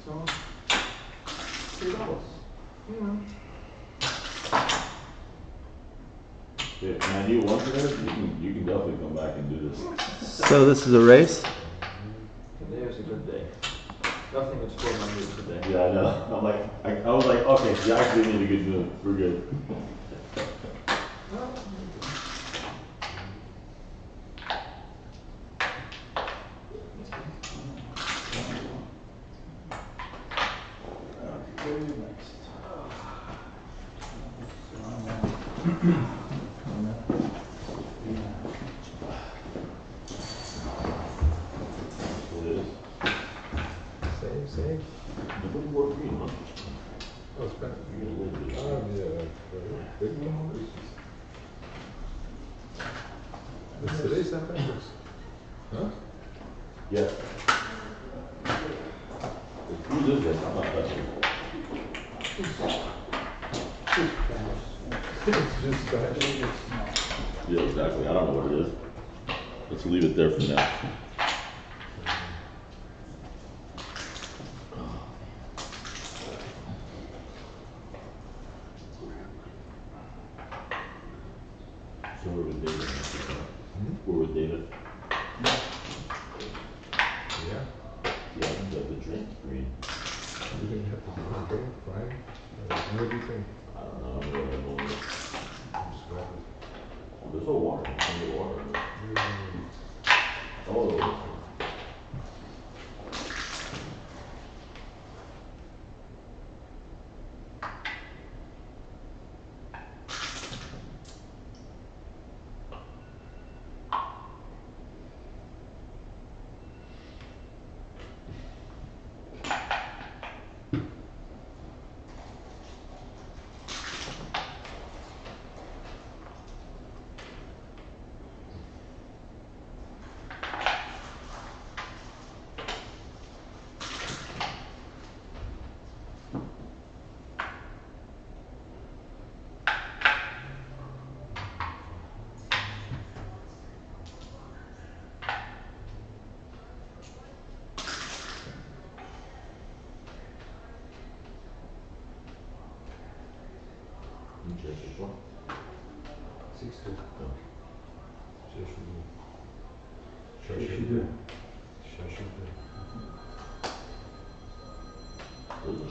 six songs, three dollars. Yeah, can I do one for this? You can, you can definitely come back and do this. So this is a race? Today was a good day. Nothing would spoil my mood today. Yeah, I know. I'm like, I, I was like, okay, you actually need a good move. We're good.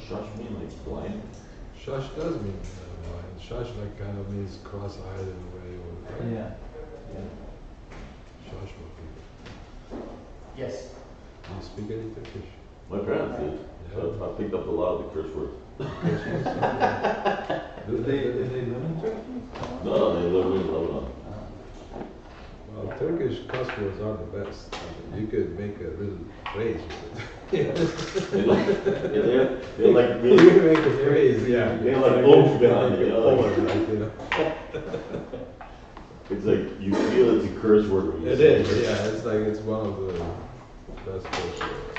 Doesn't shush mean like blind? Shush does mean uh, blind. Shush like kind of means cross-eyed in a way. Or, right? Yeah. Shush would be. Yes. Do you speak any Turkish? My parents did. So I picked up a lot of the curse words. Do Do they, do they live in Turkey? No, no, they live in Lebanon. Well, Turkish cuss words are the best. You could make a little phrase with it. They like, yeah, they're, they're like you make a phrase, yeah. They like, oomph behind it, you know, like- like, you know. it's like you feel it's a curse word when you It say is, yeah. It's like it's one of the best curse words.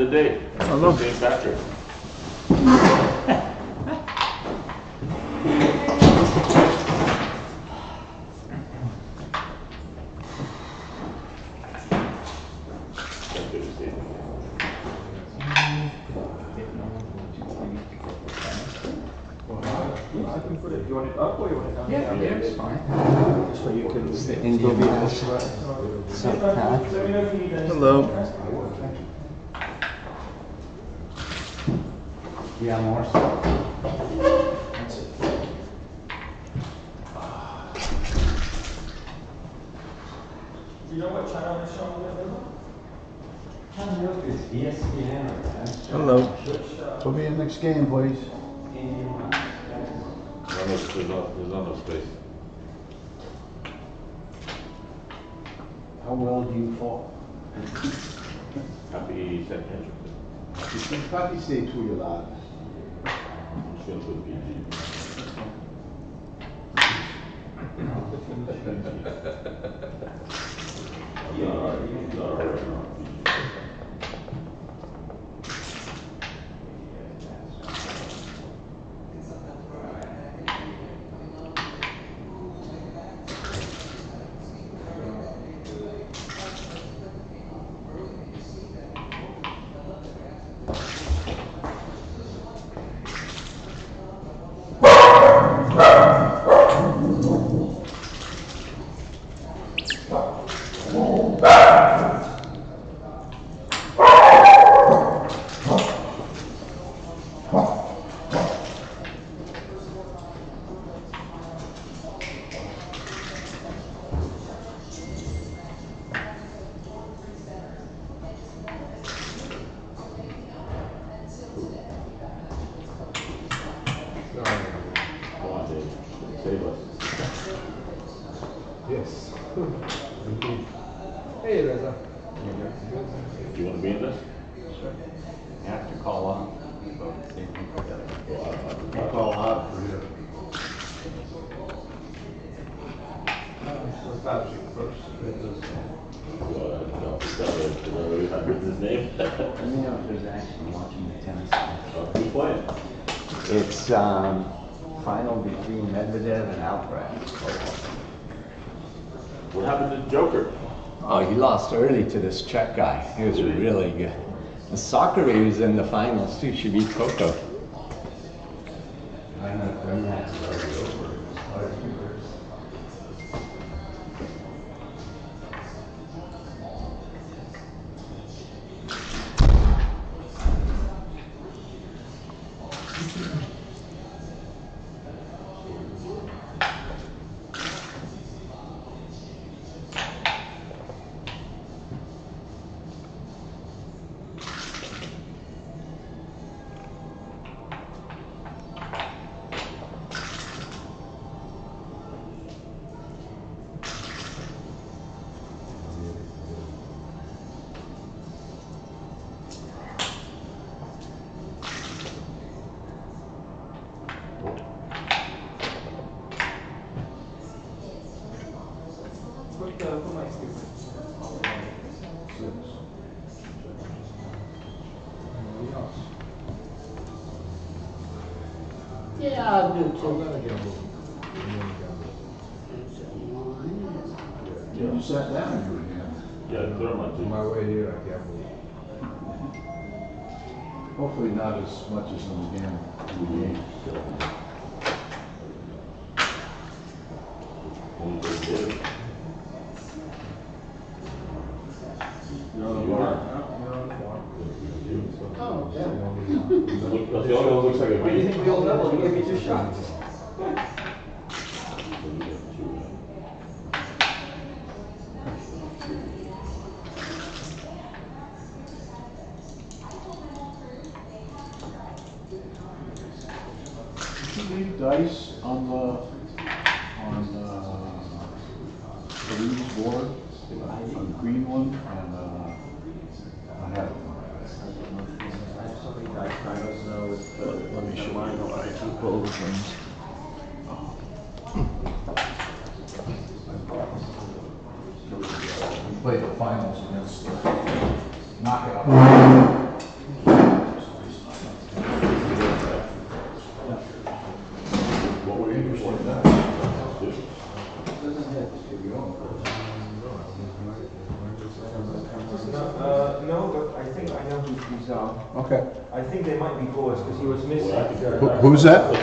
the day. Allah. please. How well do you fall? Happy St. Patrick's Day. Happy St. Patrick's Day święto widzi. Yeah, yeah. to this Czech guy. He was really good. And Sakkari was in the finals too. She beat Coco. Oh, yeah. The only one looks like a Why do you think we all? Give me two shots. ze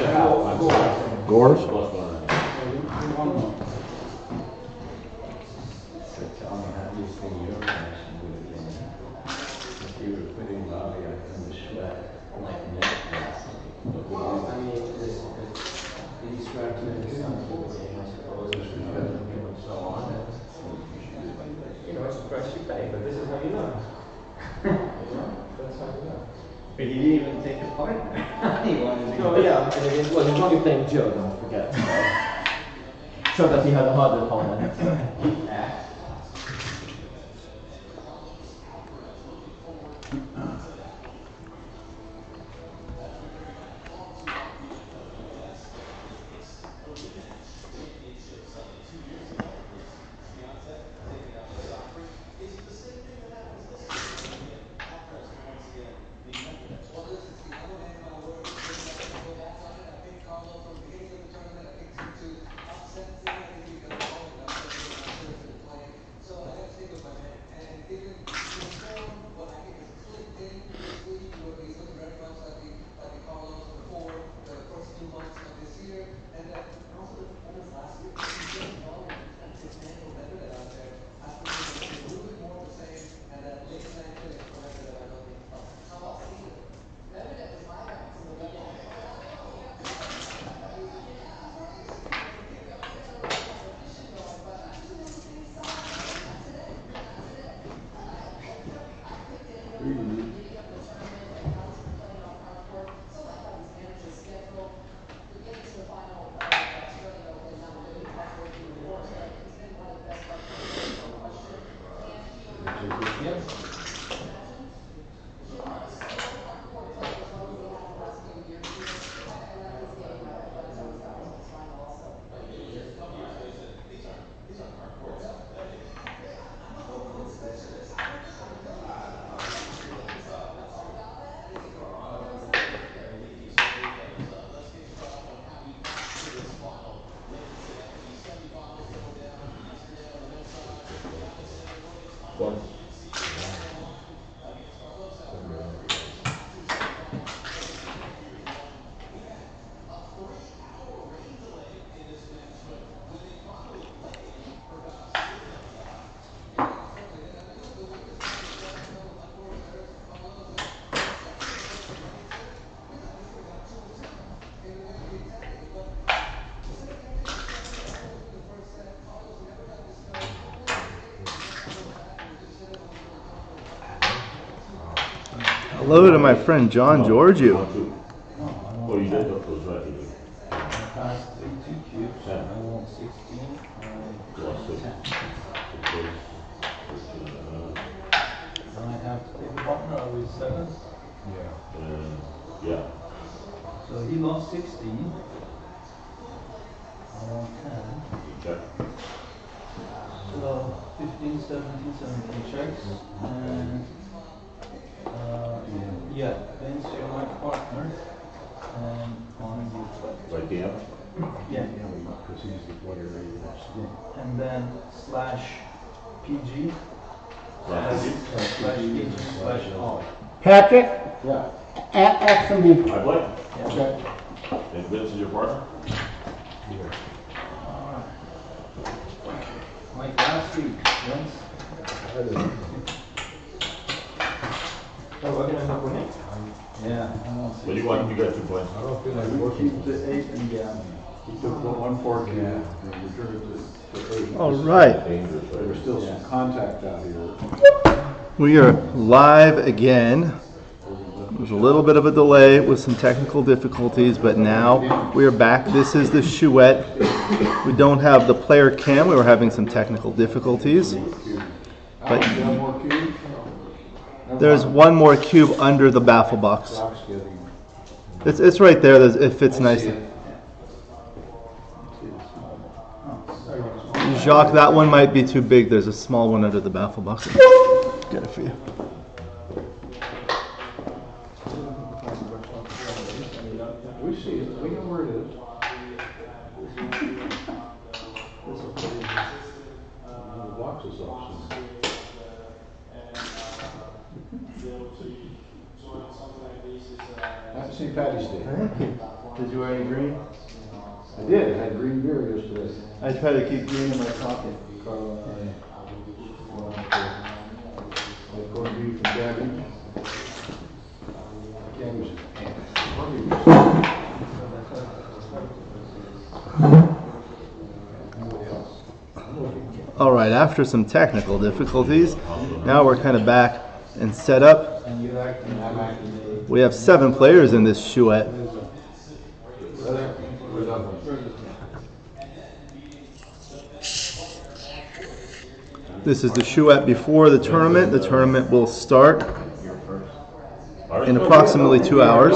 Hello to my friend John Giorgio. One, two. Oh, you did, that was right, you did. Pass three two cubes, I want sixteen, I Lost six. ten. Six days. Uh, Then I have to take a partner, are we seven? Yeah. and, yeah, So he lost sixteen. I want ten. check. So 15, 17, 17 checks. And uh, yeah, Vince, you're my partner. And on you. Right, DM? Yeah. Because he's the player he wants to be. And then slash PG. Last Slash PG? slash PG slash all. Patrick, Yeah, a- ask them before. I play. okay. And Vince is your partner? Like last week, Vince. Oh, I don't- Oh, we're gonna have with him? Yeah. Well, you want, you got two points. I don't feel like We working. keep the eight and down. He took the one four cube and returned it to, to eight. All right, Dangerous, There was right? still some contact out here. We are live again. There's a little bit of a delay with some technical difficulties, but now we are back. This is the Chouette. We don't have the player cam. We were having some technical difficulties. But there's one more cube under the baffle box. It's, it's right there. It fits nicely. Jacques, that one might be too big. There's a small one under the baffle box. Get it for you. We see it, we know where it is. The box is up soon. Happy St. Patty's Day. Did you wear any green? I did, I had green beer yesterday. I try to keep green in my pocket. Like corned beef and cabbage. Cabbage. corned beef. All right, after some technical difficulties, now we're kind of back and set up. And you acting, I'm acting. We have seven players in this chouette. This is the chouette before the tournament. The tournament will start in approximately two hours.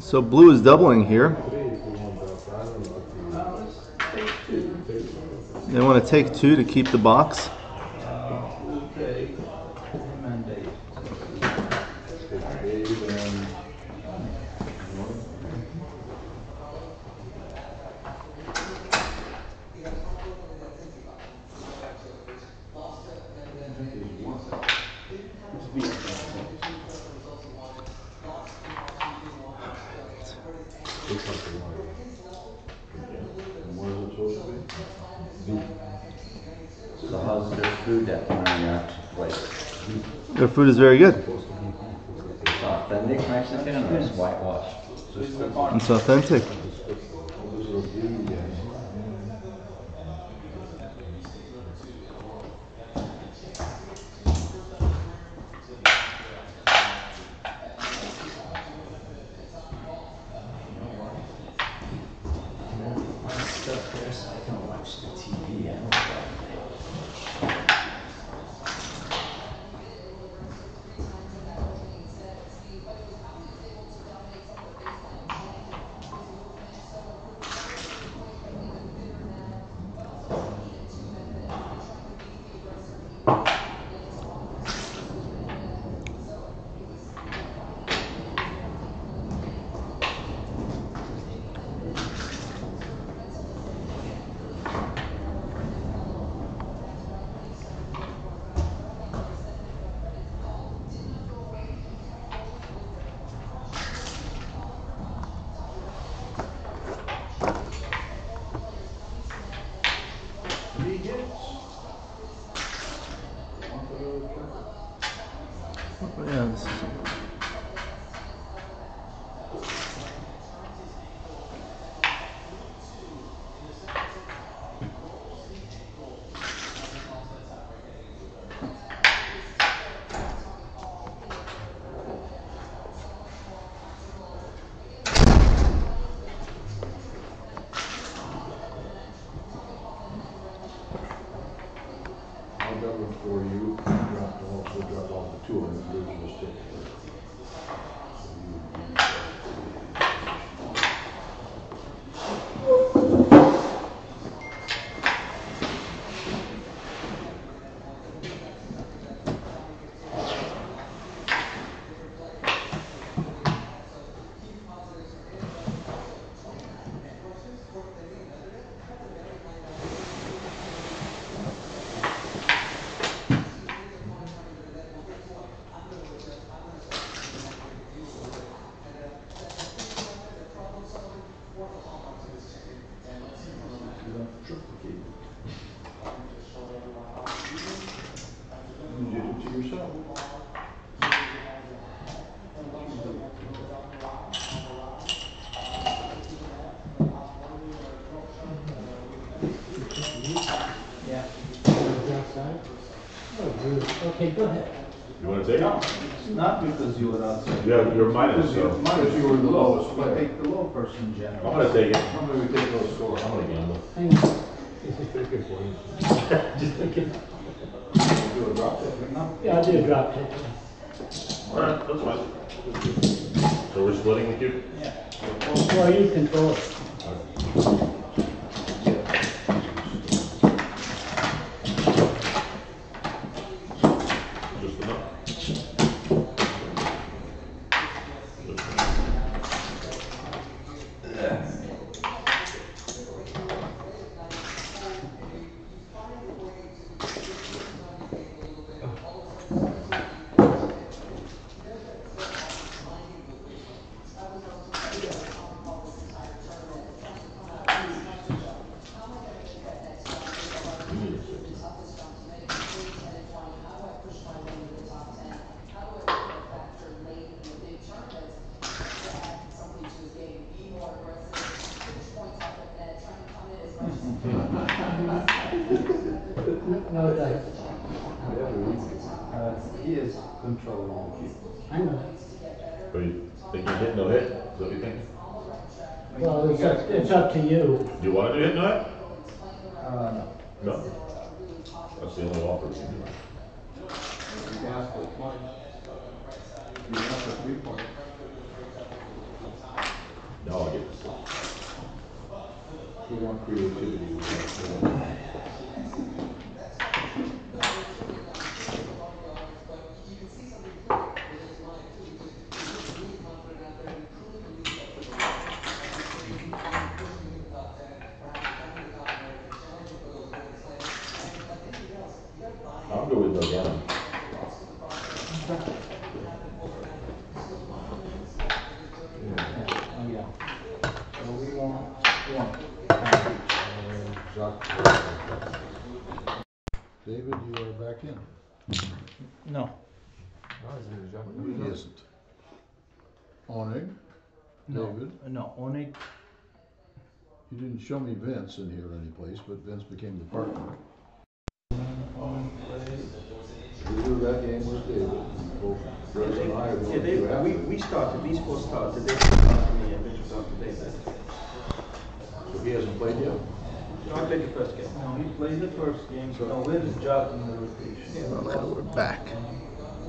So blue is doubling here. Three if you want that, I don't know if you- They want to take two to keep the box. Okay. Mandate. Take Dave and. Take something like And where's it supposed to be? So how's their food at Marriott place? Their food is very good. It's authentic Mexican it's whitewashed? It's authentic. You're minus, so. Didn't show me Vince in here anyplace, but Vince became the partner. Leader of that game was David. Both Vince and I are Yeah, they, to we, it. we started, these four started, they started me and Richard started David. So he hasn't played yet? No, I played the first game. no, he played the first game, so now where's Jock in the rotation? Okay, we're back.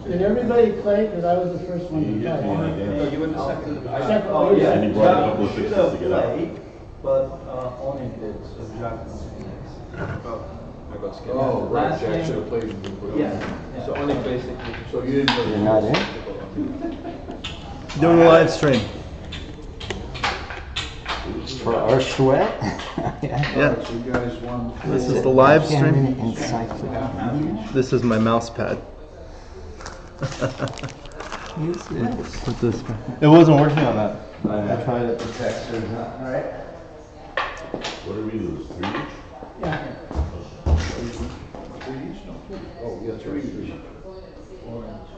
Did everybody play? Because I was the first one to Yeah, play. yeah. No, you were the second. I- Second, Oh, yeah, yeah. And he brought a couple of fixes to get out. Played, but, uh, only did, so Jock. Oh, I got scared. Oh, right, Last Jack game- should have played and been put on. Yeah. So only basically. So you didn't. play. You're not in? Doing a live stream. For our sweat? Yeah. Alright, So you guys won. This is the live Canon stream. Encyclopedia. This is my mouse pad. Use this. Put this. It wasn't working on that. I tried it. For texture. Alright. What did we lose? Three each? Yeah. Three each, no, two. Oh, yeah, three each.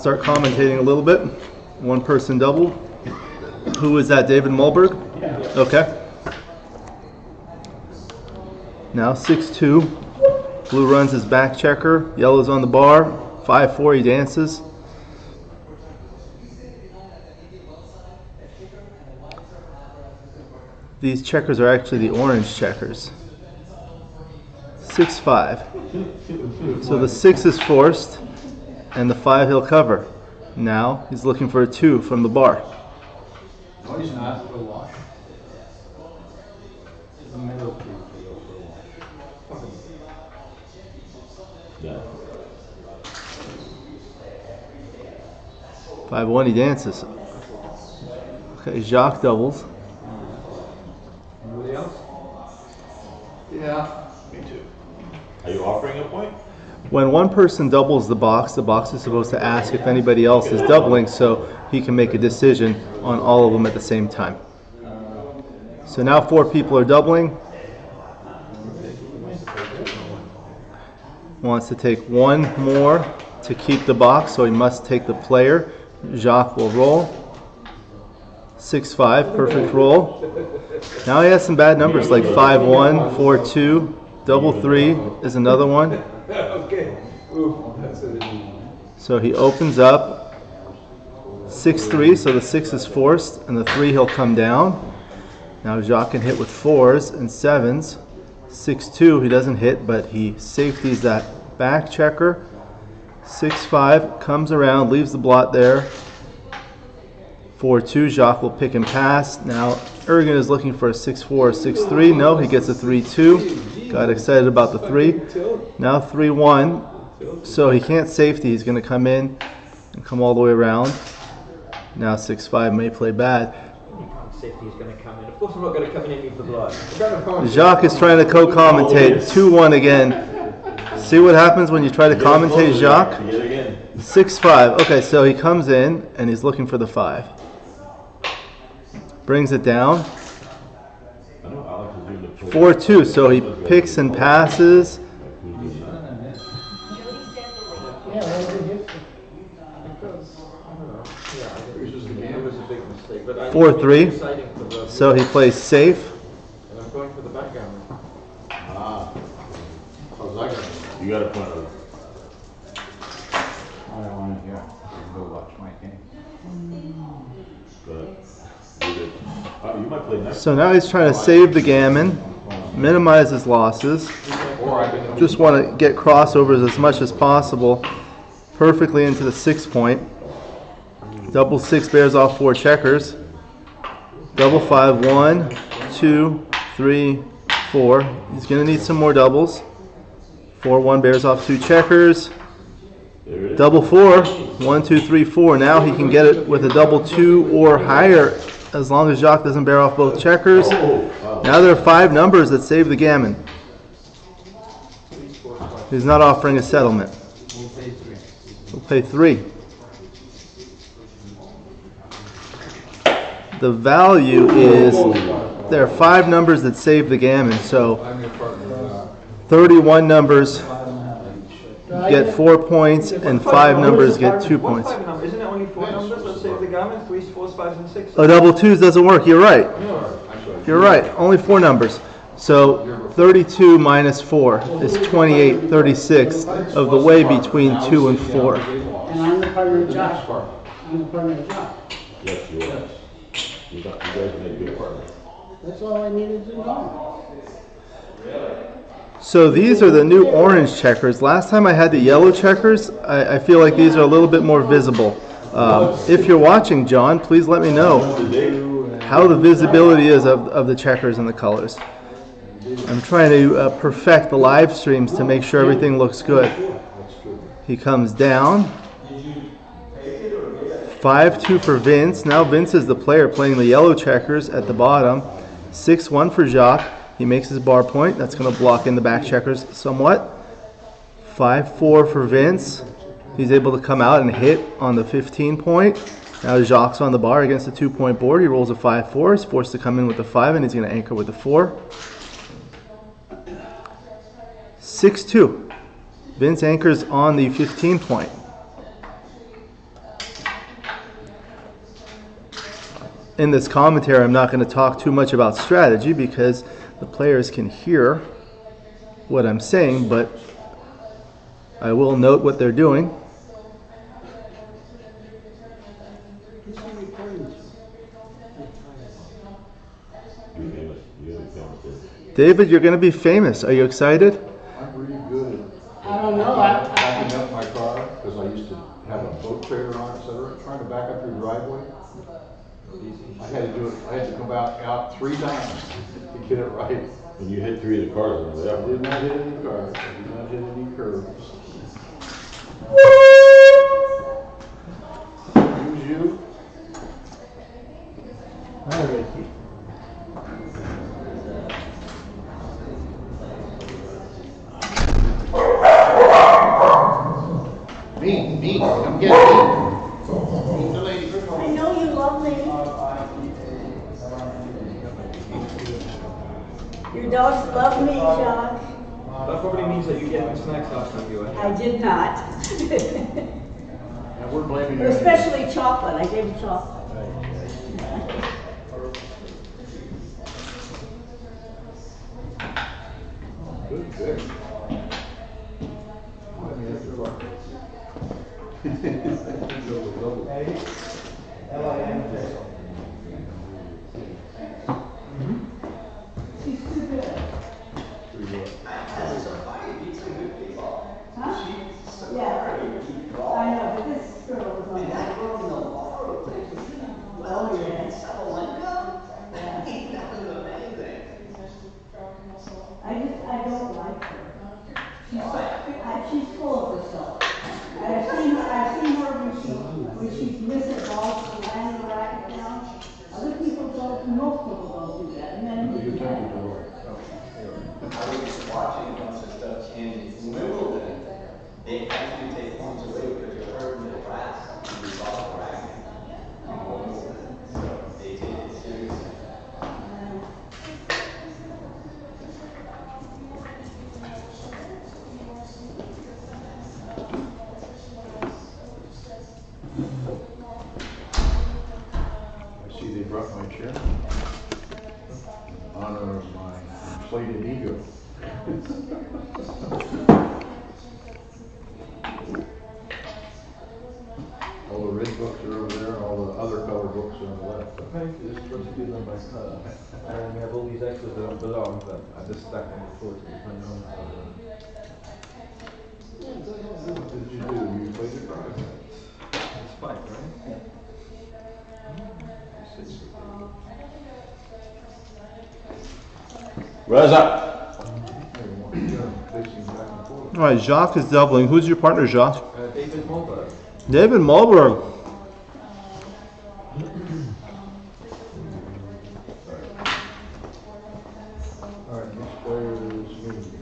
Start commentating a little bit. One person double. Who is that? David Mulberg? Yeah. Okay. Now six two. Blue runs his back checker. Yellow's on the bar. Five four. He dances. These checkers are actually the orange checkers. Six five. So the six is forced, and the five he'll cover. Now he's looking for a two from the bar. No, he's not, for a wash. The middle two, for a wash. yeah. Five one, he dances. Okay, Jacques doubles. Anybody else? Yeah. Me too. Are you offering a point? When one person doubles the box, the box is supposed to ask if anybody else is doubling so he can make a decision on all of them at the same time. So now four people are doubling. Wants to take one more to keep the box, so he must take the player. Jacques will roll. Six five, perfect roll. Now he has some bad numbers like five one, four two, double three is another one. Okay. Ooh, that's it. So he opens up six three, so the six is forced, and the three he'll come down. Now Jacques can hit with fours and sevens. Six two, he doesn't hit, but he safeties that back checker. Six five comes around, leaves the blot there. Four two, Jacques will pick and pass. Now Ergen is looking for a six four or six three. No, he gets a three two. Got excited about the three. Now three one. So he can't safety. He's going to come in and come all the way around. Now six five may play bad. Safety is gonna come in. Of course I'm not gonna come in and leave the. Jacques is trying to co-commentate. Two one again. See what happens when you try to commentate, Jacques? Six five. Okay, so he comes in and he's looking for the five. Brings it down. I know Alex is doing the. pro- Four two. So he picks and passes. Yeah, what did you hit? Because, I don't know, yeah, I think it was a big mistake, but I. Four, three. Deciding for the. So he plays safe. And I'm going for the backgammon. Ah. How's that going? You got a point of, I don't want to hear. Go watch my game. go ahead. You did. Uh, you might play next. So now he's trying to save the gammon, minimize his losses. Just want to get crossovers as much as possible, perfectly into the six point. Double six bears off four checkers. Double five, one, two, three, four. He's gonna need some more doubles. Four, one bears off two checkers. Double four, one, two, three, four. Now he can get it with a double two or higher, as long as Jacques doesn't bear off both checkers. Now there are five numbers that save the gammon. He's not offering a settlement. We'll pay three. We'll pay three. The value is, there are five numbers that save the gammon, so I'm your partner. 31 numbers Five and a half each. get four points, and five numbers get two points. Isn't it only four numbers that save the gammon? Threes, fours, fives, and sixes? A double twos doesn't work, you're right. You're right, only four numbers. So 32 minus 4 is 28 36 of the way between 2 and 4. And I'm the partner of Josh. I'm the partner of Josh. Yes, you are. You got, you guys make good partners. That's all I needed to know. So these are the new orange checkers. Last time I had the yellow checkers. I, I feel like these are a little bit more visible. Um, if you're watching, John, please let me know how the visibility is of, of the checkers and the colors. I'm trying to uh, perfect the live streams to make sure everything looks good. He comes down. 5 2 for Vince. Now Vince is the player playing the yellow checkers at the bottom. 6 1 for Jacques. He makes his bar point. That's going to block in the back checkers somewhat. 5 4 for Vince. He's able to come out and hit on the 15 point. Now Jacques on the bar against the two point board. He rolls a 5 4. He's forced to come in with a 5 and he's going to anchor with a 4. 6 2. Vince anchors on the 15 point. In this commentary, I'm not going to talk too much about strategy because the players can hear what I'm saying, but I will note what they're doing. You famous, you gotta be famous too. David, you're going to be famous. Are you excited? I'm really good I don't know, at I, backing up my car, because I used to have a boat trailer on, et cetera, trying to back up your driveway. I had to do it, I had to come out, out three times to get it right. And you hit three of the cars over I did not hit any cars, I did not hit any curves. Use you. Hi, Ricky. Me, me, come get me. I know you love me. Your dogs love me, oh. Josh. That probably means that you gave him snacks last time you were here. I did not. And we're blaming you. Especially chocolate. I gave him chocolate. Good, good. Let me have your luck. Double, double. Jacques is doubling. Who's your partner, Jacques? Uh, David Mulberg. David Malberg. All right, next player is me.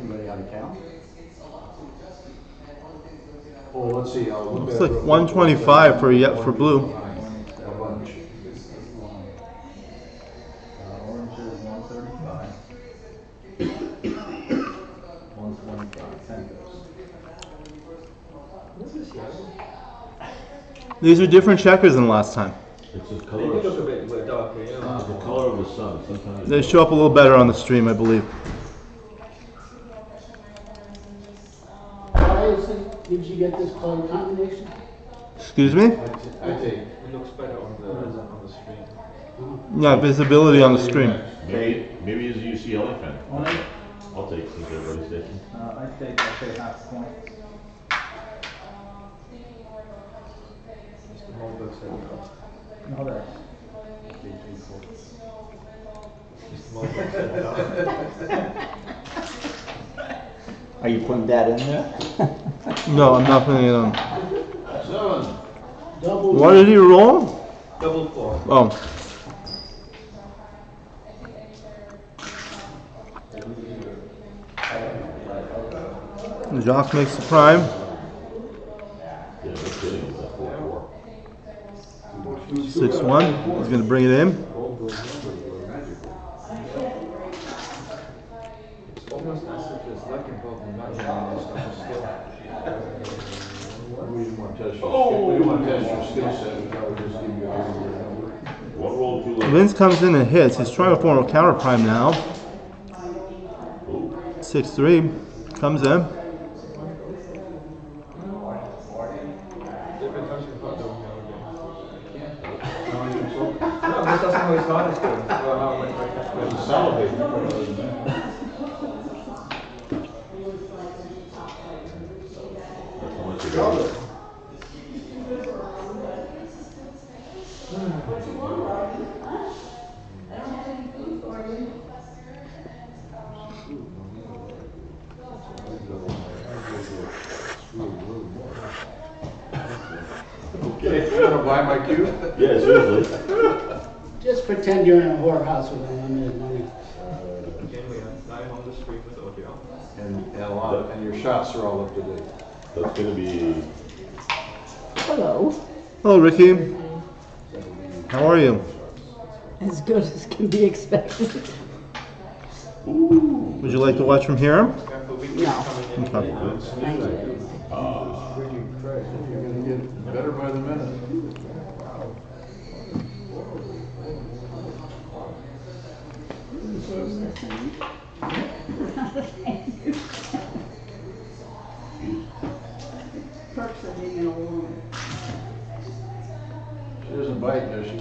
Anybody out of town? Oh, let's see, I'll look at. It's like 125 for ye- for blue. A bunch. Uh, orange is one thirty-five. One twenty-five, ten goes. What's this, guy? These are different checkers than last time. It's the They color, do look a of- bit darker, you know. the color of the sun, sometimes. They show up a little better on the stream, I believe. Why is it, did you get this color combination? Excuse me? I think. It looks better on the, on the screen. Yeah, visibility on the screen. Maybe, maybe it's a UCLA fan. On it, I'll take since everybody's taking. uh, I take, I say half point. Mr. Moldberg said no. No, that's. Mr. Moldberg said no. Are you putting that in there? No, I'm not putting it on. Seven. Double. What did he roll? Double four. Oh. Jacques makes the prime. Yeah, no kidding, it's a four, four. Six one. He's gonna bring it in. All those numbers were magical. It's almost as if there's luck involved in that one, and there's skill. We didn't want to test your skill, we want to test your skill set, we thought we'd just give you a regular number. One roll, two left. Vince comes in and hits. He's trying to form a counter prime now. Six three. Comes in. Different times you thought they were gonna go. No, but that's how he started his game. Well, how it went right back. It's salivating, but other than that. That's how much you got. Okay, you wanna buy my cue? Yes, seriously. Just pretend you're in a whorehouse with unlimited money. Again, we uh, have nine on the screen with audio. And, and a lot, of- and your shots are all up to date. That's gonna be, Hello. Hello, Ricky. How are you? As good as can be expected. Would you like to watch from here? Careful, we keep No. Okay. Thank you. Ah. Really Christ, you're gonna get better by the minute. Perks of being an woman. She doesn't bite, does she?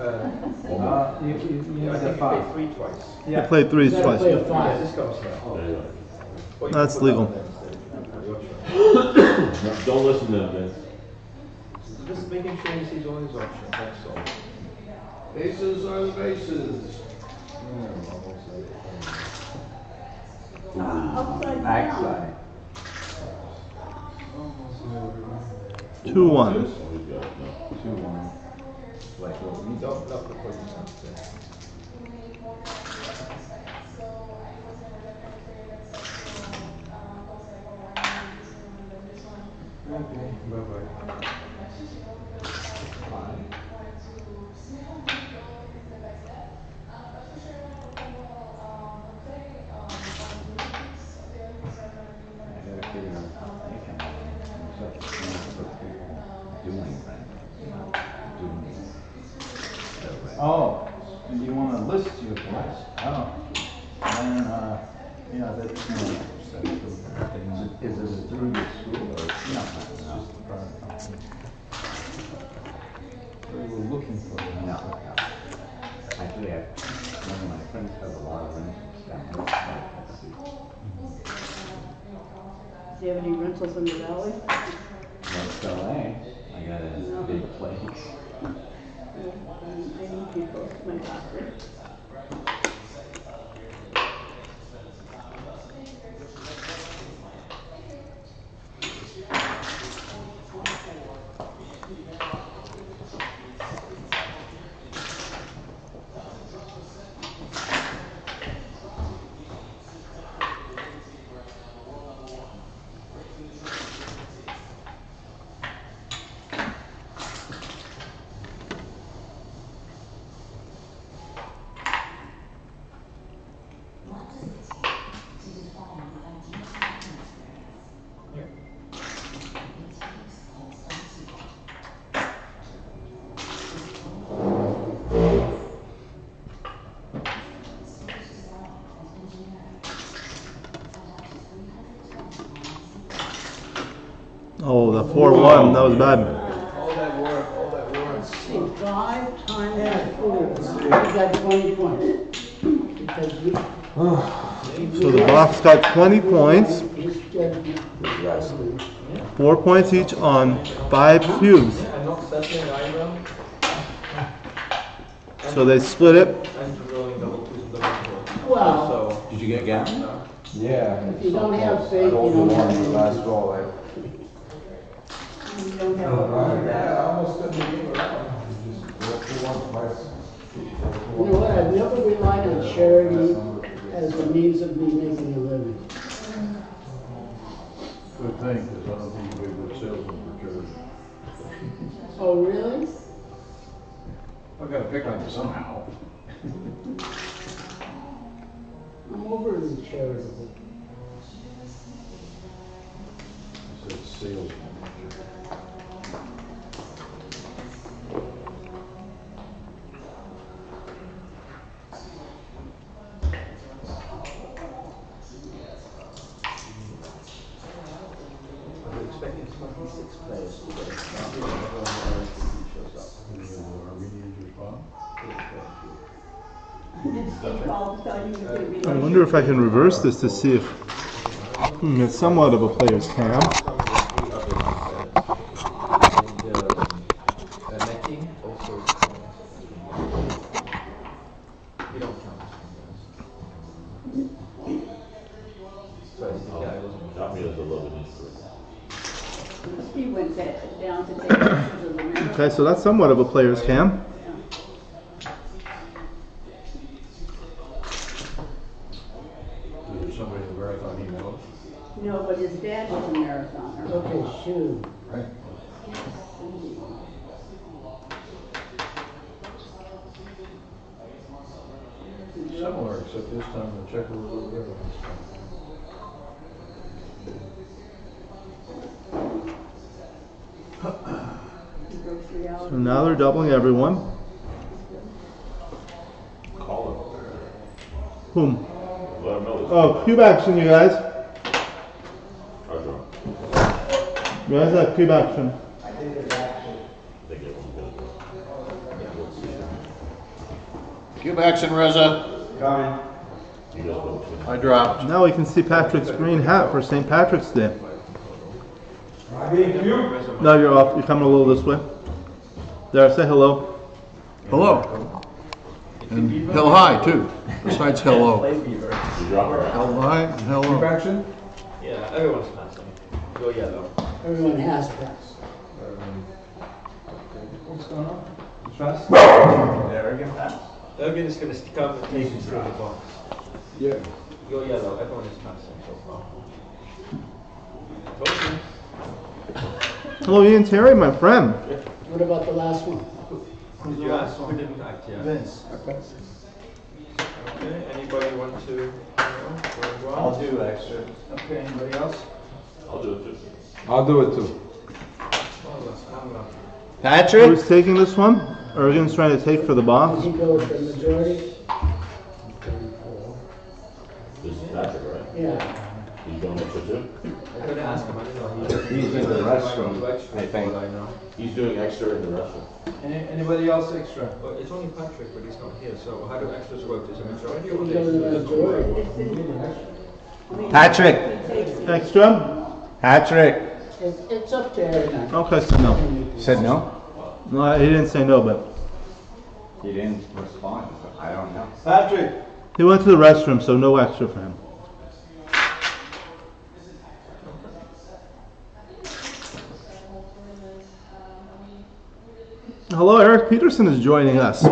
Uh, Uh, you, you, you yeah, I need think you pay three twice. I Yeah. played threes You play a twice. Yeah, five. this comes now. there you Or you That's legal. on there instead. Your option. go. Don't listen to him, Vince. Just making sure he sees all his options, that's all. Aces are the bases. Upside. Backside. Two one. This one we've got, no. Two one. Like what we Don't, not before you something. Okay, bye-bye. I four one. That was bad. All that work, all that work. See, five times four, you got twenty points. Because we, So the box got 20 points, four points each on five cubes. And not settling either. So they split it. And rolling double twos and double twos. well, So, Did you get gas? Yeah. If you don't have faith, you don't belong have in the faith. last roll, I've got to pick on you somehow. I'm overly charitable. I said salesman. we're expecting twenty-six players today. Armenians respond? I did think all of a sudden you were gonna be. I wonder if I can reverse this to see if hmm, it's somewhat of a player's cam. And, netting also. You don't count. So I think I was. Got me as a Lebanese. He went back down to take pictures of the river. Okay, so that's somewhat of a player's cam. Is there somebody in the marathon he knows? No, but his dad was a marathoner. Okay, shoot. Right. Similar, except this time the checker was a little different. He broke three hours. So now they're doubling everyone. Call Whom? him. Let him know. It's- cube action, you guys. Treasure. You guys have cube action. I think everyone's good. Cube action, Reza. You guys go to. I dropped. Now we can see Patrick's green hat for St. Patrick's Day. No, you're off. You're coming a little this way. There, say hello. Hello. And hell hi too, besides hello. Play. You drop it. Hell hi and hello. action? Yeah, everyone's passing. Go yellow. Everyone has passed. Um, what's going on? Trust? Arrogant pass? Arrogant is gonna come and take you through the box. Yeah. Go yellow, everyone is passing so far. Told you. Hello, Ian Terry, my friend. What about the last one? Did you ask who didn't act yet? Vince. Okay, anybody want to, you know. I'll do extra. Okay, anybody else? I'll do it too. I'll do it too. Patrick? Who's taking this one? Ergen's trying to take for the box. Did he go with the majority? This is Patrick, right? Yeah. He's going extra too? I could ask him, I don't know. He's in the restroom, I think. I know. He's doing extra in the restroom. Any, anybody else extra? Well, it's only Patrick, but he's not here, so how do extras work? Is it majority or? He goes the majority. Patrick, Extra? Patrick. It's, it's up to Aaron. Okay, so no. Said no? No, he didn't say no, but He didn't respond, so I don't know. Patrick! he went to the restroom, so no extra for him. Hello, Eric Peterson is joining us.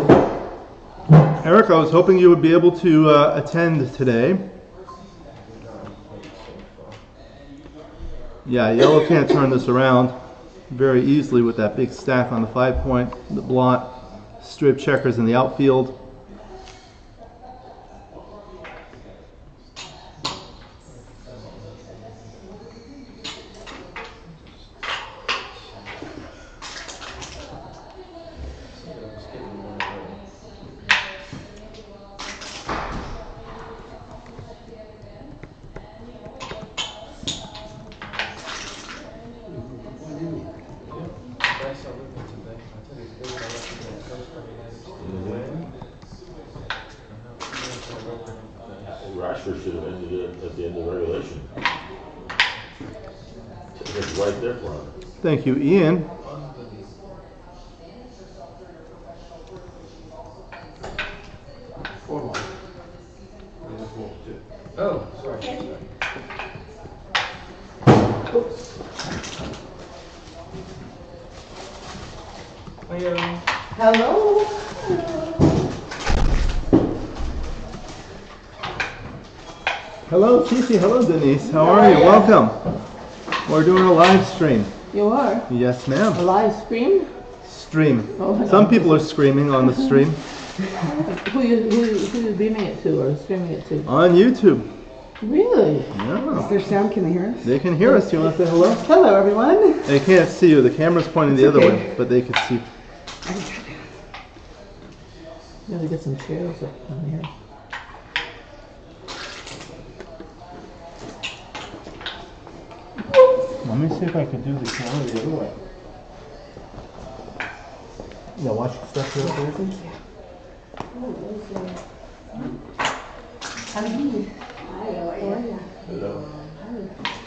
Eric, I was hoping you would be able to uh, attend today. Yeah, yellow can't turn this around very easily with that big stack on the five point, the blot, strip checkers in the outfield. Stream. Oh, Some people are screaming on the stream Who you, who, who you beaming it to or streaming it to? on YouTube. Really? Yeah. there sound? Can they hear us? They can hear us. Do You want to say hello? Hello, everyone. They can't see you. The camera's pointing the other way, but they can see. Gotta get some chairs up on here. Let me see if I can do the camera the other way. Yeah, watch the stuff here, please. I'm going to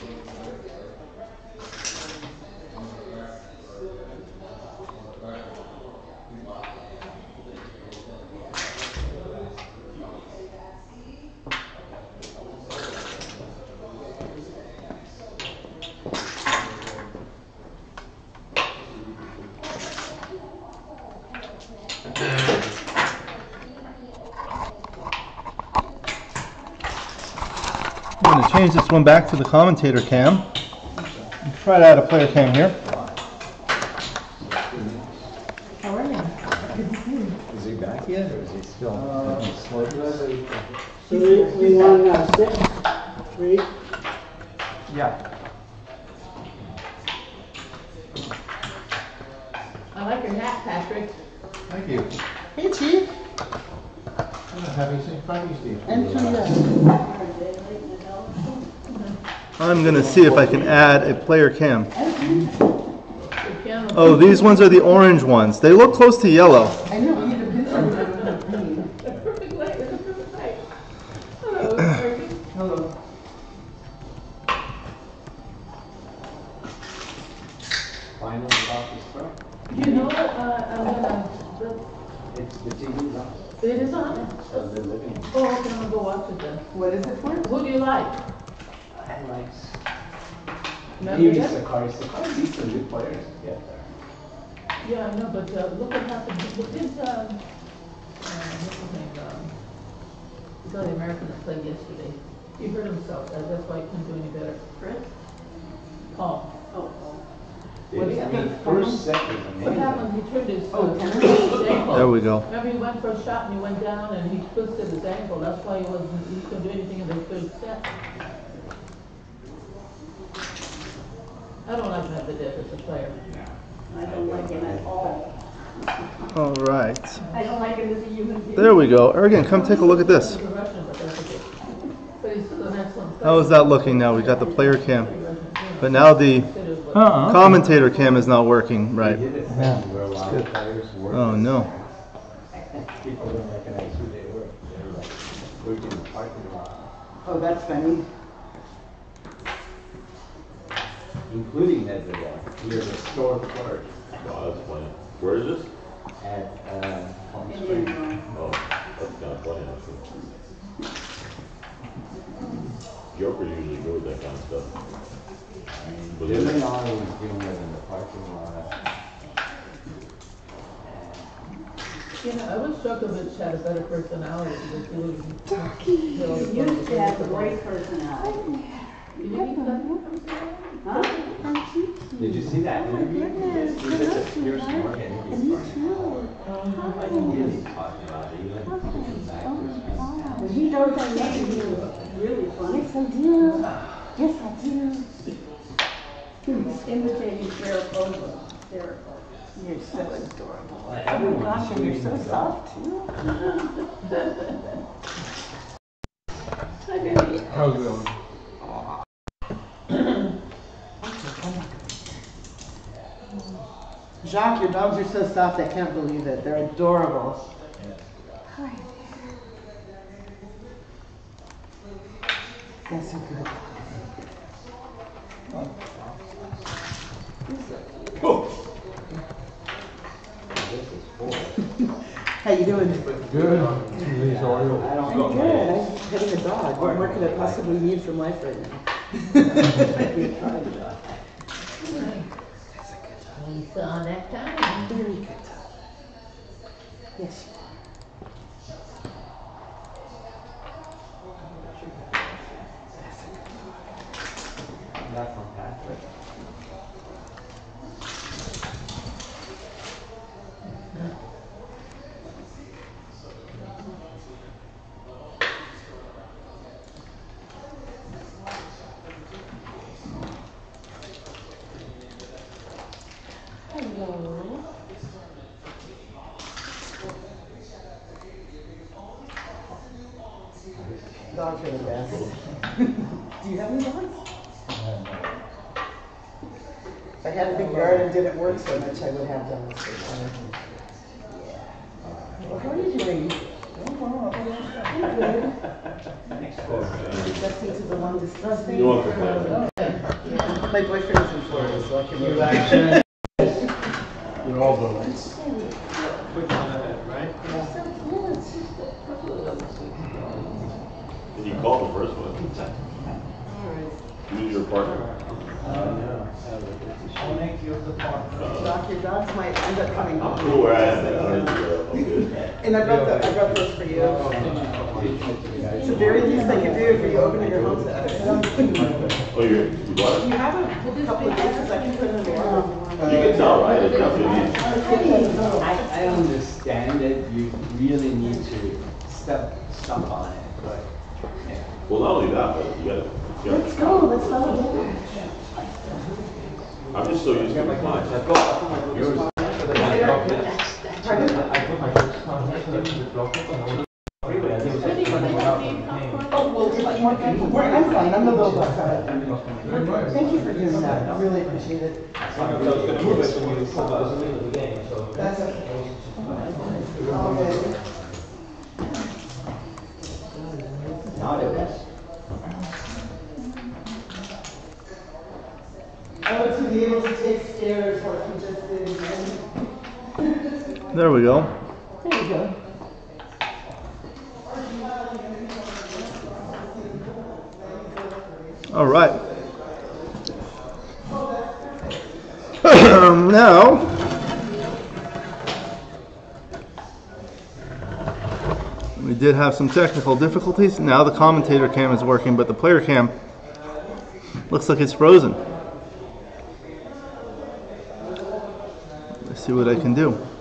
change this one back to the commentator cam. Try to add a player cam here. How are you? Is he back yet, or is he still? So we, we want, uh, six, three, Yeah. I like your hat, Patrick. Thank you. Hey, Chief. Happy St. Patty's Day. And to you. I'm going to see if I can add a player cam. Oh, these ones are the orange ones. They look close to yellow. Maybe yet? Sakkari, Sakkari needs some good players to get there. Yeah, I know, but, uh, look what happened, look at, um, uh, what's his name, um, the guy, the American that played yesterday. He hurt himself, uh, that's why he couldn't do any better. Chris? Paul. Oh, Paul. What They- is I first set was What amazing. happened, he turned his, uh, Oh, his ankle. There we go. Remember he went for a shot and he went down and he twisted his ankle, that's why he wasn't, he couldn't do anything in the third set. I don't like Medvedev as a player. I don't like him at all. All right. I don't like him as a human being. There we go. Ergen, come take a look at this. He's a Russian, but that's okay. But he's still an excellent player. How is that looking now? We got the player cam. But now the Uh-uh. commentator cam is not working right. Oh no. They did it where a lot of players work. Oh, no. People don't recognize who they were. They were like working in the parking lot, Oh, that's funny. Including Medvedev. He was a store clerk Oh, that's funny. Where is this? at, uh, Palm Indian Springs. girl. Oh, that's kind of funny, actually. Joker's usually good with that kind of stuff. I mean, Believe Dylan it. Arnold was dealing with in the parking lot. You know, I wish Djokovic had a better personality because he was. He used to have a great personality. Did you eat that? Huh? Did you see that interview? He's oh such a Piers Morgan. He's funny. He is talking about it. Oh he went pushing back to his he does that interview, it's really funny. Yes, I do. Yes, I do. He's imitating Sarah Bozo. Sarah. You're so adorable. Oh my gosh, and you're so soft too. Hi, baby. How's it going? Jacques, your dogs are so soft, I can't believe it. They're adorable. Hi. That's so good. How you doing? Good. I'm good. I'm petting a dog. What more could I possibly need from life right now? we saw that time. Very good. Yes. That's on Patrick. have some technical difficulties. Now the commentator cam is working, but the player cam looks like it's frozen. Let's see what I can do.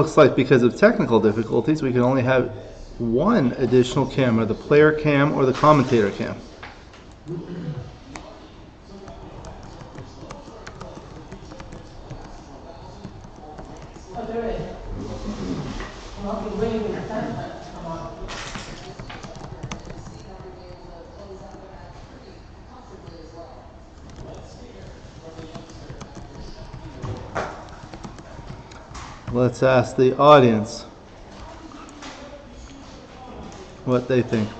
looks like because of technical difficulties, we can only have one additional camera—the player cam or the commentator cam. Let's ask the audience what they think.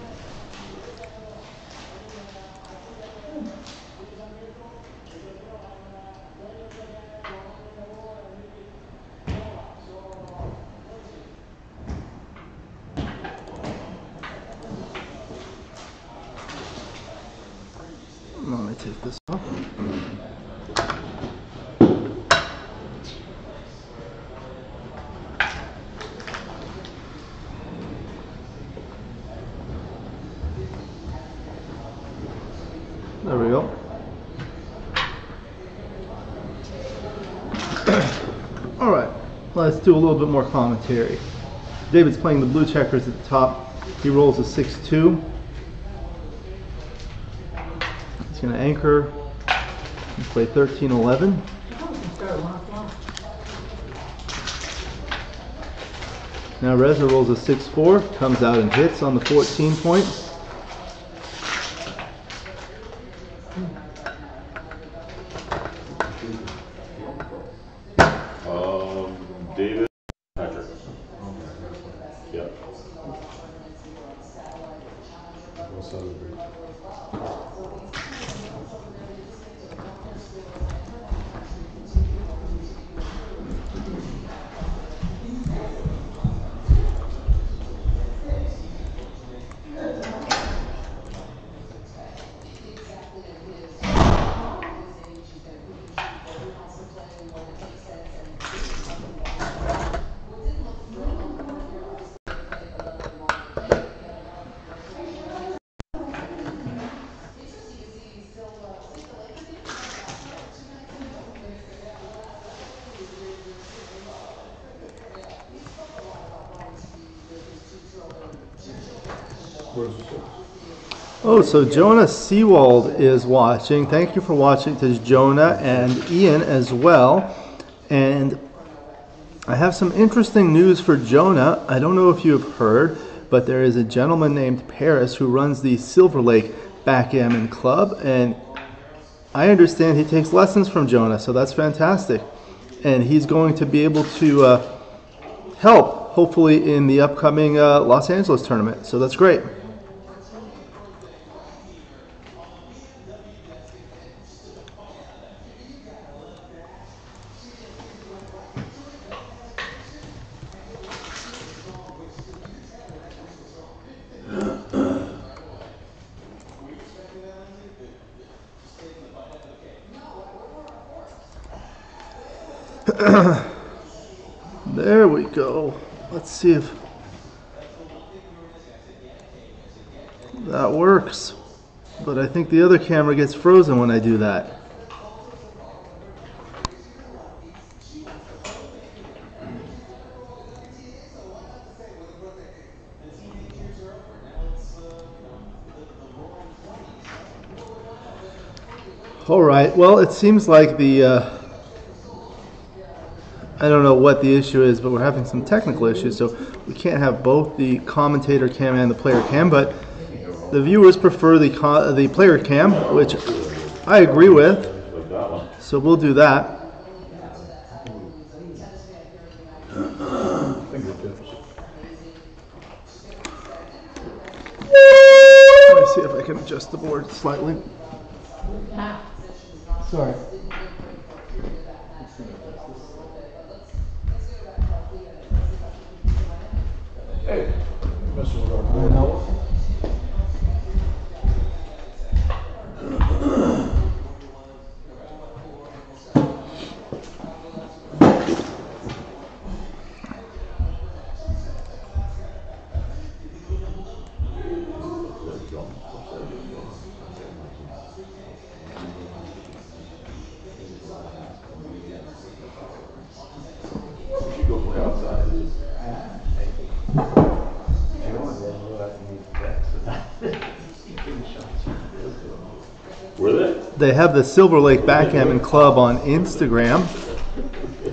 do a little bit more commentary. David's playing the blue checkers at the top. He rolls a 6-2. He's going to anchor and play 13-11. Now Reza rolls a 6-4, comes out and hits on the 14 points. So Jonah Seawald is watching. Thank you for watching. There's Jonah and Ian as well. And I have some interesting news for Jonah. I don't know if you have heard, but there is a gentleman named Paris who runs the Silver Lake Backgammon Club. And I understand he takes lessons from Jonah, so that's fantastic. And he's going to be able to uh, help, hopefully, in the upcoming uh, Los Angeles tournament. So that's great. There we go. Let's see if that works. But I the other camera gets frozen when I do that. All right. Well, it seems like the uh, I don't know what the issue is, but we're having some technical issues, so we can't have both the commentator cam and the player cam. But the viewers prefer the the player cam, which I agree with. So we'll do that. Let me see if I can adjust the board slightly. Have the Silver Lake Backgammon Club on Instagram.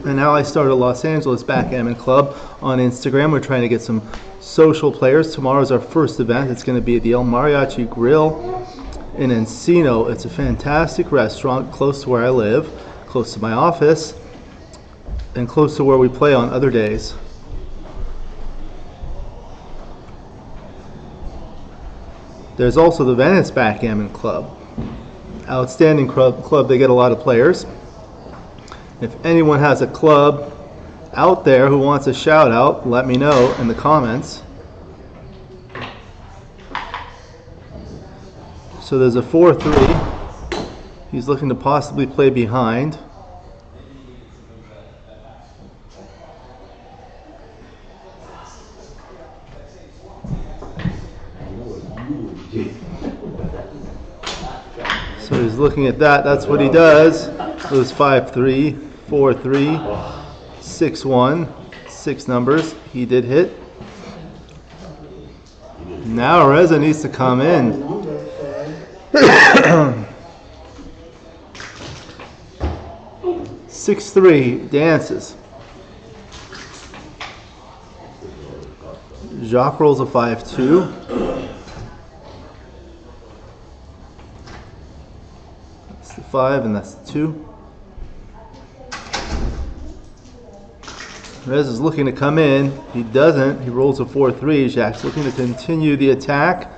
And now I started Los Angeles Backgammon Club on Instagram. We're trying to get some social players. Tomorrow's our first event. It's going to be at the El Mariachi Grill in Encino. It's a fantastic restaurant close to where I live, close to my office, and close to where we play on other days. There's also the Venice Backgammon Club. Outstanding club, club. They get a lot of players. If anyone has a club out there who wants a shout out, let me know in the comments. So there's a 4 3. He's looking to possibly play behind. So he's looking at that. That's what he does. It was 5 3, 4 3, 6 1, six numbers. He did hit. Now Reza needs to come in. Six three dances. Jacques rolls a five two. That's the five, and that's two. Rez is looking to come in. He doesn't. He rolls a 4 3. Jacques looking to continue the attack.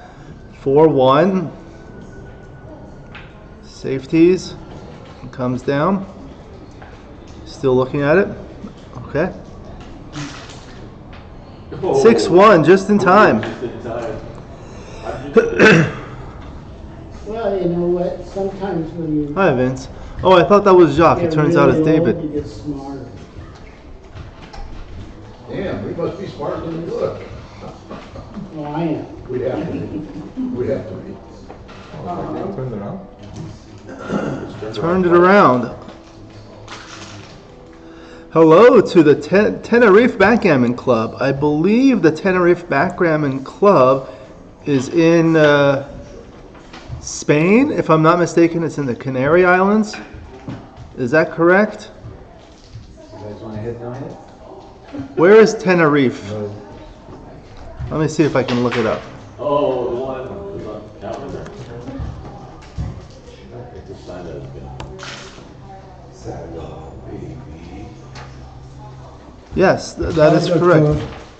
4 1. Safeties. Comes down. Still looking at it. Okay. 6 1, just in time. Well, you know what, sometimes when you. Hi, Vince. Oh, I thought that was Jacques. It get turns out it's really old, David. You get smarter. Damn, we must be smarter than we look. Well, I am. We have to be. We have to be. Turn around. Turned it around. Hello to the Ten- Tenerife Backgammon Club. I believe the Tenerife Backgammon Club is in uh, Spain. If I'm not mistaken, it's in the Canary Islands. Is that correct? You guys wanna hit now yet? Where is Tenerife? Let me see if I can look it up. Oh, the one is on calendar. Just sign that as good. Yes, th- that is correct.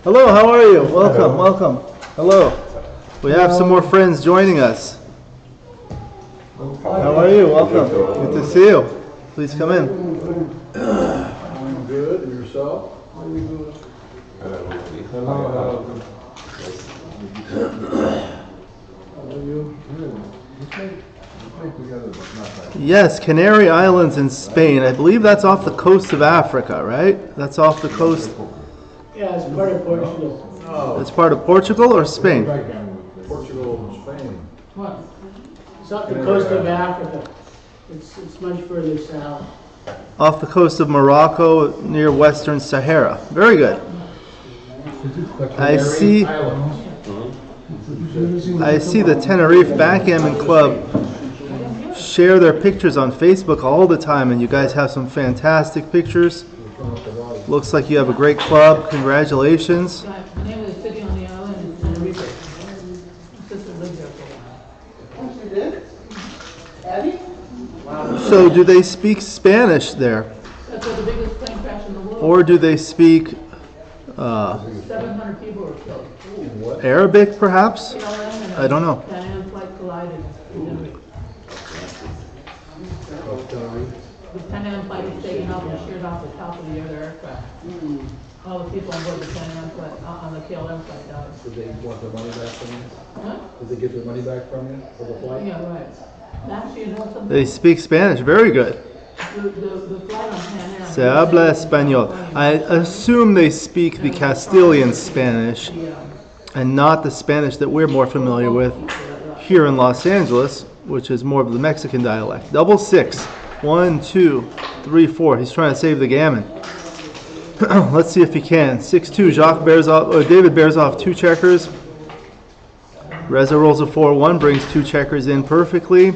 Hello, how are you? Welcome, welcome. Hello. We have some more friends joining us. How are you? Welcome. Good to see you. Please come in. I'm good, and yourself? How are you? Yes, Canary Islands in Spain. I believe that's off the coast of Africa, right? That's off the coast. Yeah, it's part of Portugal. It's part of Portugal or Spain? Portugal and Spain. What? It's off the coast of Africa. It's, it's much further south. Off the coast of Morocco near Western Sahara. Very good. I see. I see the Tenerife Backgammon Club share their pictures on Facebook all the time, and you guys have some fantastic pictures. Looks like you have a great club. Congratulations. The name of the city on the island is Tenerife. My sister lived there for a while. You did? Abby? So, do they speak Spanish there, That's the biggest plane crash in the world. or do they speak uh, Seven hundred people were killed. Arabic, perhaps? I don't know. Pan flight collided. The Pan flight was taken off and sheared off the top of the other aircraft. All the people on board the Pan Am flight, uh, on the KLM flight died. Did they want their money back from you? Huh? Did they get their money back from you for the flight? Yeah, right. They speak Spanish. Very good. Se habla español. I assume they speak the Castilian Spanish and not the Spanish that we're more familiar with here in Los Angeles, which is more of the Mexican dialect. Double six. One, two, three, four. He's trying to save the gammon. Let's see if he can. Six two. Jacques bears off. Or uh, David bears off two checkers. Reza rolls a four one, brings two checkers in perfectly.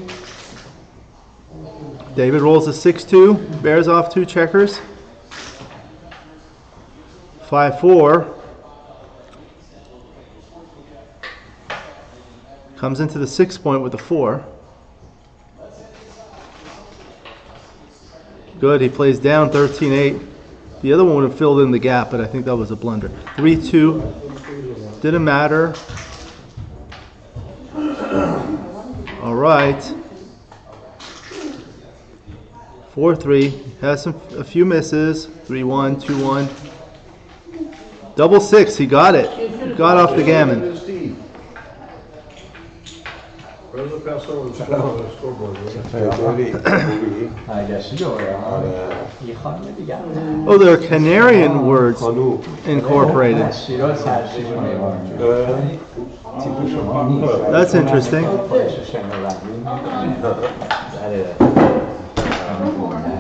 David rolls a six two, bears off two checkers. Five four. Comes into the six point with a four. Good, he plays down 13 8. The other one would have filled in the gap, but I think that was a blunder. 3 2. Didn't matter. All right. 4 3. Has some, a few misses. 3 1, 2 1. He got it. He got off the gammon. Oh, there are Canarian words incorporated. شیراز هست، شیراز هست. تیپ شما نیست. That's interesting.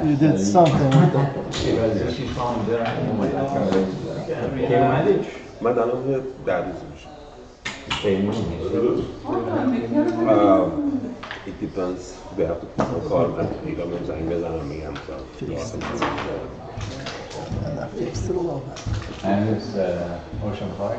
You did something. شیرازی شیش ماه اونجا رفتیم. کی اومدی؟ من الان در روز میشه Uh, it depends they have to put on call من ایران بهم زنگ بزنم میگم تا And it's uh, Ocean Park.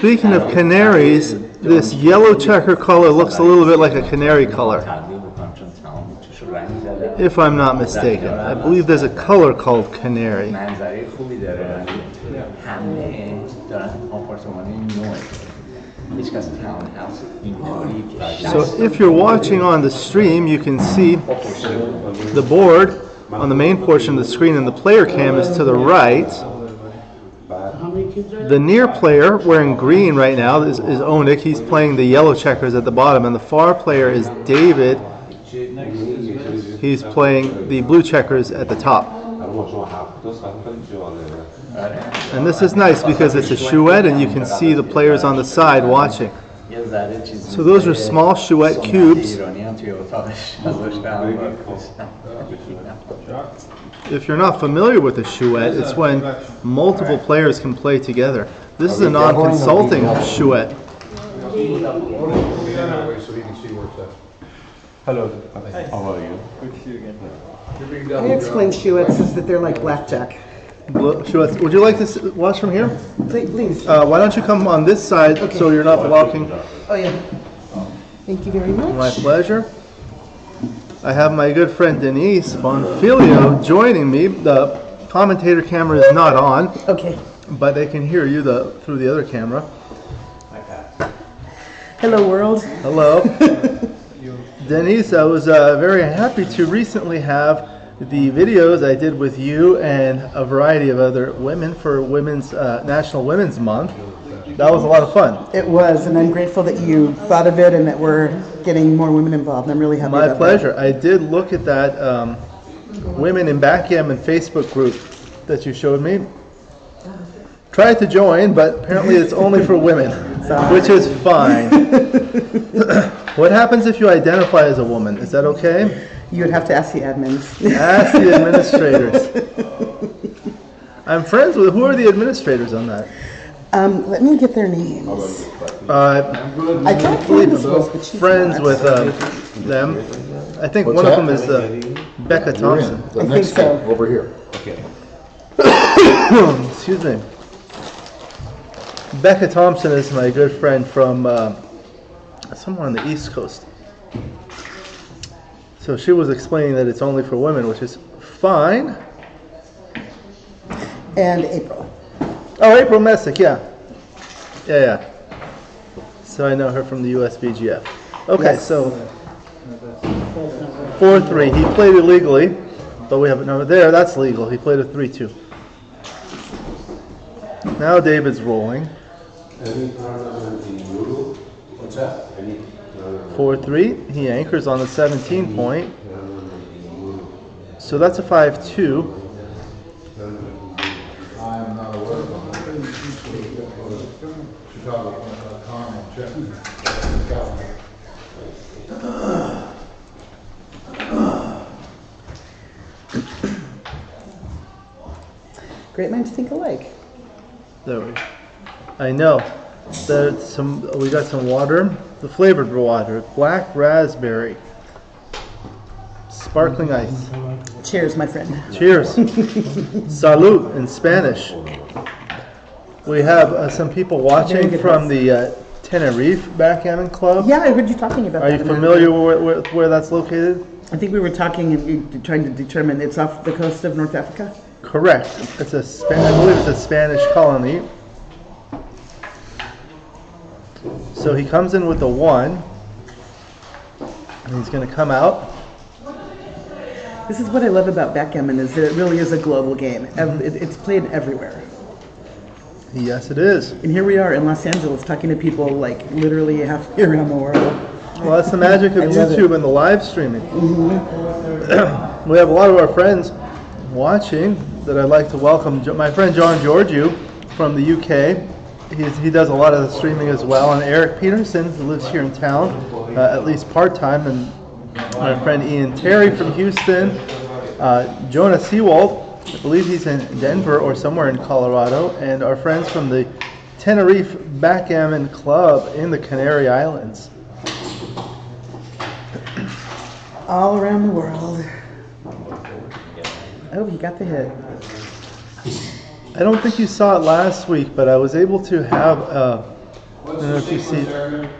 Speaking of canaries, this yellow checker color looks a little bit like a canary color. If I'm not mistaken, I believe there's a color called canary. So if you're watching on the stream, you can see the board on the main portion of the screen and the player cam is to the right. The near player, wearing green right now, is, is Onnig. He's playing the yellow checkers at the bottom. And the far player is David. He's playing the blue checkers at the top. And this is nice because it's a chouette and you can see the players on the side watching. So those are small chouette cubes. if you're not familiar with a chouette, it's when multiple players can play together. This is a non-consulting chouette. Hello. How are you? Good to you again. I explain chouettes is that they're like blackjack. Chouettes. Would you like to watch from here? Please. Uh, why don't you come on this side okay. so you're not blocking? Oh yeah. Thank you very much. My pleasure. I have my good friend Denise Bonfilio joining me. The commentator camera is not on. Okay. But they can hear you the through the other camera. Hello, world. Hello. Denise, I was uh, very happy to recently have the videos I did with you and a variety of other women for Women's uh, National Women's Month. That was a lot of fun. It was, and I'm grateful that you thought of it and that we're getting more women involved. I'm really happy about that. My pleasure. I did look at that um, Women in Backgammon Facebook group that you showed me. Tried to join, but apparently it's only for women, which is fine. what happens if you identify as a woman? Is that okay? You would have to ask the admins. Ask the administrators. I'm friends with, who are the administrators on that? Um, let me get their names. Uh, I thought Candace was, but she's friends not. with um, them. I think What's one of them is uh, Becca You're in. Thompson. The I next think so. guy, over here. Okay. Excuse me. Becca Thompson is my good friend from uh, somewhere on the East Coast. So she was explaining that it's only for women, which is fine. And April. Oh, April Messick, yeah. Yeah, yeah. So I know her from the USBGF. Okay, Yes. so 4 3. He played illegally, but we have it over there. That's legal. He played a 3 2. Now David's rolling. Any tournament in Europe? What's that? Any tournament 4 3. He anchors on the 17 point. in Europe? So that's a 5 2. I'm not aware of them. Chicago.com and check. Great minds think alike. There we go. I know. There's some. We got some water. The flavored water. Black raspberry. Sparkling ice. Cheers, my friend. Cheers. Salud in Spanish. We have uh, some people watching from the uh, Tenerife Backgammon Club. Yeah, I heard you talking about Are that. you familiar ago. with where, that's located? I think we were talking and trying to determine it's off the coast of North Africa. Correct. It's a I believe it's a Spanish colony. So he comes in with a one, and he's going to come out. This is what I love about backgammon is that it really is a global game. It- It's played everywhere. Yes, it is. And here we are in Los Angeles talking to people like literally halfway around the world. Well, that's the magic of. YouTube and the live streaming. we have a lot of our friends watching that I'd like to welcome. My friend John Georgiou from the UK. He's, he does a lot of the streaming as well. And Eric Peterson, who lives here in town, uh, at least part time. And my friend Ian Terry from Houston. Uh, Jonah Seawald, I believe he's in Denver or somewhere in Colorado. And our friends from the Tenerife Backgammon Club in the Canary Islands. All around the world. Oh, he got the hit. I don't think you saw it last week, but I was able to have, uh, I don't know if you see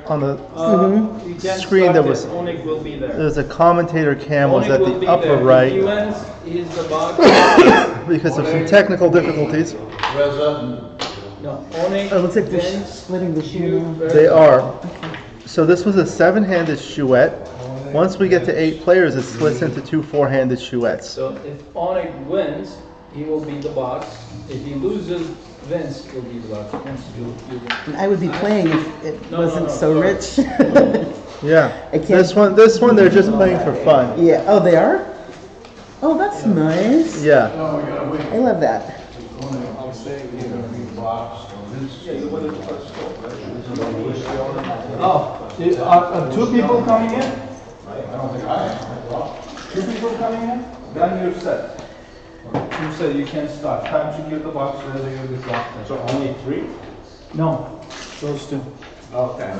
on the Uh, screen there was Onnig will be there. there's a commentator cam was at the upper there. Right he wins, the because of some technical difficulties. No, Oh, it looks like they're splitting the shoe. They are. So this was a seven-handed chouette. Once we get to eight players, it splits into two four-handed chouettes. So if Onnig wins, he will be the box. If he loses, Vince will be the box. Vince, you, you win. And I would be playing if it No, no, wasn't no, so sorry. rich. Yeah. I can't- This one, this one, they're just playing for fun. yeah. Oh, they are. Oh, that's nice. Yeah. I love that. Oh, i- are, are two people coming in? I don't think I am. Two people coming in? Then you're set. You said you can't start. Time to give the box ready with the clock. So only three? No, those two. Okay.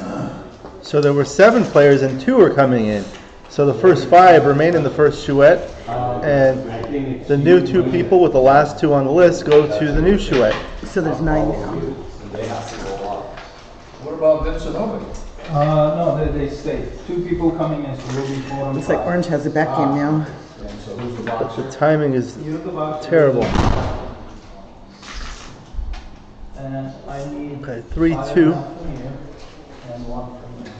So there were seven players and two are coming in. So the first five remain in the first chouette, and the new two people with the last two on the list go to the new chouette. So there's nine now. What about Vincent Owen? Uh, no, they, they stay. Two people coming in, so we'll be four Looks like. Orange has a back game now. So who's the But boxer? the timing is You're the box. terrible. And I need. Okay, three, five two. and a half from here And one from here.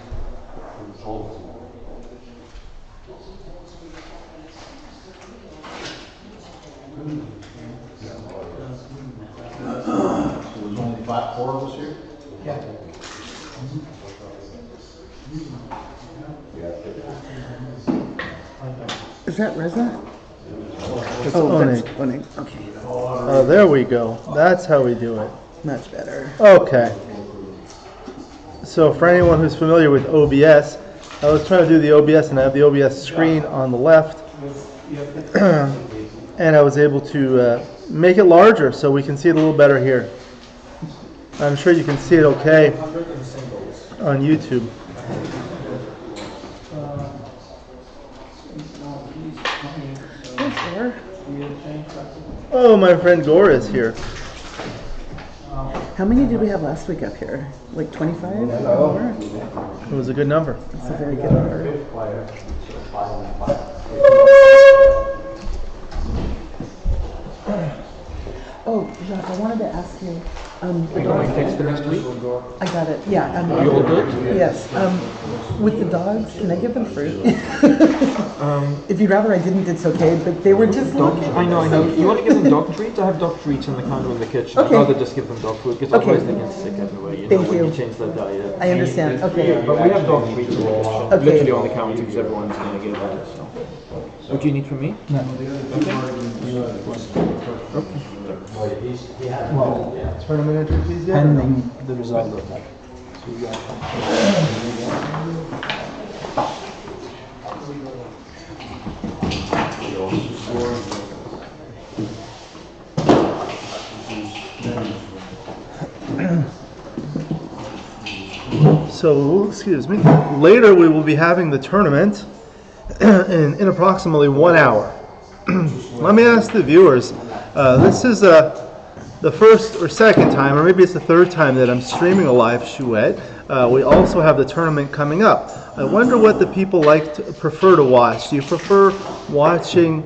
So there's only five, four of us here? Yeah. Is that Reza? It's Oh, that's. Onnig. Okay, Oh, there we go. That's how we do it. much better. Okay. So for anyone who's familiar with OBS, I was trying to do the OBS and I have the OBS screen on the left. and I was able to uh, make it larger so we can see it a little better here. I'm sure you can see it okay on YouTube. There's Gore. Oh, my friend Gore is here. How many did we have last week up here? Like 25? More? It was a good number. It's a very good number. Oh, Jacques, I wanted to ask you, um, the dogs. for next week? I got it, yeah. um, You all good? Yes, um, with the dogs, can I give them fruit? Um, If you'd rather I didn't, it's okay, but they were just dog, looking. I know, I know. You want to give them dog treats? I have dog treats in the counter in the kitchen. I'd rather just give them dog food because Okay. otherwise they get sick anyway. You know, Thank when you. you change their diet. I understand, okay. But we have dog treats in the kitchen, Okay. literally on the counter because everyone's gonna get it. So. What do you need from me? Tournament entry fees yet? Pending the result of that. So, excuse me. Later, we will be having the tournament in, in approximately one hour. Let me ask the viewers. Uh, this is uh, the first or second time, or maybe it's the third time that I'm streaming a live chouette. Uh, we also have the tournament coming up. I wonder what the people like to prefer to watch. Do you prefer watching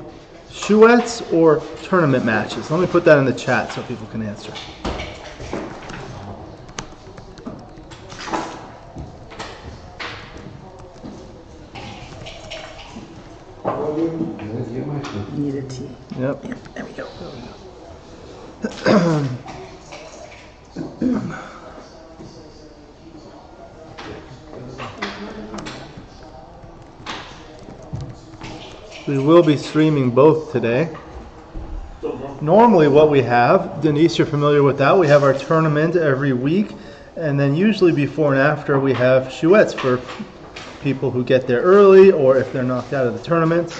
Chouettes or tournament matches? Let me put that in the chat so people can answer. Need a tea. Yep. There we go. We will be streaming both today. Normally, what we have, Denise, you're familiar with that. We have our tournament every week, and then usually before and after, we have chouettes for people who get there early or if they're knocked out of the tournament.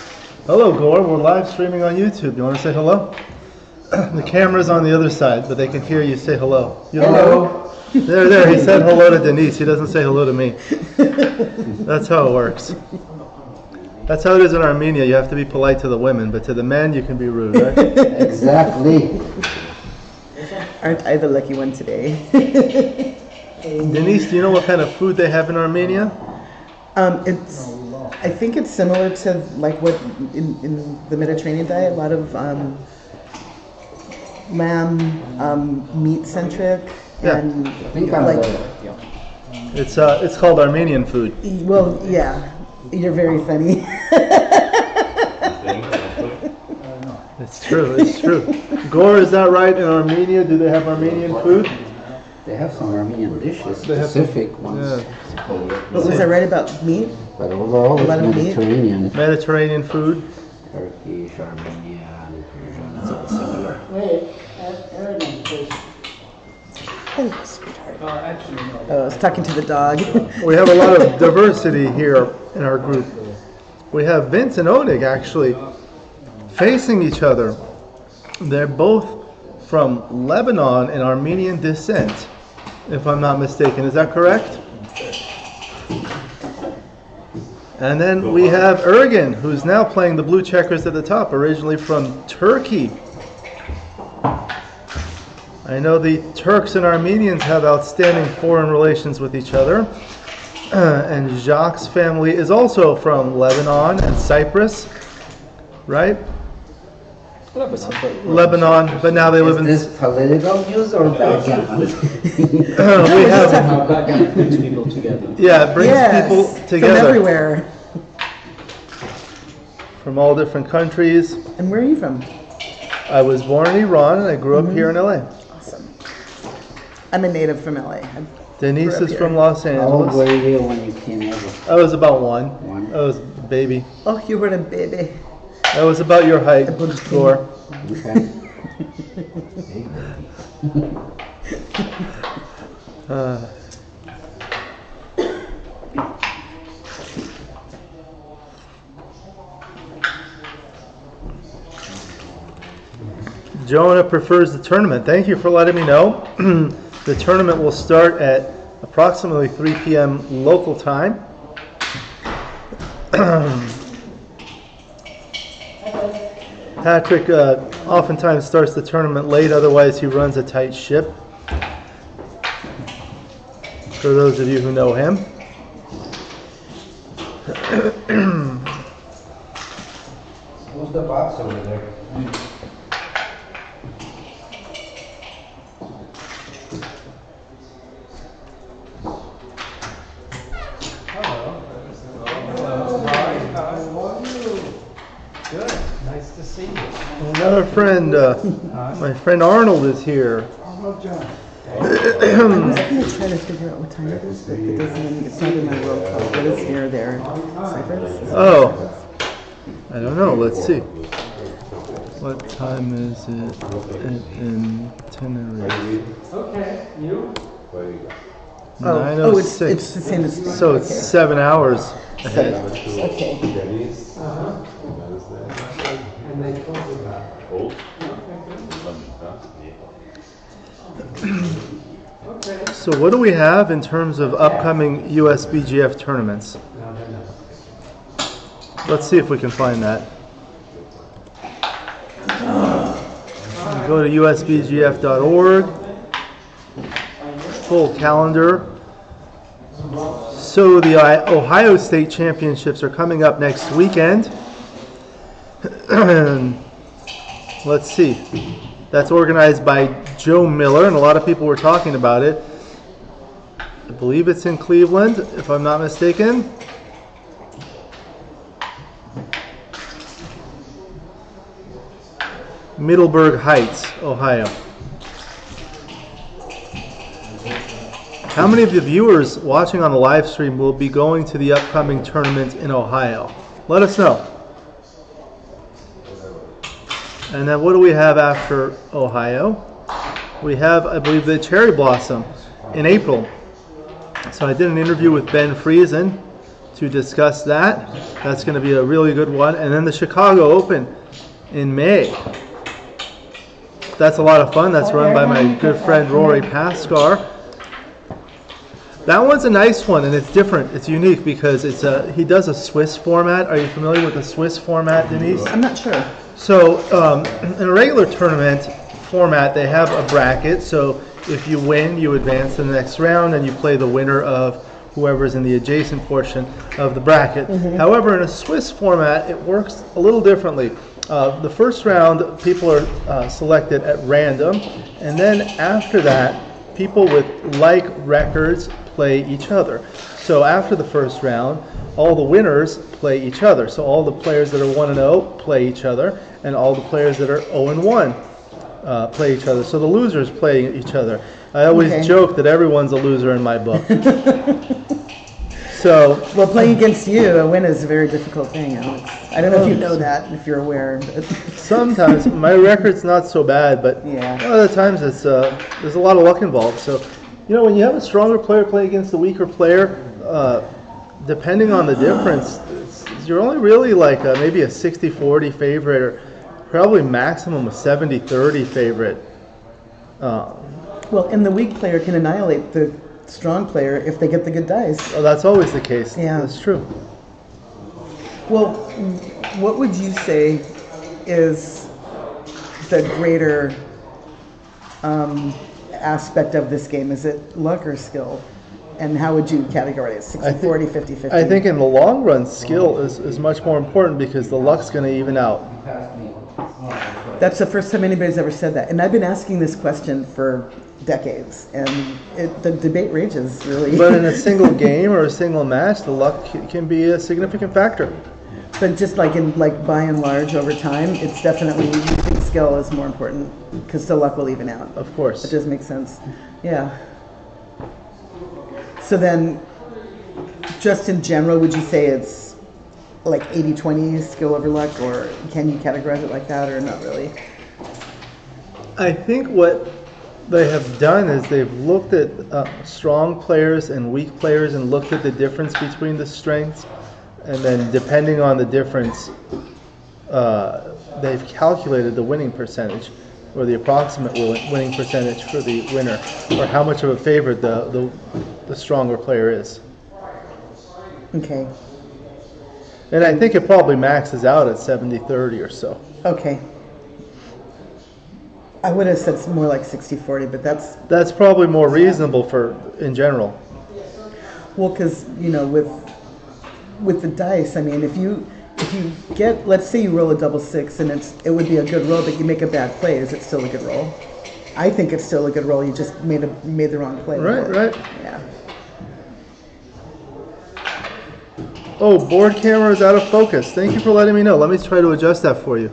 Hello, Gore. We're live streaming on YouTube. You want to say hello? the camera's on the other side, but they can hear you say hello. You Hello. There, there. He said hello to Denise. He doesn't say hello to me. That's how it works. That's how it is in Armenia. You have to be polite to the women, but to the men, you can be rude, right? Exactly. Aren't I the lucky one today? Denise, do you know what kind of food they have in Armenia? Um, it's, I think it's similar to like what in, in the Mediterranean diet, a lot of um, lamb, um, meat centric, Yeah. and like, It's uh, it's called Armenian food. well, yeah, you're very funny. It's true. It's true. Gore, is that right? In Armenia, do they have Armenian food? They have some Armenian dishes, They have some- specific ones. What was I right about meat? But overall, it's of meat? Mediterranean. Mediterranean food. Turkish, Armenian, Persian, it's all similar. Wait, ask Aaron, please. Hello, sweetheart. Uh, actually, no. Oh, I was talking to the dog. We have a lot of diversity here in our group. We have Vince and Onnig actually facing each other. They're both from Lebanon and Armenian descent, if I'm not mistaken. Is that correct? And then we have Ergin, who's now playing the blue checkers at the top, originally from Turkey. I know the Turks and Armenians have outstanding foreign relations with each other. And Jacques' family is also from Lebanon and Cyprus, right? Lebanon, but now they live in. Is this political news or backgammon? we have. How brings people together. Yeah, it brings yes, people from together everywhere. from all different countries. And where are you from? I was born in Iran and I grew up mm-hmm. here in LA. Awesome. I'm a native from LA. I'm- Denise Grew up is here. from Los How old Angeles. were you when you came over? I was about one. One. I was a baby. Oh, you were a baby. I was about your height, Gore. Okay. Uh, Jonah prefers the tournament. Thank you for letting me know. the tournament will start at approximately 3 p.m. local time. Patrick uh, oftentimes starts the tournament late, otherwise, he runs a tight ship. For those of you who know him. Who's the box over there? Good, nice to see you. Another friend, uh, my friend Arnold is here. I was gonna try to figure out what time it is, but it doesn't, it's not in my world clock. What is near there? Cyprus? Is it Oh. I don't know. Let's see. What time is it in, in Tenerife? Okay, you? Oh, Nine oh, oh it's, it's six. the same as. So it's okay. seven hours ahead. Okay. And they told you that. Okay. So what do we have in terms of upcoming USBGF tournaments? Let's see if we can find that. Go to usbgf.org. Full calendar. So the Ohio State Championships are coming up next weekend. let's see. That's organized by Joe Miller, and a lot of people were talking about it. I believe it's in Cleveland, if I'm not mistaken. Middleburg Heights, Ohio. How many of the viewers watching on the live stream will be going to the upcoming tournament in Ohio? Let us know. And then what do we have after Ohio? We have, I believe, the Cherry Blossom in April. So I did an interview with Ben Friesen to discuss that. That's going to be a really good one. And then the Chicago Open in May. That's a lot of fun. That's run by my good friend Rory Pascar. That one's a nice one, and it's different. It's unique because it's a he does a Swiss format. Are you familiar with the Swiss format, Denise? I'm not sure. So um, in a regular tournament format, they have a bracket. So if you win, you advance to the next round, and you play the winner of whoever's in the adjacent portion of the bracket. However, in a Swiss format, it works a little differently. Uh, the first round, people are uh, selected at random, and then after that, people with like records play each other. So after the first round, all the winners play each other. So all the players that are 1 and 0 play each other, and all the players that are 0 and 1 uh, play each other. So the losers play each other. I always Okay. joke that everyone's a loser in my book. so Well, playing against you, a win is a very difficult thing, Alex. I don't know if you know that, if you're aware. Sometimes my record's not so bad, but Yeah. a lot of times it's uh, there's a lot of luck involved. So, you know, when you have a stronger player play against a weaker player, uh, depending on the difference, you're only really like a, maybe a 60-40 favorite, or probably maximum a 70-30 favorite. Uh, well, and the weak player can annihilate the strong player if they get the good dice. well, that's always the case. Yeah. that's true. Well, what would you say is the greater um, aspect of this game? Is it luck or skill? And how would you categorize it? 60 I thi- 40, 50 50? I think in the long run, skill is, is much more important because the luck's going to even out. That's the first time anybody's ever said that. And I've been asking this question for decades, and it, the debate rages, really. But in a single game or a single match, the luck can be a significant factor. But just like in like by and large over time, it's definitely you skill is more important because the luck will even out. Of course. It does make sense. Yeah. So then, just in general, would you say it's like 80-20 skill over luck, or can you categorize it like that, or not really? I think what they have done is they've looked at uh, strong players and weak players and looked at the difference between the strengths, and then depending on the difference, uh, they've calculated the winning percentage or the approximate winning percentage for the winner, or how much of a favorite the, the, the stronger player is. Okay. And I think it probably maxes out at 70 30 or so. Okay. I would have said more like 60-40, but that's That's probably more reasonable for in general. Well, because you know, with with the dice, I mean, if you if you get, let's say you roll a double six, and it's it would be a good roll, but you make a bad play, is it still a good roll? I think it's still a good roll. You just made a made the wrong play. Right, right. Yeah. Oh, board camera is out of focus. Thank you for letting me know. Let me try to adjust that for you.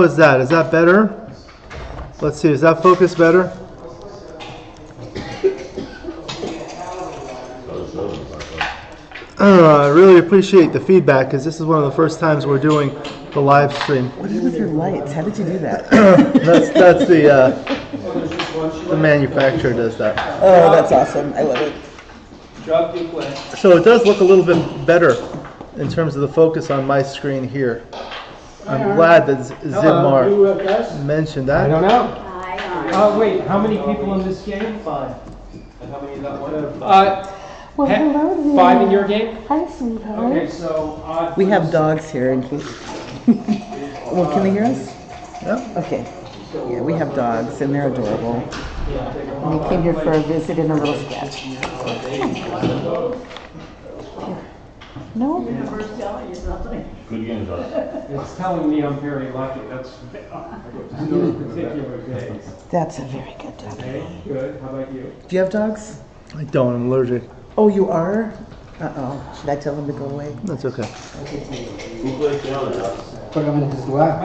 How is that? Is that better? Let's see, is that focus better? Uh, I really appreciate the feedback because this is one of the first times we're doing the live stream. What is with your lights? How did you do that? that's that's the uh, the manufacturer does that. Oh, that's awesome. I love it. Drop your play. So it does look a little bit better in terms of the focus on my screen here. I'm glad that Z- Hello, you, uh, Zidmar Gus? mentioned that. I don't know. Hi, Uh, wait, how many people in this game? Five. And how many in that one? Uh, Well, ha- hello there. five in your game? Hi, sweetheart. Okay, so odd. We have dogs here in case. Well, can they hear us? Yeah. Okay. Yeah, we have dogs and they're adorable. And they came here for a visit and a little sketch. No? Good game, Josh. It's telling me I'm very lucky, that's, no particular days. That's a very good dog. Okay, good, how about you? Do you have dogs? I don't, I'm allergic. Oh, you are? Uh-oh. Should I tell them to go away? That's okay. Who plays piano, Josh? My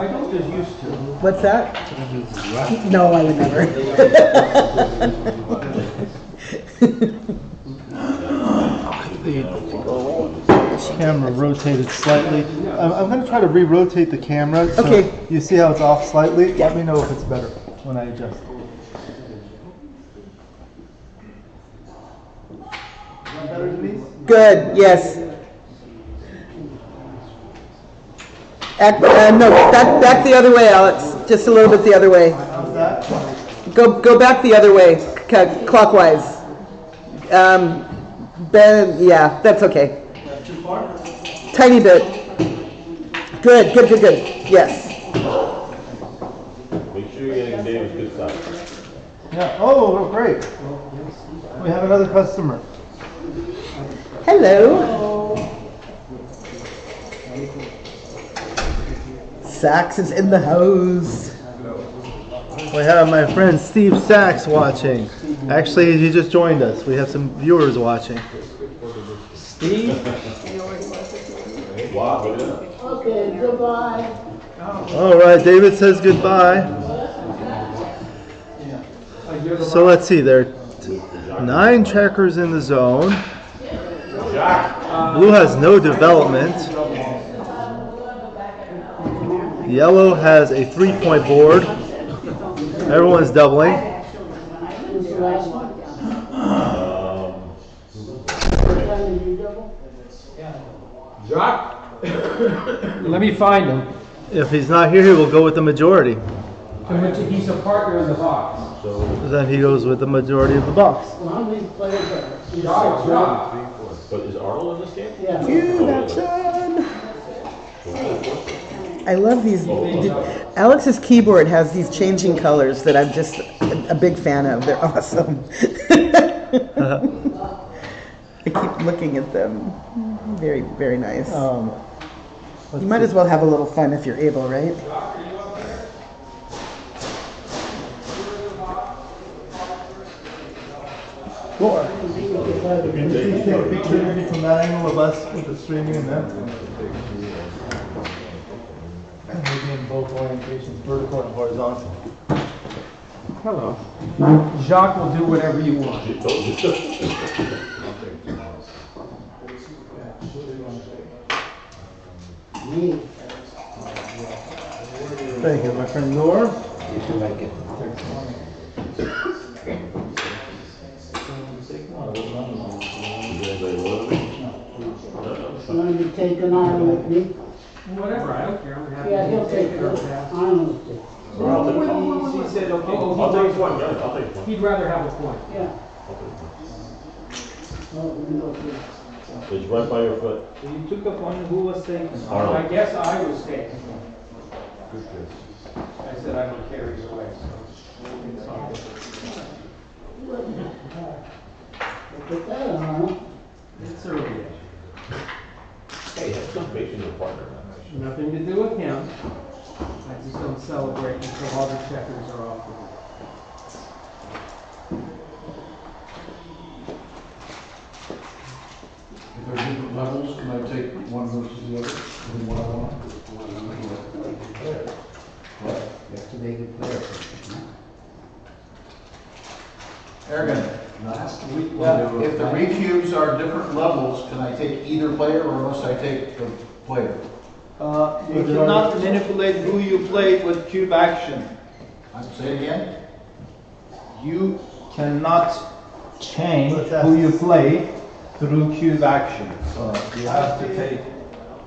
dog is used to. What's that? No, I would never. The camera rotated slightly. I'm, I'm gonna try to re-rotate the camera. so Okay. You see how it's off slightly? Let me know if it's better when I adjust. Good, yes. Act, uh, no, back, back the other way, Alex. Just a little bit the other way. How's that? Go, go back the other way, clockwise. Um, Ben, yeah, that's okay. Too far? Tiny bit. Good, good, good, good. Yes. Make sure you're getting David's good stuff. Yeah. Oh, great. We have another customer. Hello. Sachs is in the house. We have my friend Steve Sachs watching. Actually, he just joined us. We have some viewers watching. Steve? Okay, goodbye. All right, David says goodbye. So let's see, there are nine checkers in the zone. Blue has no development. Yellow has a three-point board. Everyone's doubling. Jacques? Let me find him. If he's not here, he will go with the majority. And which- He's a partner in the box. Then he goes with the majority of the box. Well, how many players are there? Jacques, Jacques. but is Arnold in this game? Yeah. You got done. I love these. Alex's keyboard has these changing colors that I'm just a, a big fan of. They're awesome. I keep looking at them. Very, very nice. Um, You might as well have a little fun if you're able, right? Sure. Can you take a picture maybe from that angle of us with the streaming and that? Maybe in both orientations, vertical and horizontal. Hello. Jacques will do whatever you want. Me. Thank you, my friend Noor. You want to take an arm with me? Whatever, I don't care, I'm happy. Yeah, he'll to take it. your arm with you. He he said, okay. I'll take one, yeah, I'll take one. He'd rather have a point. Yeah. We go through. It's right by your foot. So you took up one, who was taken? Arnold. I guess I was taken. I said I don't care either way, so. it's all. Put that on. It's early. Hey, have some faith in your partner. Nothing to do with him. I just don't celebrate until all the checkers are off. They're different levels, can I take one versus the other, and one I want? You have to make it clear. Aragon, now, if the recubes are different levels, can I take either player or must I take the player? Uh, you cannot manipulate who you play with cube action. Uh, Say it again? You cannot change who you play through cube actions. Uh, You have to take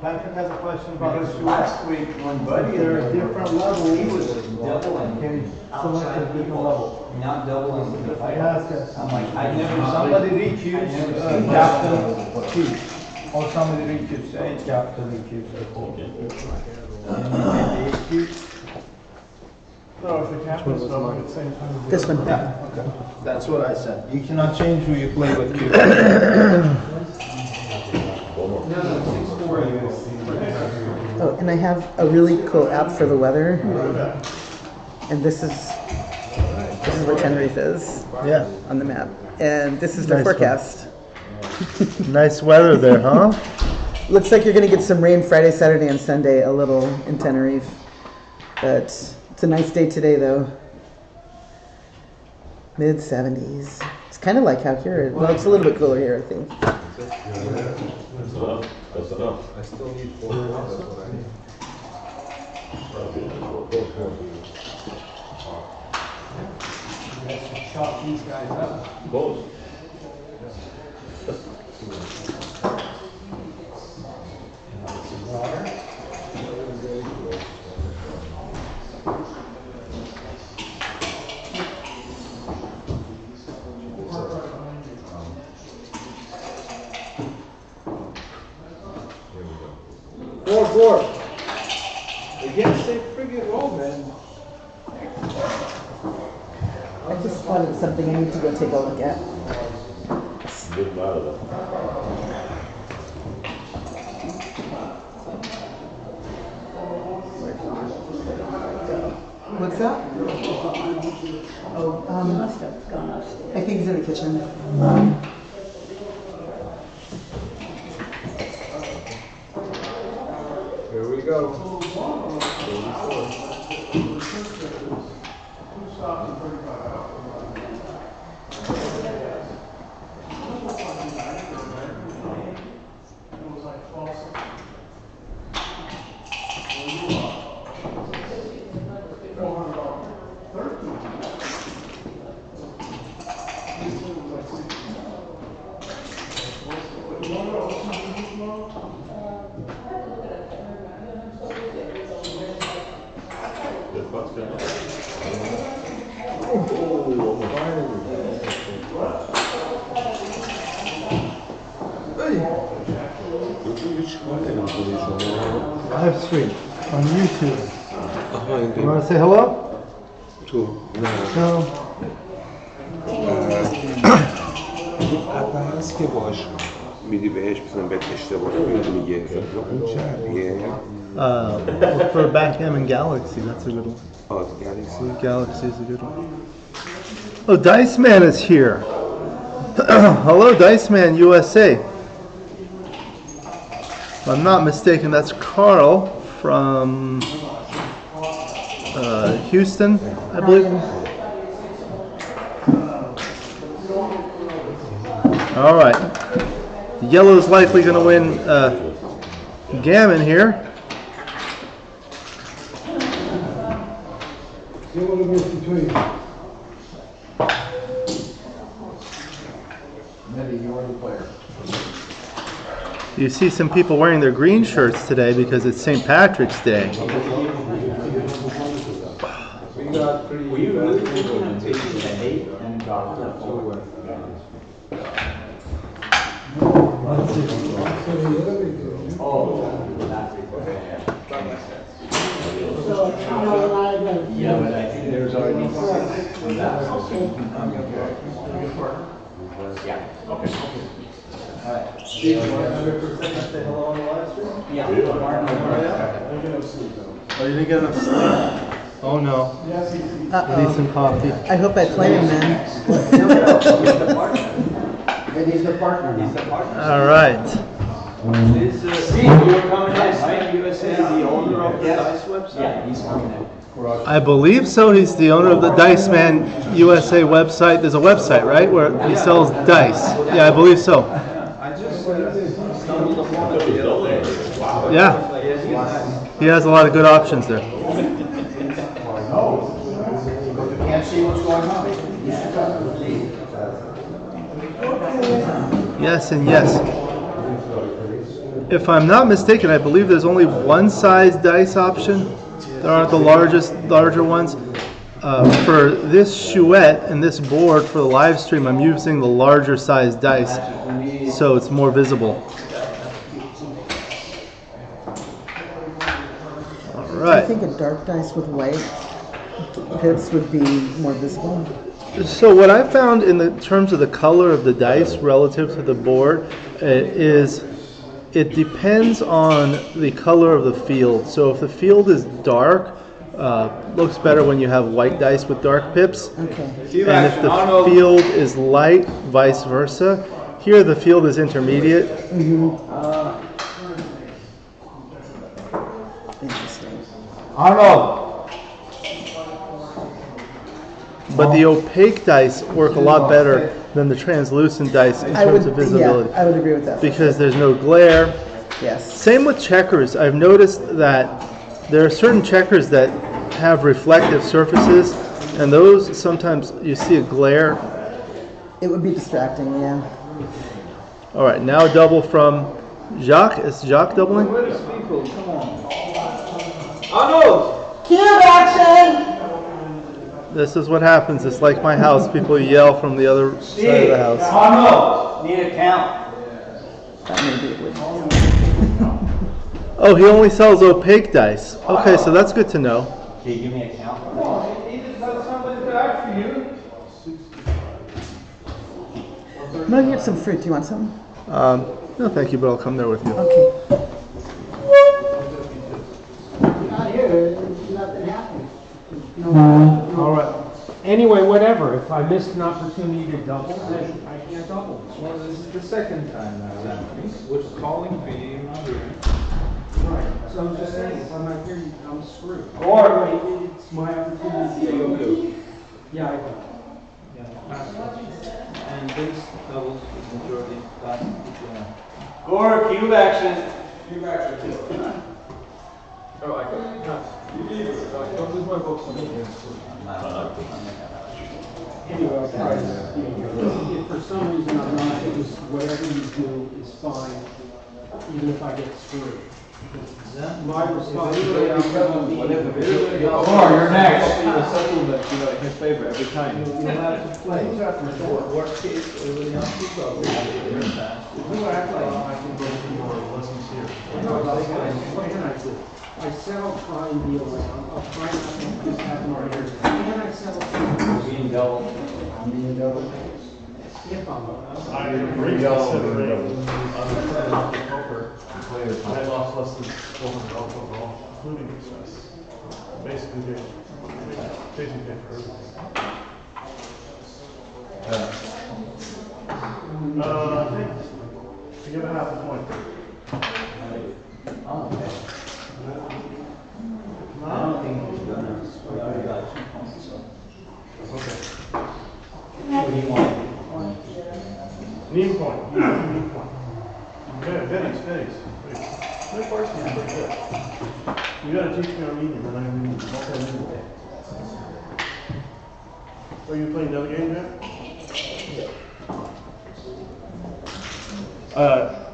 Patrick has a question about Because the last week when Buddy. There are different levels. He was doubling. Can you select a different people, level? Not doubling the fight. Ask. I'm like, I never. Somebody I recuse, never uh, seen Captain Chief, or somebody recuse, say Captain recuse the whole. And you may be accused. No, if the captain's double at the same time. This one. Yeah, okay. That's what I said. You cannot change who you play with. Q. Oh, and I have a really cool app for the weather. And this is, this is where Tenerife is Yeah, on the map. And this is the Nice forecast. nice weather there, huh? Looks like you're gonna get some rain Friday, Saturday, and Sunday a little in Tenerife. But it's a nice day today though. Mid 70s. It's kind of like out here. Well, it's a little bit cooler here, I think. That's enough, that's enough. I still need four, that's what I need. Four, four. Chop these guys up. Close. Four, four. Against a friggin' roll, man. I just spotted something I need to go take a look at. Didn't. What's that? Oh, um, Must have gone upstairs. I think he's in the kitchen. Here go. Good look for Backgammon Galaxy. That's a good one. Oh, Galaxy. Galaxy is a good one. Oh, Dice Man is here. Hello, Dice Man USA. If I'm not mistaken, that's Carl from uh, Houston, I believe. All right. Yellow's likely going to win uh, Gammon here. See what it is between. Mitty, you are the player. You see some people wearing their green shirts today because it's St. Patrick's Day. We got pretty. Were you really thinking of taking the eight and dropping it forward? Oh, that's it. Okay. That makes sense. So Connor and I are gonna. Yeah, but I think there's already six on that, so you can come here. Yeah, okay. Alright. Steve, you want to come here for a second and say hello on the live stream? Yeah. Oh, you didn't get enough sleep? Oh no. Uh-oh. Need some coffee. I hope I play him then. And he's the partner. He's the partner. All right. Is, uh, Steve, you're coming in, right? USA, the owner of the Dice website? Yeah, he's coming in. I believe so. He's the owner of the Dice Man USA website. There's a website, right, where he sells dice. Yeah, I believe so. Yeah. He has a lot of good options there. Yes and yes. If I'm not mistaken, I believe there's only one size dice option. There aren't the largest, larger ones. Uh, for this chouette and this board for the live stream, I'm using the larger size dice, so it's more visible. All I think a dark dice with white pips would be more visible. So what I found in the terms of the color of the dice relative to the board uh, is it depends on the color of the field. So if the field is dark, uh, looks better when you have white dice with dark pips. Okay. And if the field is light, vice versa. Here the field is intermediate. Interesting. Arnold. But the opaque dice work a lot better than the translucent dice in I terms would, of visibility. yeah, I would agree with that. because there's no glare. Yes. Same with checkers. I've noticed that there are certain checkers that have reflective surfaces, and those sometimes you see a glare. It would be distracting, yeah. All right, now double from Jacques. Is Jacques doubling? Where is people? Come on. Arnold. Cube action! This is what happens. It's like my house. People yell from the other side of the house. Arnold. Need a count. That maybe it would. Oh, he only sells opaque dice. Okay, so that's good to know. Can you give me a count? Come on. He just got somebody to act for you. I'm gonna get some fruit. Do you want some? Um, no, thank you, but I'll come there with you. Okay. Not here, nothing happened. All right. Anyway, whatever. If I missed an opportunity to double, then I can't double. Well, this is the second time that's happened. Which is calling fee, I'm not doing. Right. So I'm just saying, if I'm not here, I'm screwed. Or wait, it's my opportunity to go. Yeah, I do. Yeah. And this doubles is majority. That's, yeah. Gore, cube action. You guys are too. Oh, I got, no, you leave it, don't lose my books on me. Anyway, I'll try to- if for some reason I'm not, it was, whatever you do is fine, even if I get screwed. My responsibility. Omar, you're next. The supplement, you know, in his favor every time. You'll have to play. Worst case, everybody else is over. You act like uh, I can go to your lessons here. No, but I- what can I do? I said I'll try and around, I'll try not to just have more here. And then I said I'll. Being double. I'm being double. If I'm. I agree, considering on the poker, I lost less than four hundred dollars overall, including expense. Basically, they, basically pay for everything. Uh, I think, to get a half a point. I don't think he's gonna, we already got two points, so. You want? Point, knee point. Yeah, Vinny's, Vinny's. My varsity. You gotta teach me Armenian, then I can multi-lingual. Are you playing the other game yet? Uh,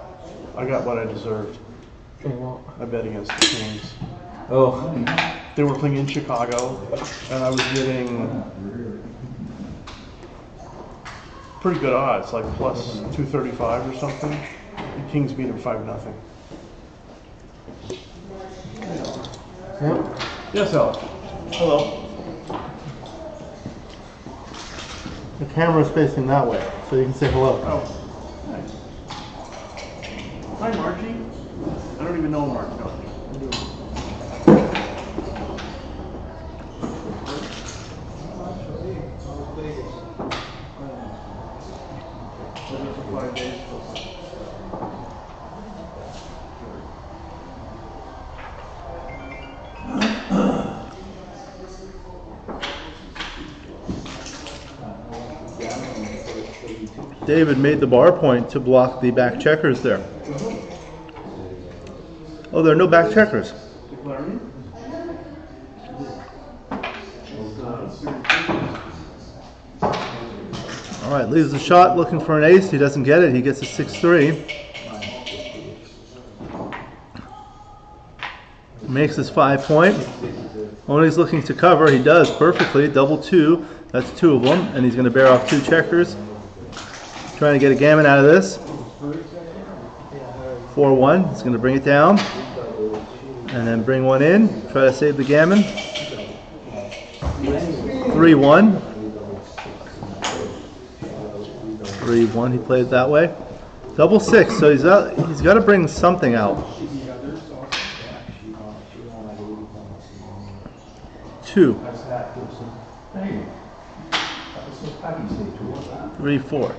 I got what I deserved. I bet against the Kings. Oh. They were playing in Chicago, and I was getting pretty good odds, like plus 235 or something. The Kings beat them 5 nothing. Yes, Alex. Hello. The camera's facing that way, so you can say hello. Oh, nice. Hi, Margie. I don't even know Margie. No, I do. Five days. David made the bar point to block the back checkers there. Oh, there are no back checkers. All right, leaves the shot looking for an ace. He doesn't get it. He gets a 6 3. makes his five point. Only's looking to cover. He does perfectly. Double two. That's two of them, and he's going to bear off two checkers. Trying to get a gammon out of this. Four one. He's going to bring it down, and then bring one in. Try to save the gammon. Three one. Three one. He played that way. Double six. So he's got he's got to bring something out. Two. Three four.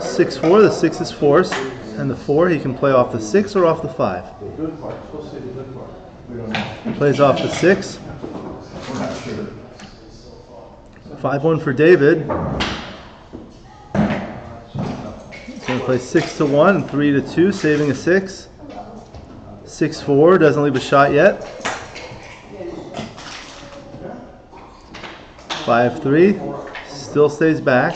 Six four. The six is forced, and the four he can play off the six or off the five. To. He plays off the six. Five one for David. He's gonna play six to one, three to two, saving a six. Six four doesn't leave a shot yet. Five three still stays back.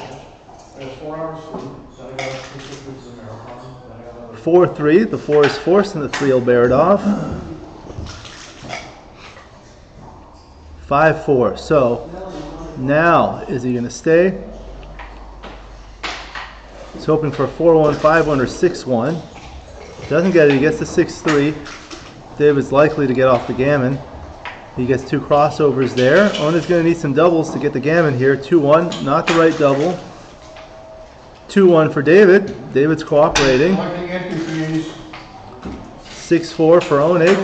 Four three. The four is forced, and the three will bear it off. Five four. So now is he gonna stay? He's hoping for four one, five one, or six one. Doesn't get it. He gets the six three. David's likely to get off the gammon. He gets two crossovers there. Ona's gonna need some doubles to get the gammon here. Two one, not the right double. Two one for David. David's cooperating. Collecting entry fees. Six four for Onnig.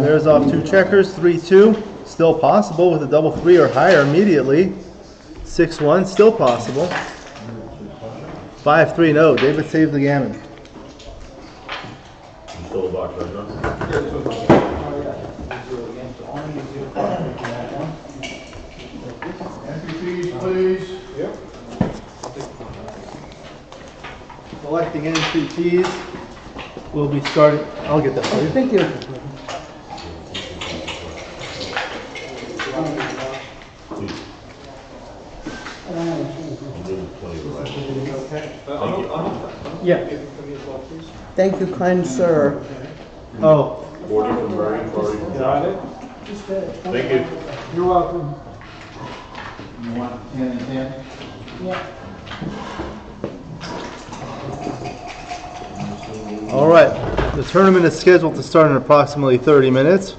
There's off two checkers, three two, still possible with a double three or higher immediately. Six one, still possible. Five three, no. David saved the gammon. Please. Yep. Collecting NCTs. We'll be starting. I'll get that for you. Thank you. Yeah. Thank you, kind sir. Oh, Forty from Murray, forty from Got it? Thank you. You're welcome. You want ten and ten? All right. The tournament is scheduled to start in approximately 30 minutes.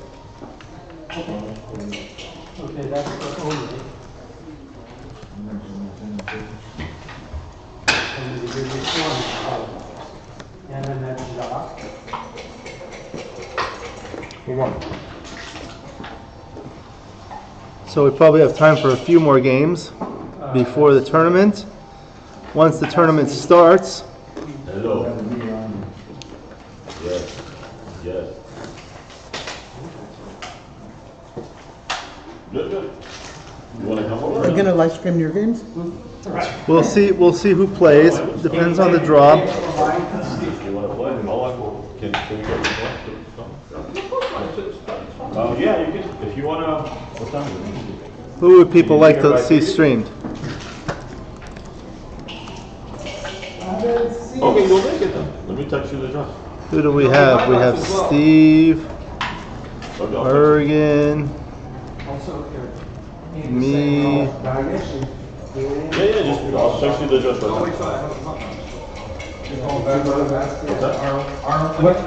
So we probably have time for a few more games before the tournament. Once the tournament starts, Hello. Yes, yes. Good, good. You wanna come over? Are you gonna live stream your games? we'll see. We'll see who plays. Depends on the draw. You wanna play? I'll, can, can we go? Yeah, you can, if you wanna, what time is it? Who would people like to see streamed? Okay, go make it then. Let me text you the draw. Who do we have? We have Steve, Okay, I'll text you. Ergen, Also, here. Me. Yeah, yeah, just, I'll text you the address right now. What's?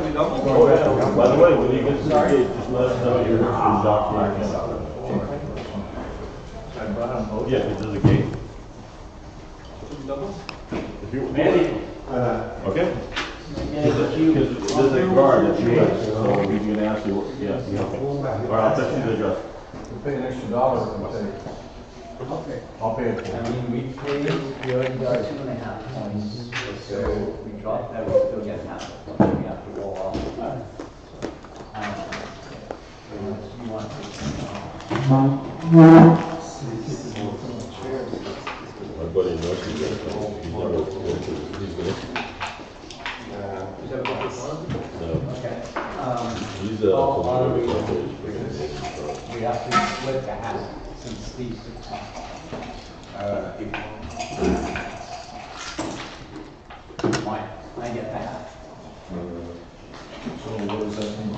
Oh, yeah. By the way, when you get to the gate, just let us know you're from Jacques Marquez. Yeah, if there's a gate. If you, uh, okay? Because there's a guard at US, so he's gonna ask you, yeah, yeah, okay. All right, I'll text you the address. We'll pay an extra dollar if we take. Okay. I'll pay it for I you. mean, we paid, we already got two and a half points, so we dropped that, we still get half, so we have to roll off. Um, Unless you want to. My buddy knows he's gonna come, he's never, he's gonna. No, Okay. Um, he's, all our from the reasons, village. We have to split the half since Steve took half. Uh, if- Why? I get the half. So what does that mean?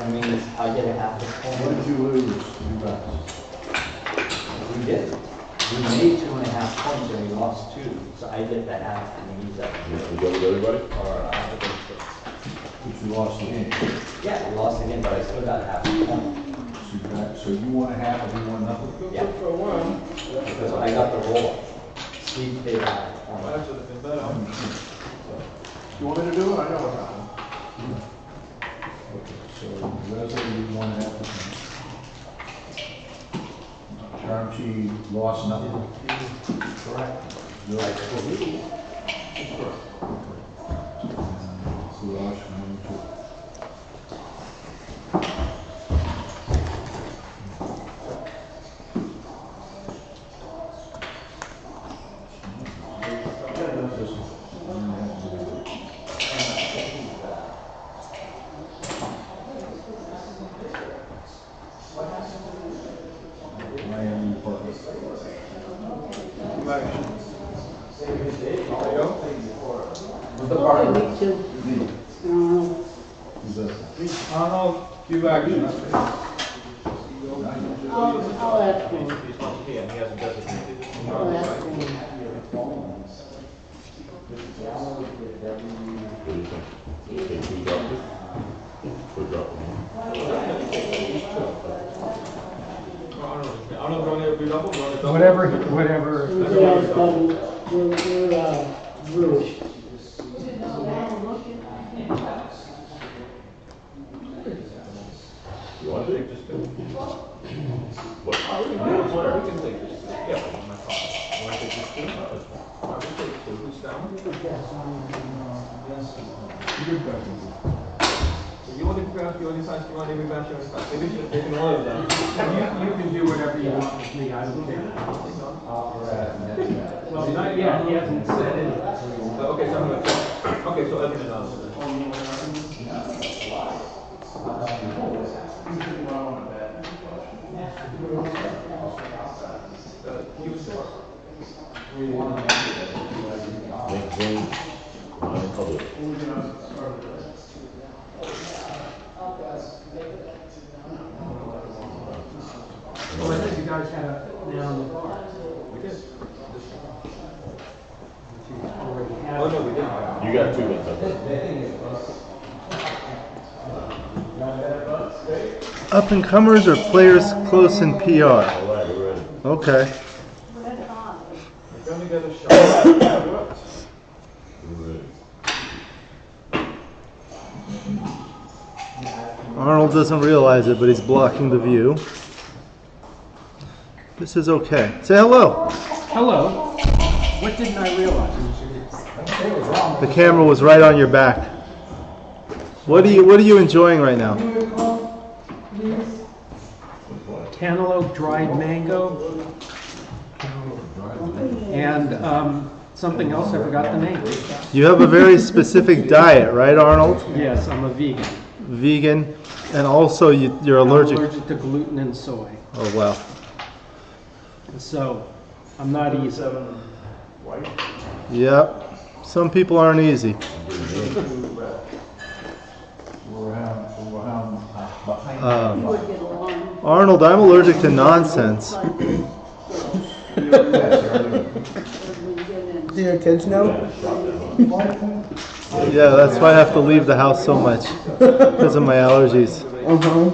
I mean, it's, I get a half a What did you lose, you guys? We did. We made two and a half points and we lost two, so I get the half and he's at. You go with everybody? Or, uh, But you lost the game. yeah, we lost again, but I still got half a point. So you got, so you want a half and he want nothing? Yeah. For one. Because I got the roll. Steve paid half. a point. You want me to do it? I know what happened. Okay, so Leslie, you want a half a point. Charanchi lost nothing? Correct. Right. Suraj, one, two. Miami Department. Okay, me too. Uh, Who's that? Arnold, give action. I'll, I'll ask him. He's not here, he hasn't designated. I'll ask him. What do you think? Take two dropped it? Or drop Whatever, whatever. We're, double- we're, we're, uh, Bruce. You want to take just two? What? Oh, we can do it, whatever, we can take just two. Yeah, but my problem. You want to take just two? No, that's fine. All right, we'll take two, who's down? You want to be back, you want to sign, you want to be back, you want. Maybe you should take an order then. You, you can do whatever you want with me, I don't care. Well, not yet, he hasn't said anything. Okay, so I'm gonna, okay, so Edwin announces it. Uh, Houston. Make James, non-public. Well, I think you guys had a, down the bar. We did. Oh, no, we didn't. You got two minutes, okay? Up and comers or players close in PR? All right, we're ready. Okay. If you only get a shot, it works. We're ready. Arnold doesn't realize it, but he's blocking the view. This is okay. Say hello. Hello. What didn't I realize? The camera was right on your back. What are you What are you enjoying right now? Cantaloupe dried mango. And, um, something else, I forgot the name. You have a very specific diet, right, Arnold? Yes, I'm a vegan. Vegan, and also you, you're I'm allergic. allergic to gluten and soy. Oh wow. So, I'm not easy. Yep. Some people aren't easy. We're having, we're having, uh, behind. Um, Would get along. Arnold, I'm allergic to nonsense. Do your kids know? Yeah, that's why I have to leave the house so much because of my allergies. Uh-huh.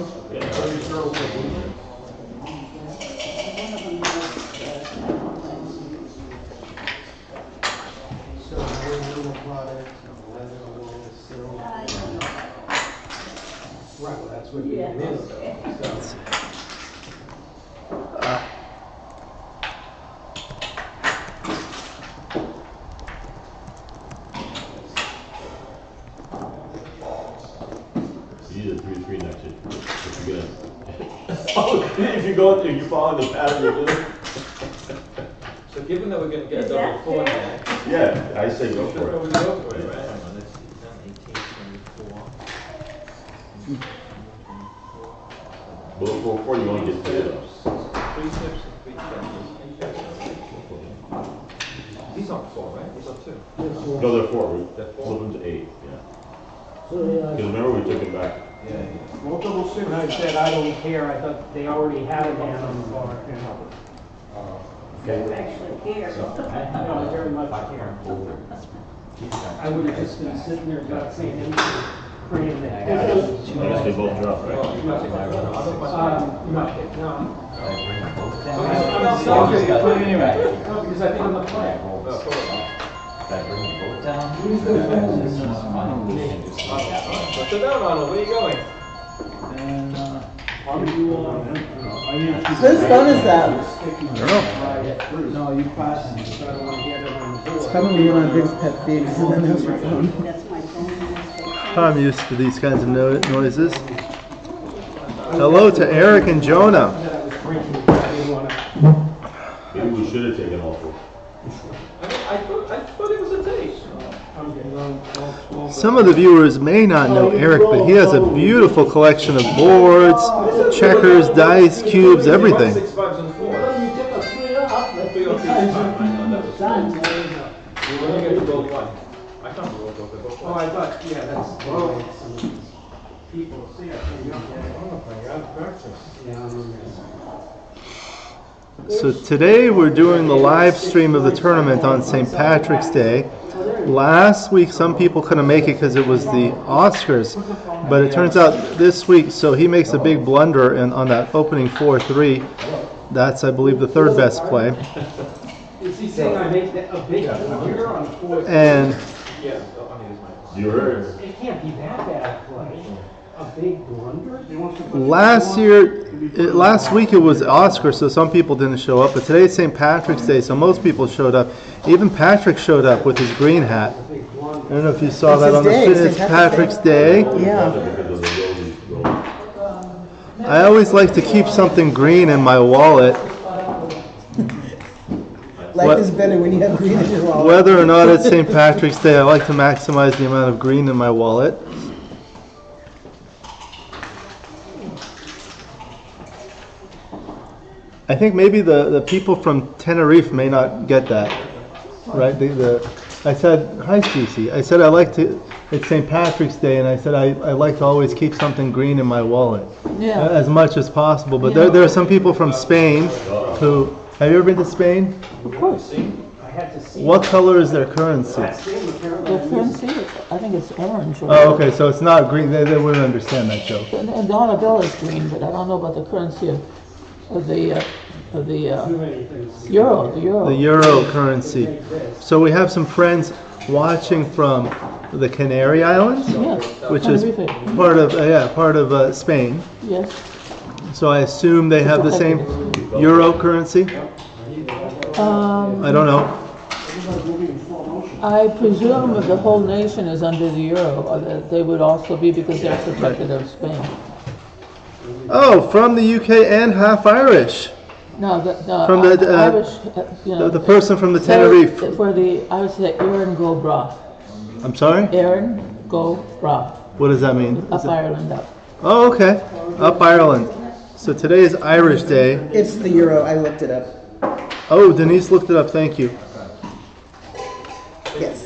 So, very little product, leather, wool, silk. Right, well, that's what vegan is, though, so. You need a three, three next year. If you're gonna. Oh, if you go, if you follow the pattern you're doing. So given that we're gonna get a Is double that four fair? there. Yeah, I say go for So it. we go for it, right? Hang on, let's see, ten, eighteen, twenty-four. Well, before you only get three of those. Three snips and three triangles. These aren't four, right? These are two. No, they're four. We They're four. flip them to eight, yeah. Because remember we took it back. Well, double six. When I said I don't care, I thought they already had a man on the bar. You actually care. No, I very much I care. I would have just been sitting there not saying anything, praying that. Unless they both drop, right? Um, no, no. I'm I'm sorry, but anyway, no, because I think I'm a player. Sit down, Ronald, where are you going? Whose phone is that? No, you passed, so I don't want to get it on the board. It's probably one of Vic's pet peeves, and then there's her phone. That's my phone. I'm used to these kinds of no- noises. Hello to Eric and Jonah. Maybe we should have taken all four. I thought, I thought it was a tape. I'm getting on twelve, twelve. Some of the viewers may not know Eric, but he has a beautiful collection of boards, checkers, dice, cubes, everything. Oh, Six fives and fours. You took a three off, but Three or three, I know, that was. done. You only get to go one. I can't go go go Oh, I thought, yeah, that's, well, some people see, I think, you don't get it. Oh, I got breakfast. Yeah, I'm So today we're doing the live stream of the tournament on St. Patrick's Day. Last week some people couldn't make it because it was the Oscars, but it turns out this week, so he makes a big blunder in, on that opening 4-3. That's, I believe, the third best play. Is he saying I make that a big blunder on fourth? And Yeah, I mean, it's my. You heard. It can't be that bad a play. A big blunder? last year, it, last week it was Oscar, so some people didn't show up. But today's St. Patrick's Day, so most people showed up. Even Patrick showed up with his green hat. I don't know if you saw It's that his on the day, screen. It's Patrick's Patrick's Day. Yeah. Because of the rollies, rollies. I always like to keep something green in my wallet, Life What- is better when you have green in your wallet. whether or not it's St. Patrick's Day. I like to maximize the amount of green in my wallet. I think maybe the, the people from Tenerife may not get that, right? The, the, I said, hi Cece, I said I like to, it's St. Patrick's Day, and I said I, I like to always keep something green in my wallet. Yeah. uh, As much as possible, but there, there are some people from Spain who, have you ever been to Spain? Of course. I had to see. What color is their currency? That's the The currency, I think it's orange. or- Oh, okay, so it's not green, they, they wouldn't understand that joke. And and dollar bill is green, but I don't know about the currency of, of the, uh, of the, uh, Too many things. euro, the euro. The euro currency. So we have some friends watching from the Canary Islands, Yes. which is Tenerife. part of, uh, yeah, part of uh, Spain. Yes. So I assume they have the same euro currency? Um, I don't know. I presume that the whole nation is under the euro, or that they would also be because they're protected of Spain. Oh, from the UK and half Irish. No, the, the From the, uh, Irish, uh, you know. The, the person from the they're- Tenerife. For the, I would say Erin Go Bragh. I'm sorry? Erin Go Bragh, What does that mean? up Ireland up. Oh, okay. Up Ireland. So today is Irish Day. It's the euro, I looked it up. Oh, Denise looked it up. Thank you. Yes.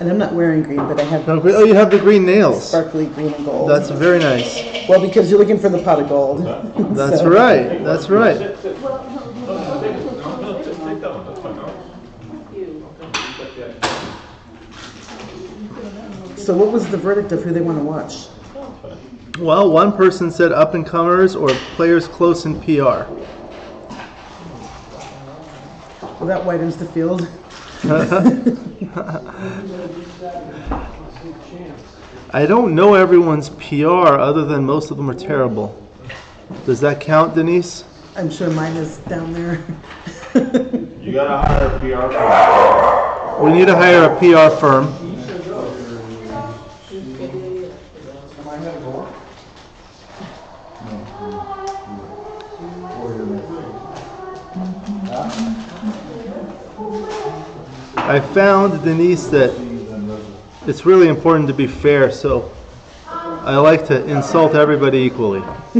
And I'm not wearing green, but I have Oh, gre- oh, you have the green nails. sparkly green and gold. That's very nice. Well, because you're looking for the pot of gold. That's So- right. That's right. Take that one, that's fine, no? So what was the verdict of who they want to watch? Well, one person said up and comers or players close in PR. Well, that widens the field. I don't know everyone's PR other than most of them are terrible. Does that count, Denise? I'm sure mine is down there. You gotta hire a PR firm. We need to hire a PR firm. I found, Denise, that it's really important to be fair, so I like to insult everybody equally.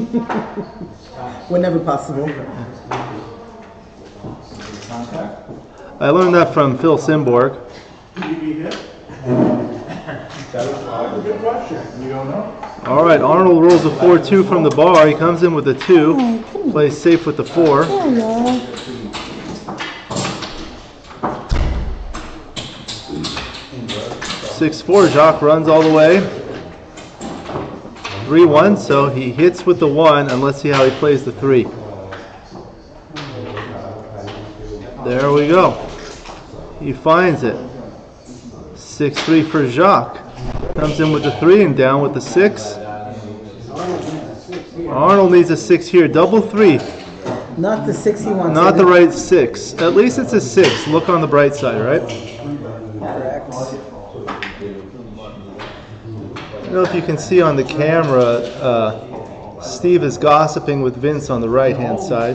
Whenever possible. I learned that from Phil Simborg. Good question. You don't know? All right, Arnold rolls a 4-2 from the bar. He comes in with a 2, plays safe with the 4. Six four, Jacques runs all the way. Three one, so he hits with the one, and let's see how he plays the three. There we go. He finds it. Six three for Jacques. Comes in with the three and down with the six. Arnold needs a six here. Double three. Not the six he wants. Not eh? the right six. At least it's a six. Look on the bright side, right? Correct. I don't know if you can see on the camera, uh, Steve is gossiping with Vince on the right hand side.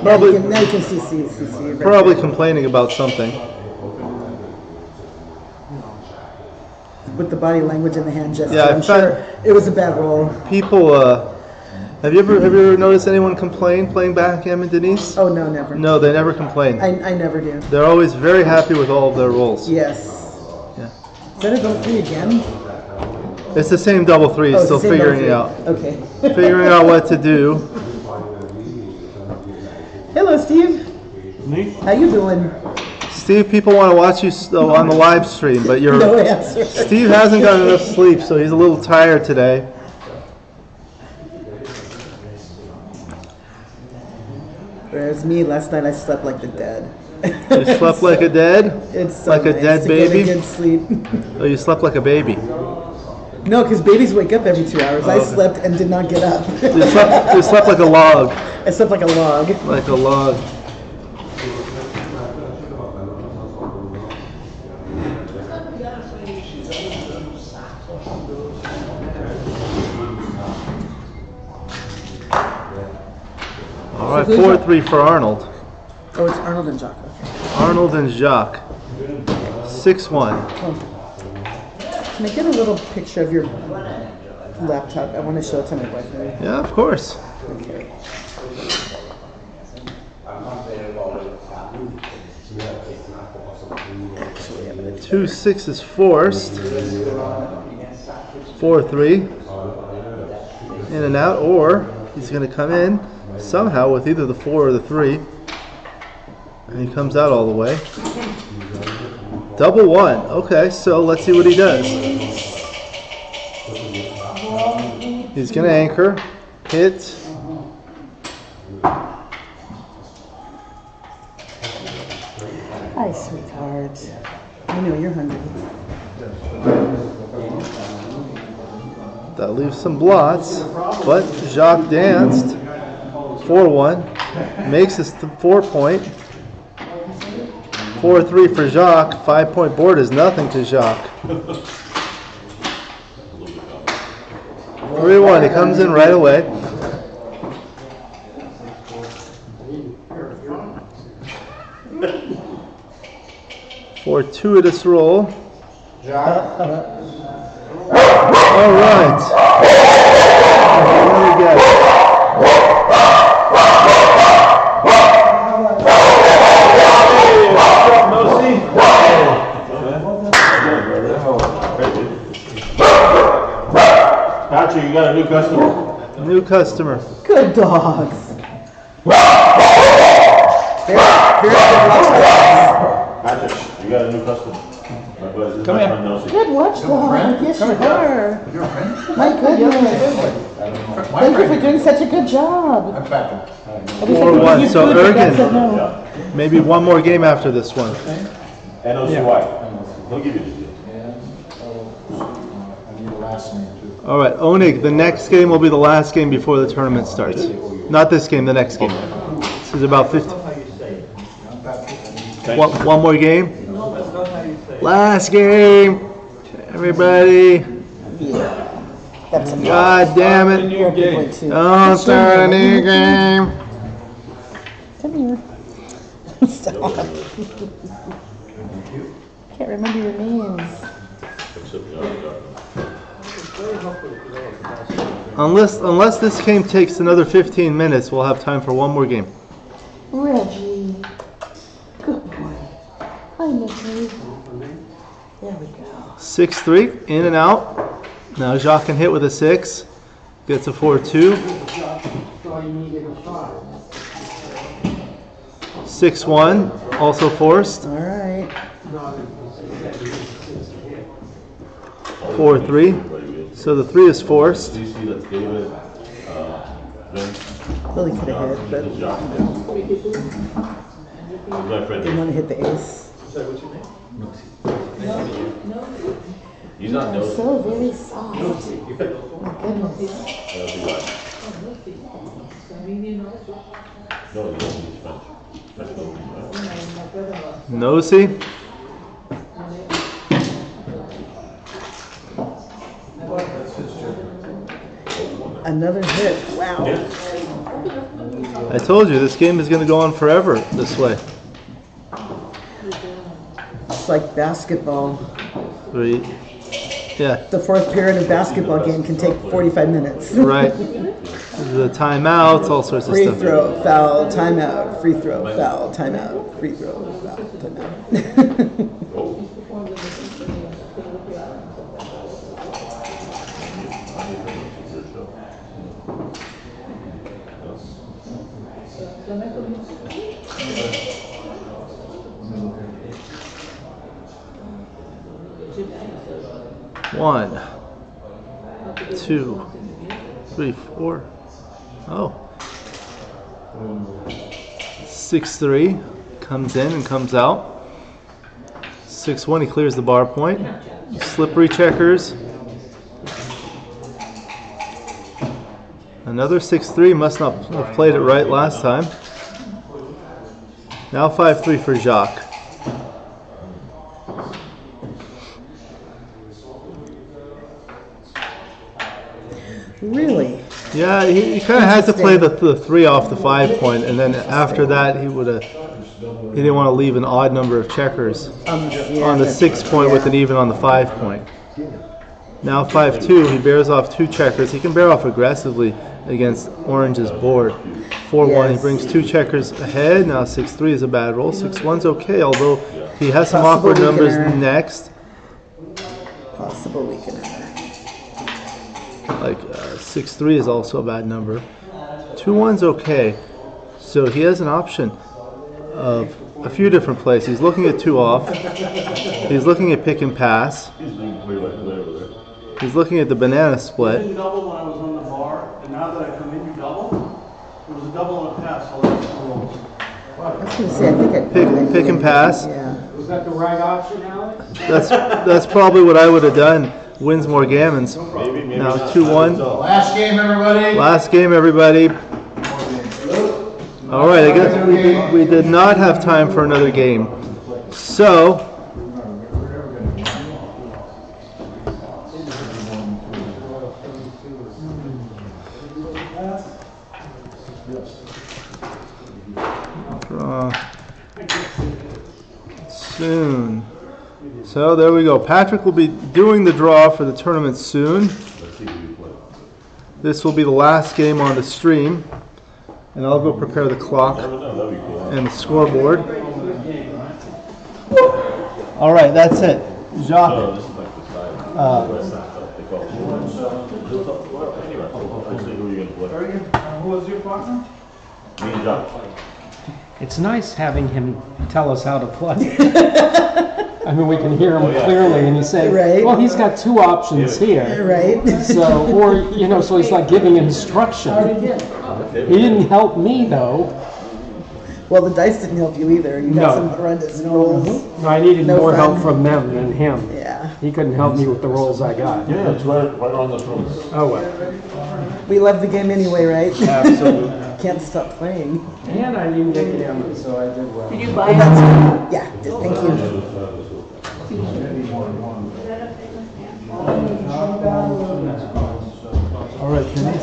Probably, now you can see, see, see, see. right probably there. complaining about something. With the body language and the hand gesture, Yeah, I'm sure it was a bad roll. People, uh, have you ever have you ever noticed anyone complain playing backgammon, Denise? Oh, no, never. No, they never complain. I, I never do. They're always very happy with all of their rolls. Yes. Yeah. Is that a double three again? It's the same double three, Oh, still the same figuring it out. Okay. Figuring out what to do. Hello, Steve. Me? How you doing? Steve, people want to watch you uh, on the live stream, but you're No answer. Steve hasn't got enough sleep, so he's a little tired today. Whereas me, last night I slept like the dead. You slept like a dead? It's so like a nice dead to get a baby? good sleep. Oh, you slept like a baby. No, because babies wake up every two hours. I Oh, okay. slept and did not get up. You slept, you slept like a log. I slept like a log. Like a log. All right, four three for Arnold. Oh, it's Arnold and Jocko. Arnold and Jacques. Six one. Can I get a little picture of your laptop? I want to show it to my boyfriend. Yeah, of course. Okay. is forced. Four three. In and out, or he's going to come in somehow with either the four or the three. And he comes out all the way. Double one. Okay, so let's see what he does. He's going to anchor, hit. Hi, sweetheart. I know you're hungry. That leaves some blots, but Jacques danced. 4-1, makes his th- four point. 4-3 for Jacques, five point board is nothing to Jacques. 3-1, he comes in right away. Fortuitous roll. All right. What we? Patrick, you got a new customer. New customer. Good dogs. Patrick, you got a new customer. My buddy- this is Come my here. friend Nelson. Good watchdog. Yes, you are. My goodness. Thank you for doing such a good job. I'm Patrick. Four one. So Ergen, maybe one more game after this one. NOCY. He'll give you the deal. I need a last name too. All right, Onnig, the next game will be the last game before the tournament starts. Not this game, the next game. This is about 50. One, one more game? Last game! Everybody! God damn it! Don't start a new game! Come here. Stop. Can't remember your names. Unless, unless this game takes another 15 minutes, we'll have time for one more game. Reggie. Good boy. Hi, Nicky. Six three, in and out. Now Jacques can hit with a six. Gets a four two. So you needed a five. Six one, also forced. All right. Four three. So the three is forced. Do you see that's David, uh, Well, he could have hit, but My friend. didn't want to hit the ace. Sorry, what's your name? He's not nosy. So very soft. I don't think why. No, he doesn't, he's French. French nosy, right? Nosy. Another hit. Wow. I told you this game is going to go on forever this way. It's like basketball. Three. Yeah. The fourth period of basketball game can take 45 minutes. Right. The timeouts, all sorts of Free stuff. Free throw, foul, timeout, free throw, foul, timeout, free throw, foul, timeout. One, two, three, four. Oh. Six three comes in and comes out. Six one, he clears the bar point. Slippery checkers. Another six three must not have played it right last time. Now five three for Jacques. Really? Yeah, he, he kind of had to play the, the three off the five point, and then after that, he would have. He didn't want to leave an odd number of checkers Um, yeah, on the six point with an even on the five point. Now five two, he bears off two checkers. He can bear off aggressively against Orange's board. Four one, he brings two checkers ahead. Now six three is a bad roll. Six one's okay, although he has some Possible awkward numbers weakener. next. Possible weakener. Like uh, six three is also a bad number. Two one's okay, so he has an option of a few different plays. He's looking at two off. He's looking at pick and pass. He's being played by play over there. He's looking at the banana You split. didn't double when I was on the bar, and now that I come in, you double? It was a double and a pass, so that's the rules. Gonna say, I think I. Pick, pick and pass. Yeah. Was that the right option, Alex? That's that's probably what I would have done. Wins more gammons. Maybe, maybe Now two one. Last game, everybody. Last game, everybody. All right, I guess we, we did not have time for another game. So, draw soon. So there we go. Patrick will be doing the draw for the tournament soon. Let's see who you play. This will be the last game on the stream, and I'll go prepare the clock Never know, that'd be cool. and the scoreboard. All right, that's it. Jacques, this is like the side. Uh, West side stuff, they call it. Well, Anyway, we'll see who you're gonna play. Who was your partner? Me and Jacques. It's nice having him tell us how to play. I mean, we can hear him oh, clearly, and you say, Right. well, he's got two options here. Right? So, or, you know, so he's like giving instruction. He didn't help me, though. Well, the dice didn't help you either. You No. got some horrendous rolls. No, I needed No more help fun. from them than him. Yeah. He couldn't help me with the rolls I got. Yeah, it's right, right on this room. Oh, well. We love the game anyway, right? Absolutely. Can't stop playing. And I didn't get gammon, so I did well. Did you buy That's it? Yeah, did- thank you. all right, Kenny.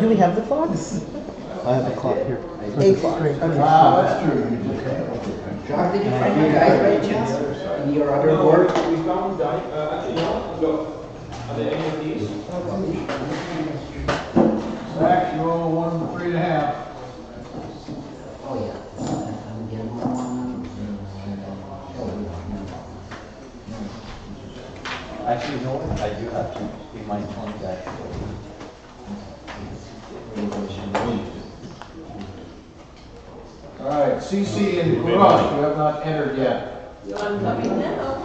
Do we have the clocks? I have a clock here. A clock. Okay. Wow, that's true. John, did you find your guys by chance? In your other board? We found, uh, Are there any of these? Zach, you owe one, three and a half. Oh, yeah. I'm getting one. Actually, no, I do have to be my contact. All right, CC and Rush, you have not entered yet. I'm coming now.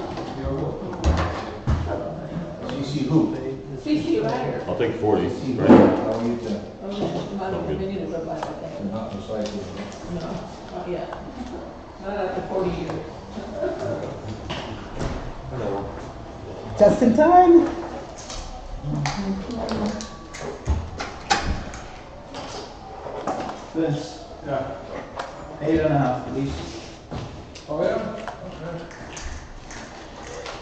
CC who? CC Ryder. I'll take forty, CC, right? how are you doing? Okay, money, we need to go by that thing. Not recycling. No, not yet. Not after forty years. Just in time. Vince? Yeah. Eight and a half, please. Oh, yeah? Okay.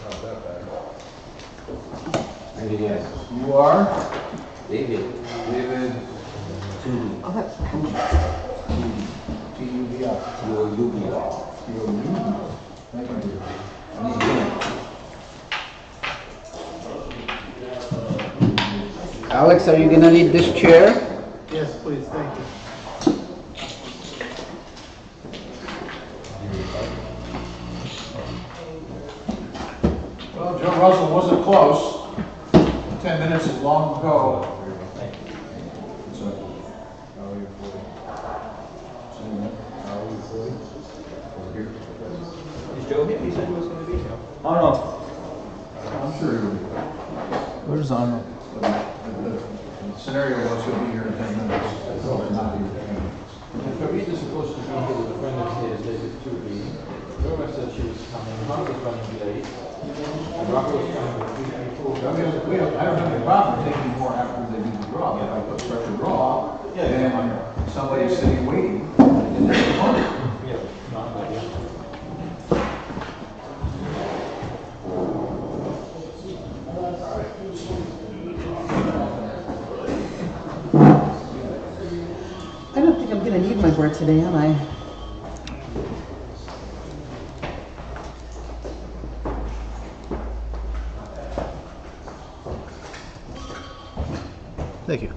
Not that bad. Yes. You are? David. David. Oh, that's T U B I. T O U B I. T O U. Thank you. Alex, are you gonna need this chair? Yes, please, thank you. Well, Joe Russell wasn't close. Ten minutes is long ago. So, How are you feeling? How are you feeling? Over here. Is Joe here? He said he was gonna be here. Oh, no. I'm sure he'll be. Where's Arnold? The the scenario was he'll be here in ten minutes. He'll not be here in ten minutes. Farid is supposed to be here with a friend of his, David Tooby. Roma said she was coming, Mark was running late. And Rocco was coming with three people. I mean, we don't, I don't have any problem taking more after they do the draw, if I put start the draw, then somebody's sitting waiting, and there's the money. Yeah, not that, yeah. I don't think I'm gonna need my board today, am I? Thank you.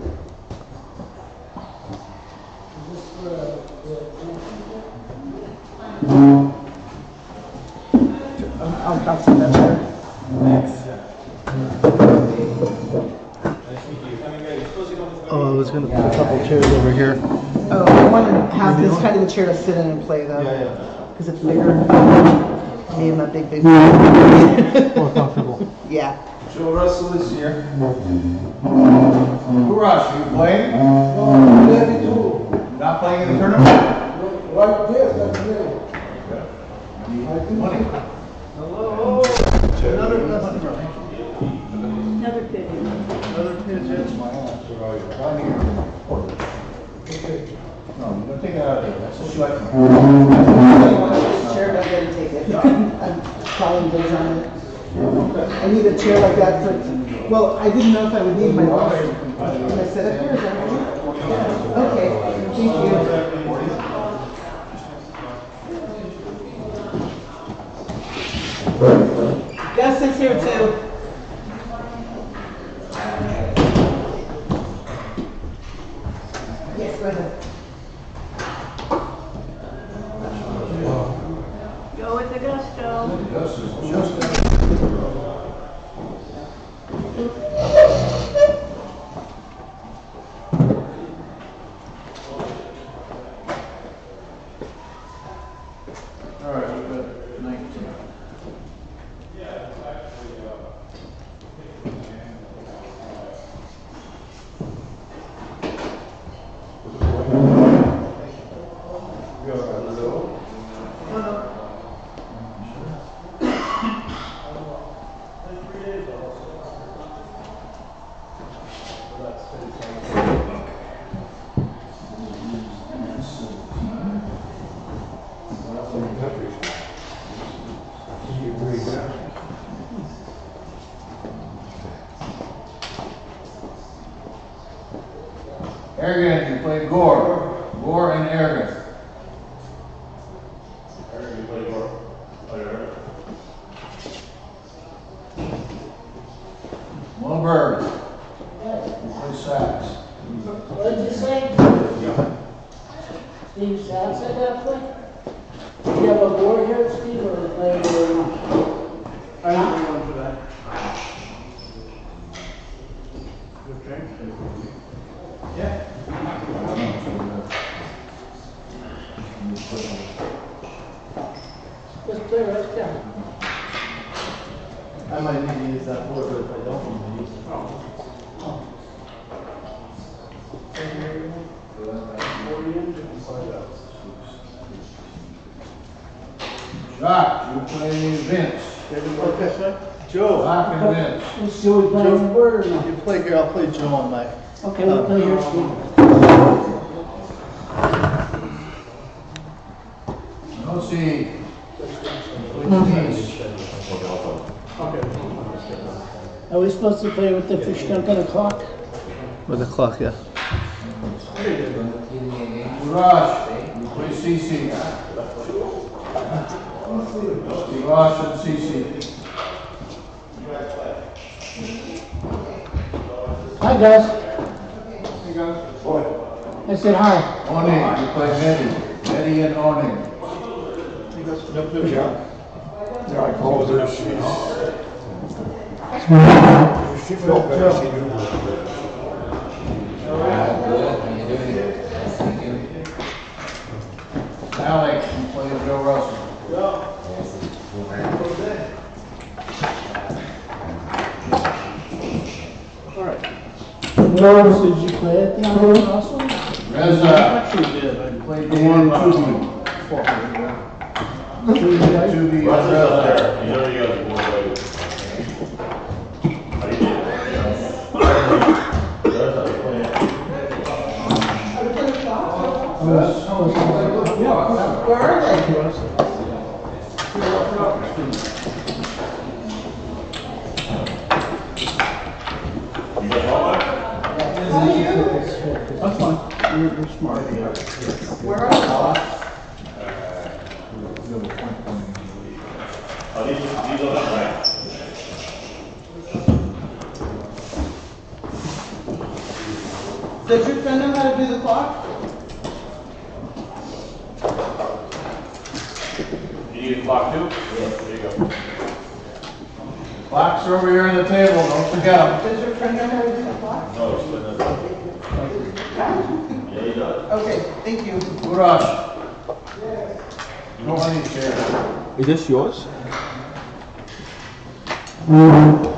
I'll, I'll pass you that better. Thanks. Oh, I was gonna put a couple chairs over here. Oh, I want to have this kind of a chair to sit in and play though. Yeah, yeah. Because it's bigger. Me and my big, big. More comfortable. Yeah. Joe Russell is here. Kurash, you playing? Not playing in the tournament? Right there, that's it. Money. Another pigeon. Another pigeon. My ass. Right here. No, you're gonna take it out of there, that's what you like. This chair, I'm gonna take it. I'm calling those on it. I need a chair like that for, well, I didn't know if I would need my board. Can I sit up here? Is that okay? Okay, thank you. Gus is here too. Yes, go ahead. Go with the gusto. This is just. All right, we've got nineteen. Gore. Gore on. Okay, we'll play. Um, no, see. Are we supposed to play with the fish tank on the clock? With the clock, yeah. guys? Hey, guys. What? I said hi. Oni You play Eddie. Eddie and Morning. Yeah. Yeah, I called her. She's... she's felt better. She. Não, de Cleia tem a Box over here on the table, don't forget them. Does your friend know how to do the box? No, she doesn't. Yeah, he does. Okay, thank you. Urash. You don't want any chairs. Is this yours? Mm -hmm.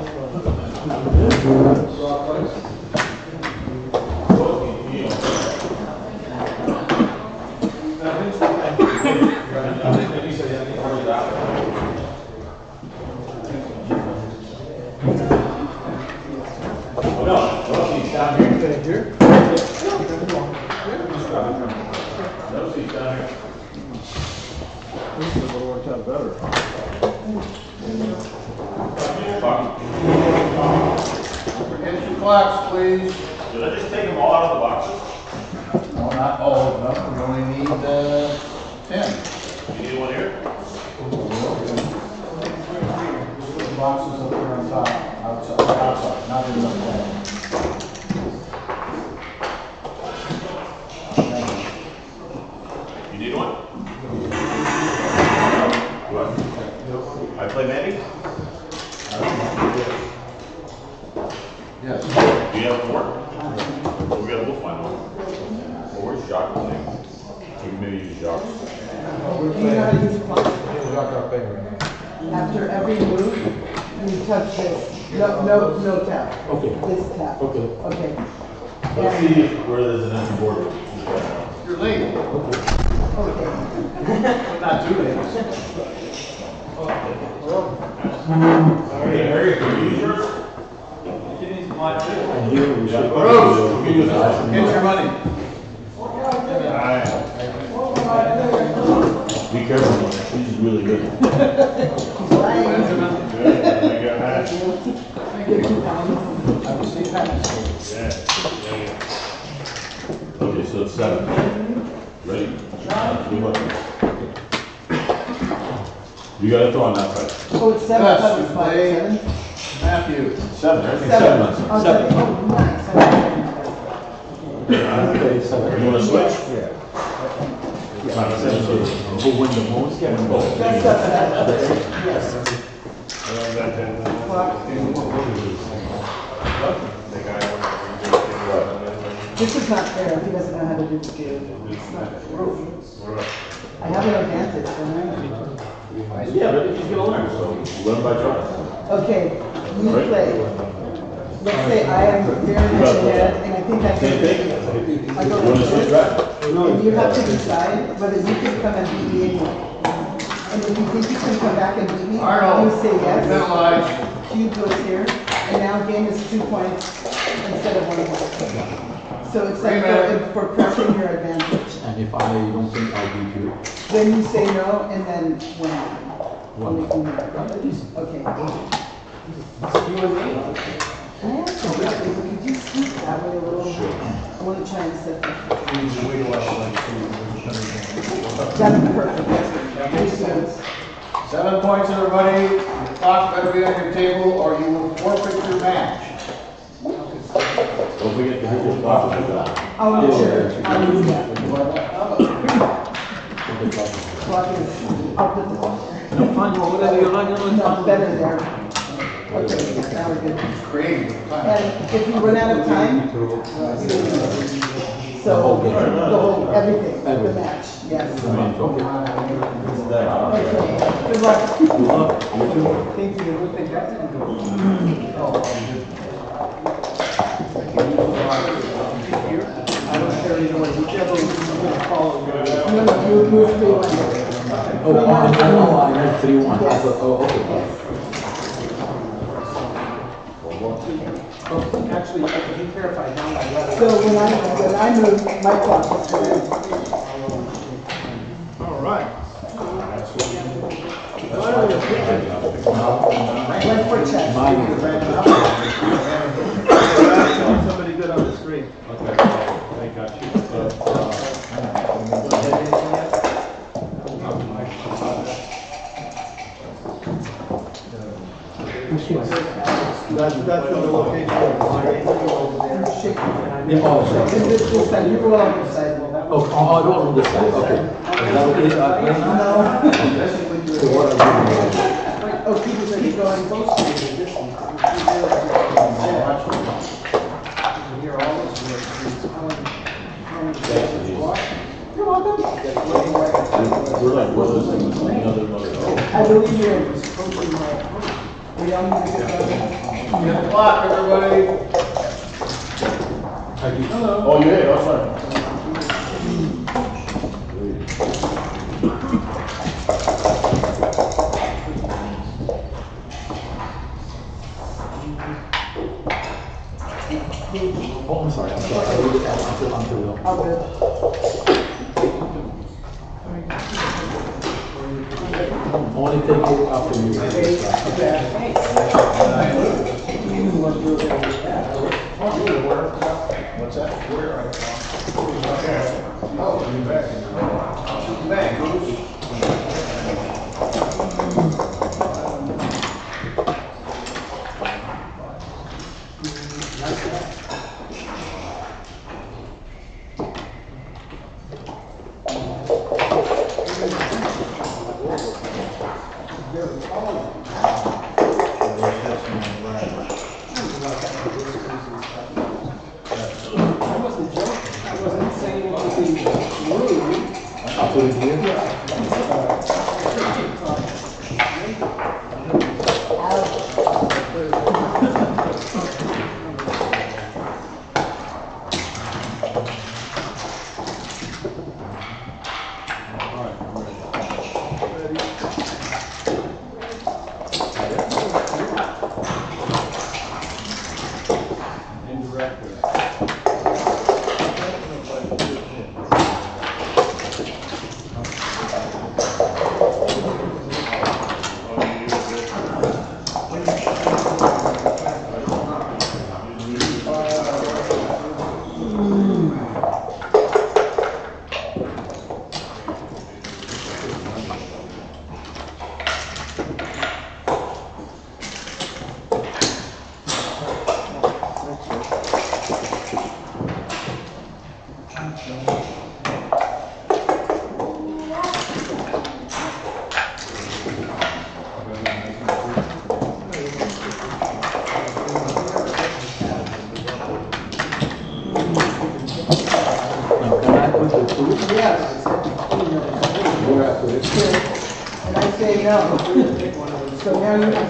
Please. Okay. Creative. And if you run out of time, uh, so, the whole, everything, the match, yes. Okay, good luck. Thank you. I don't care. No, no, you move one. Oh, I know, I read three one, oh, okay. verified down by level. So when I, when I move my closet So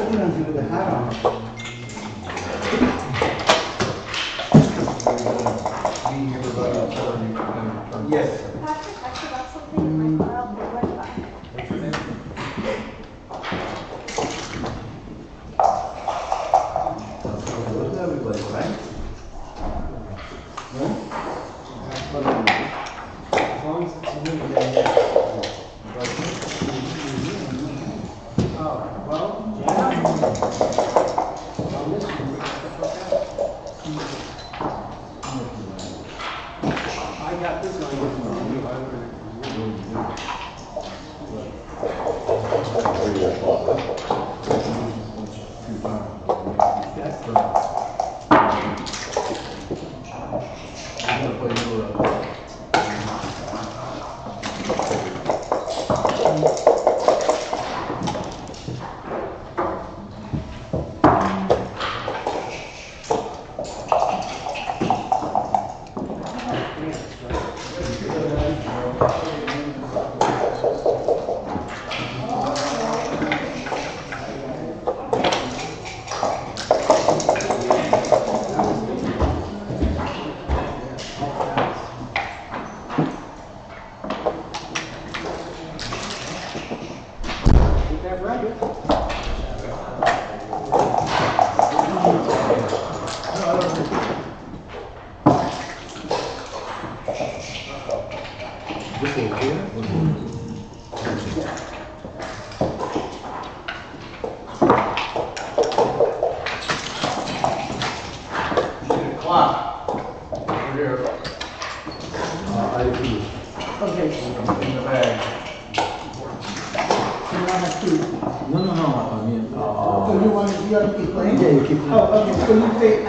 Are Yeah, you keep playing. Oh,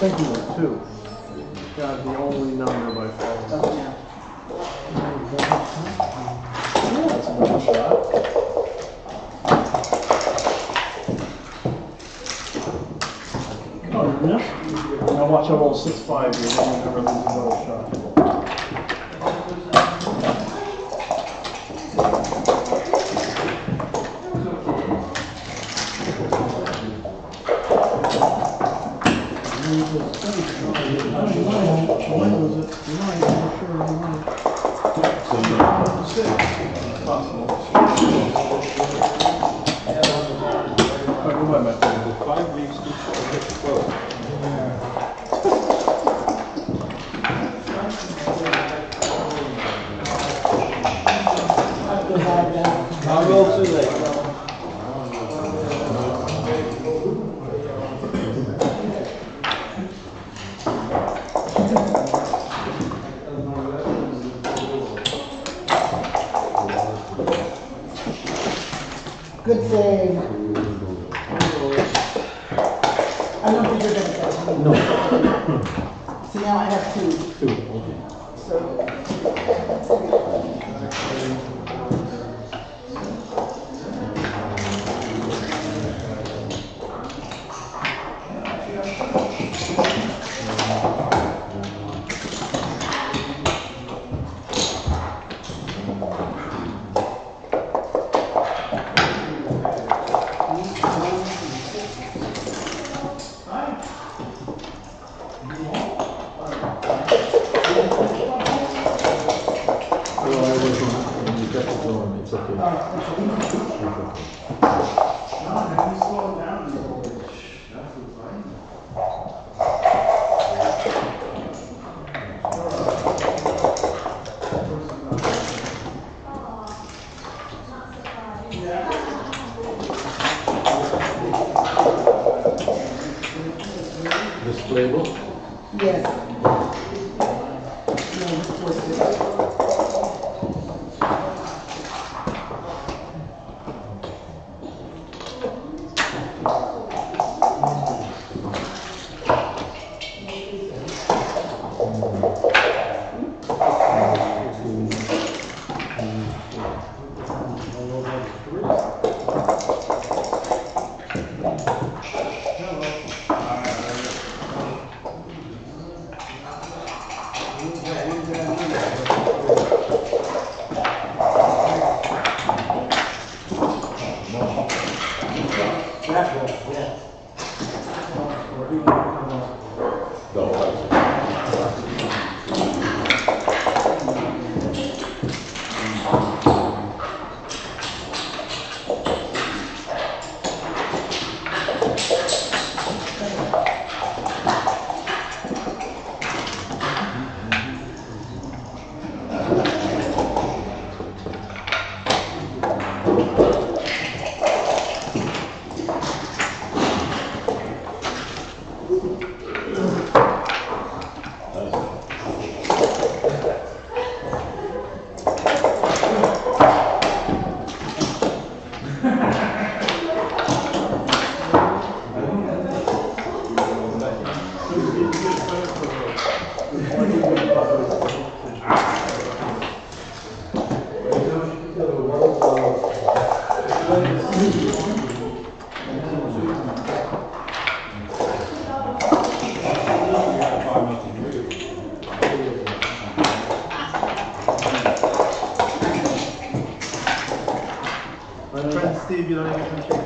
this friend Steve, you don't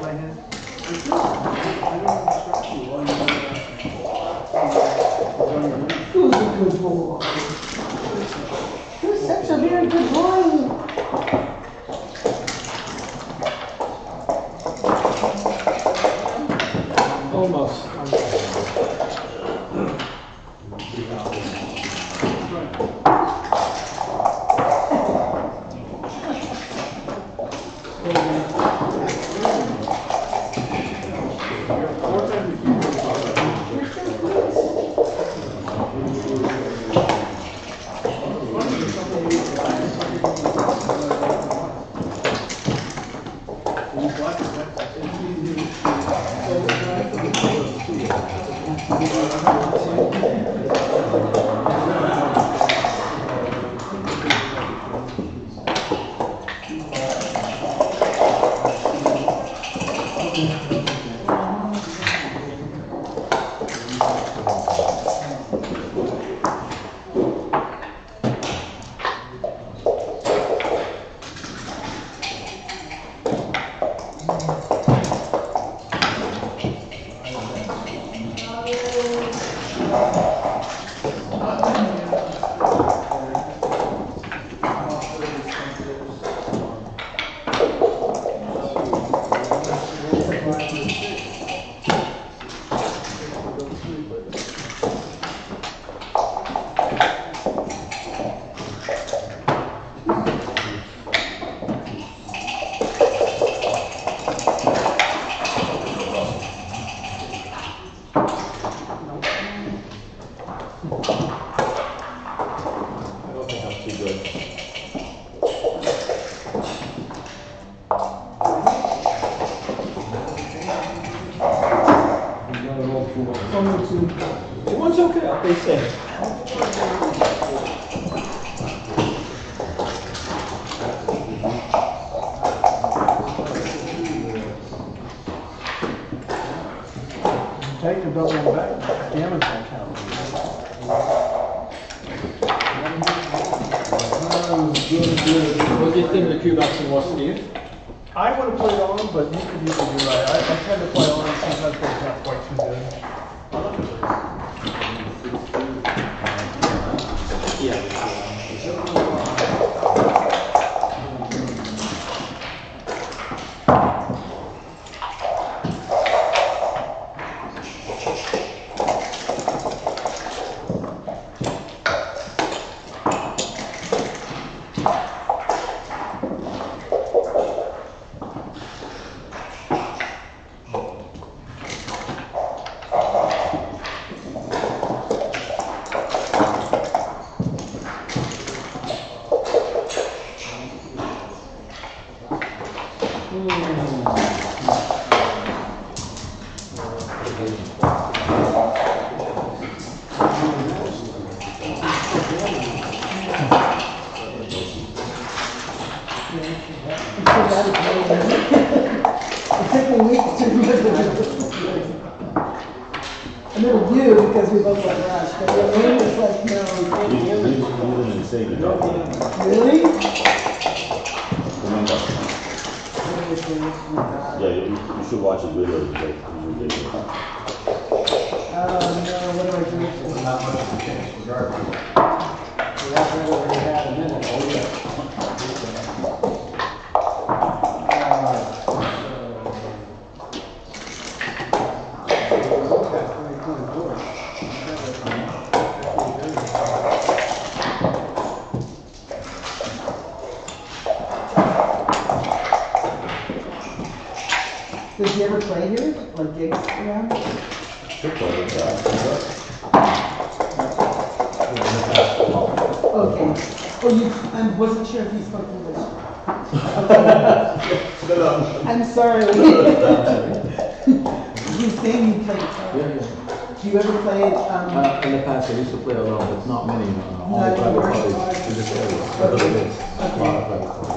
got one back. What do you think the Cubans in West I'm sorry. you say you played uh, cards. Do you ever play, um, Uh, in the past, I used to play a lot, but not many. Uh, in this area. A lot of.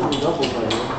It's a good one double by you.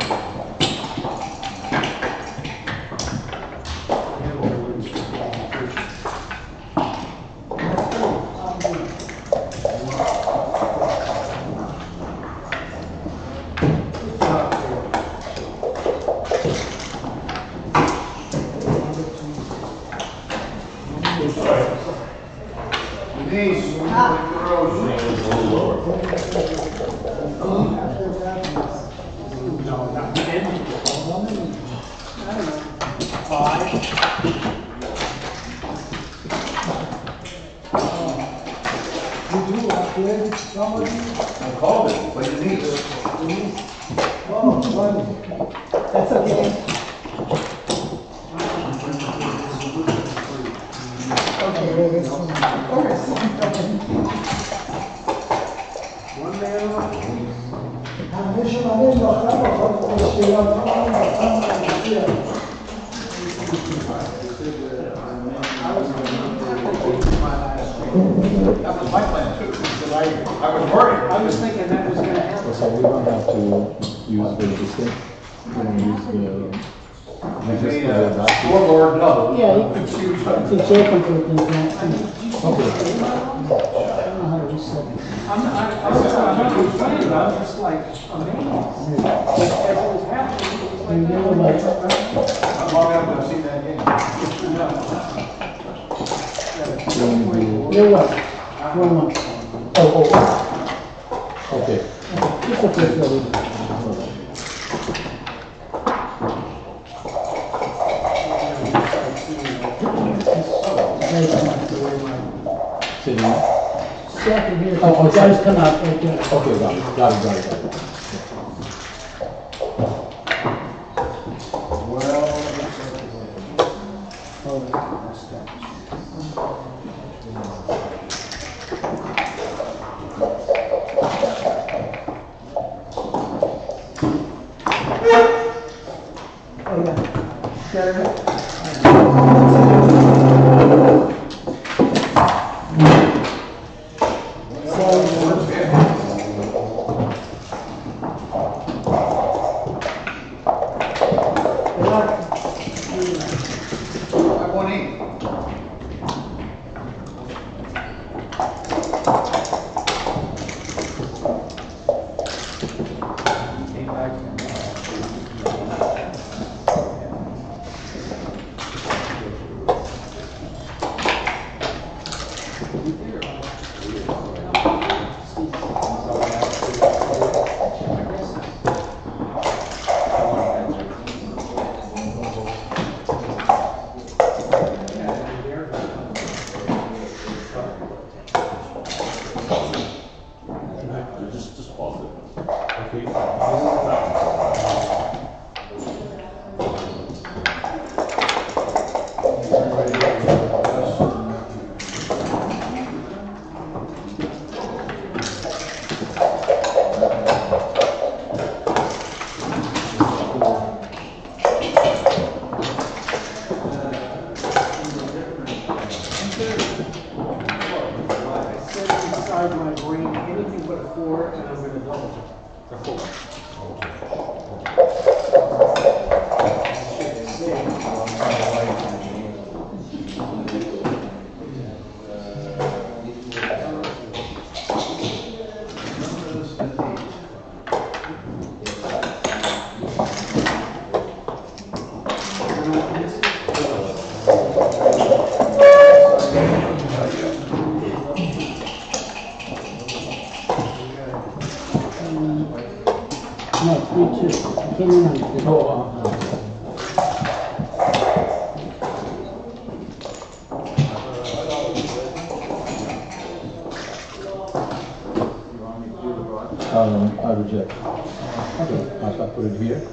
Okay. I shall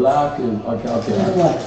black and okay, okay.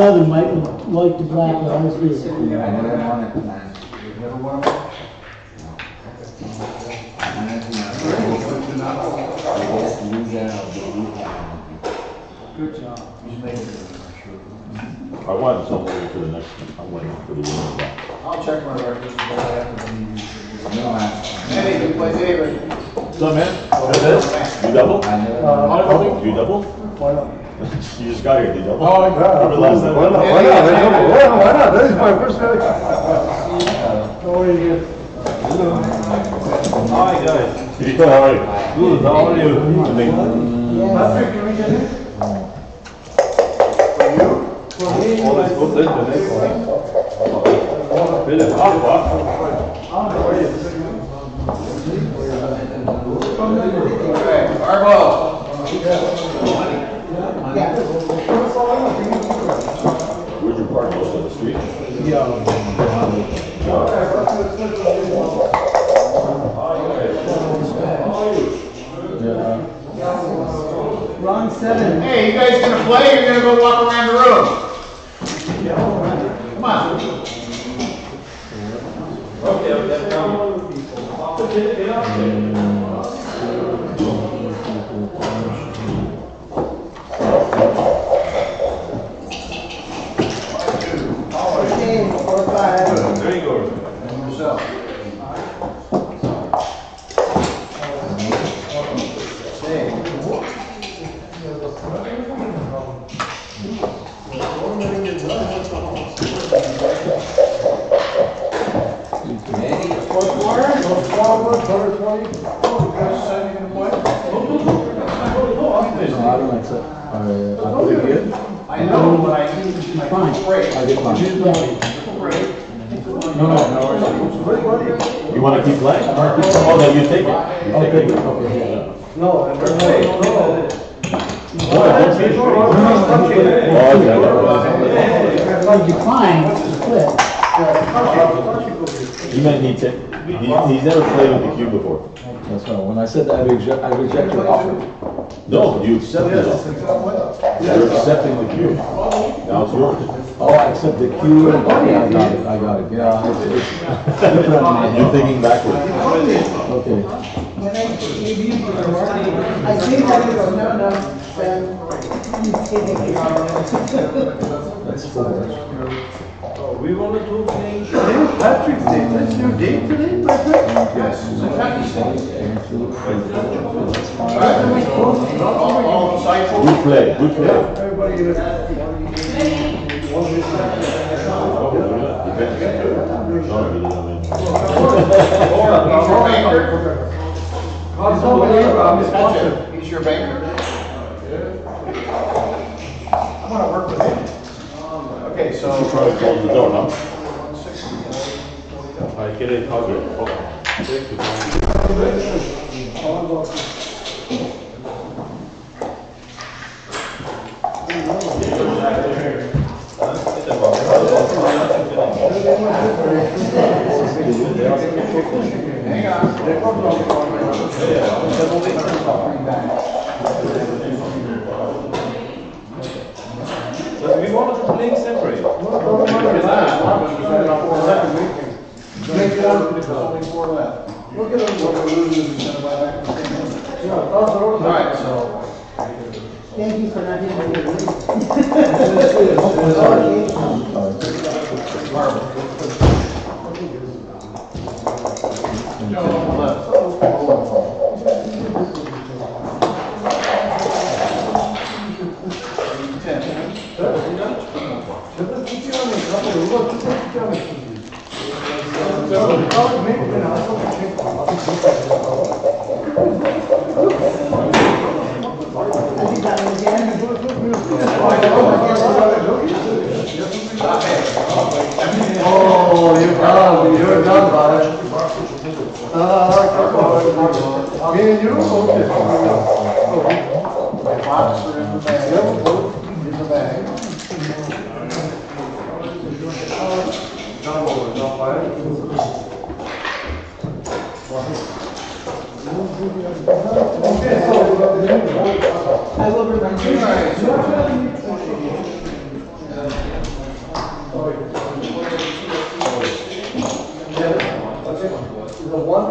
Eleven might like the black, I was I think I go, no, no, then you kidding. That's four. Oh, we want to do things. Today's Patrick's Day, that's your day today, my friend? Yes. Good play, good play. Everybody, He's He's your banker? I wanna work with him. Okay, so. Try to close the door, no? I get it, I'll get it. Hang But we wanted to play separate. Make it up, there's only four left. Look at them, what we're losing, instead of buy back the same number. All right, so. Thank you for not hitting Oh, you're done, you're done, brother. Uh, me and you, okay. My box are in the bag, in the bag. Okay, so, I will remind you. The one, and what about the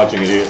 watching it here.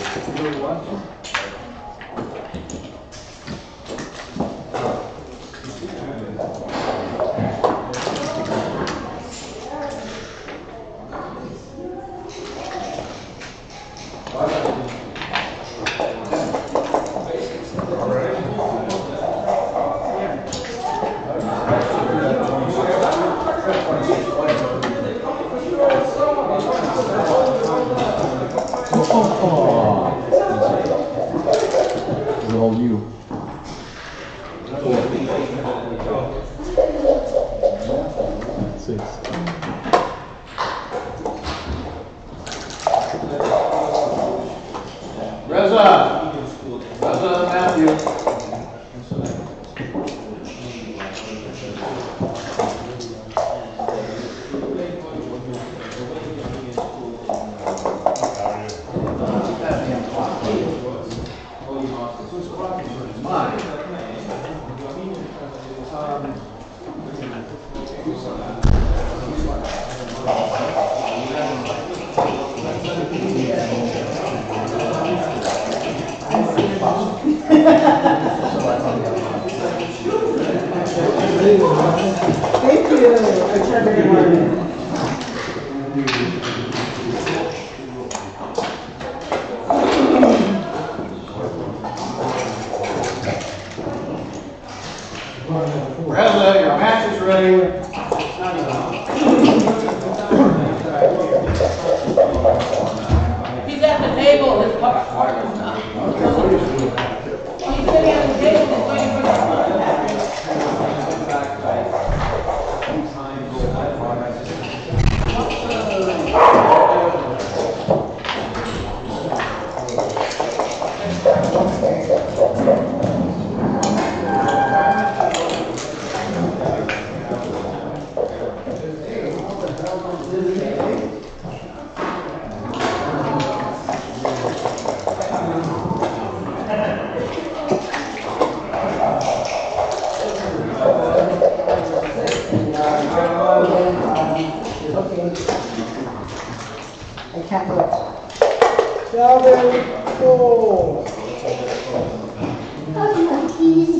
15.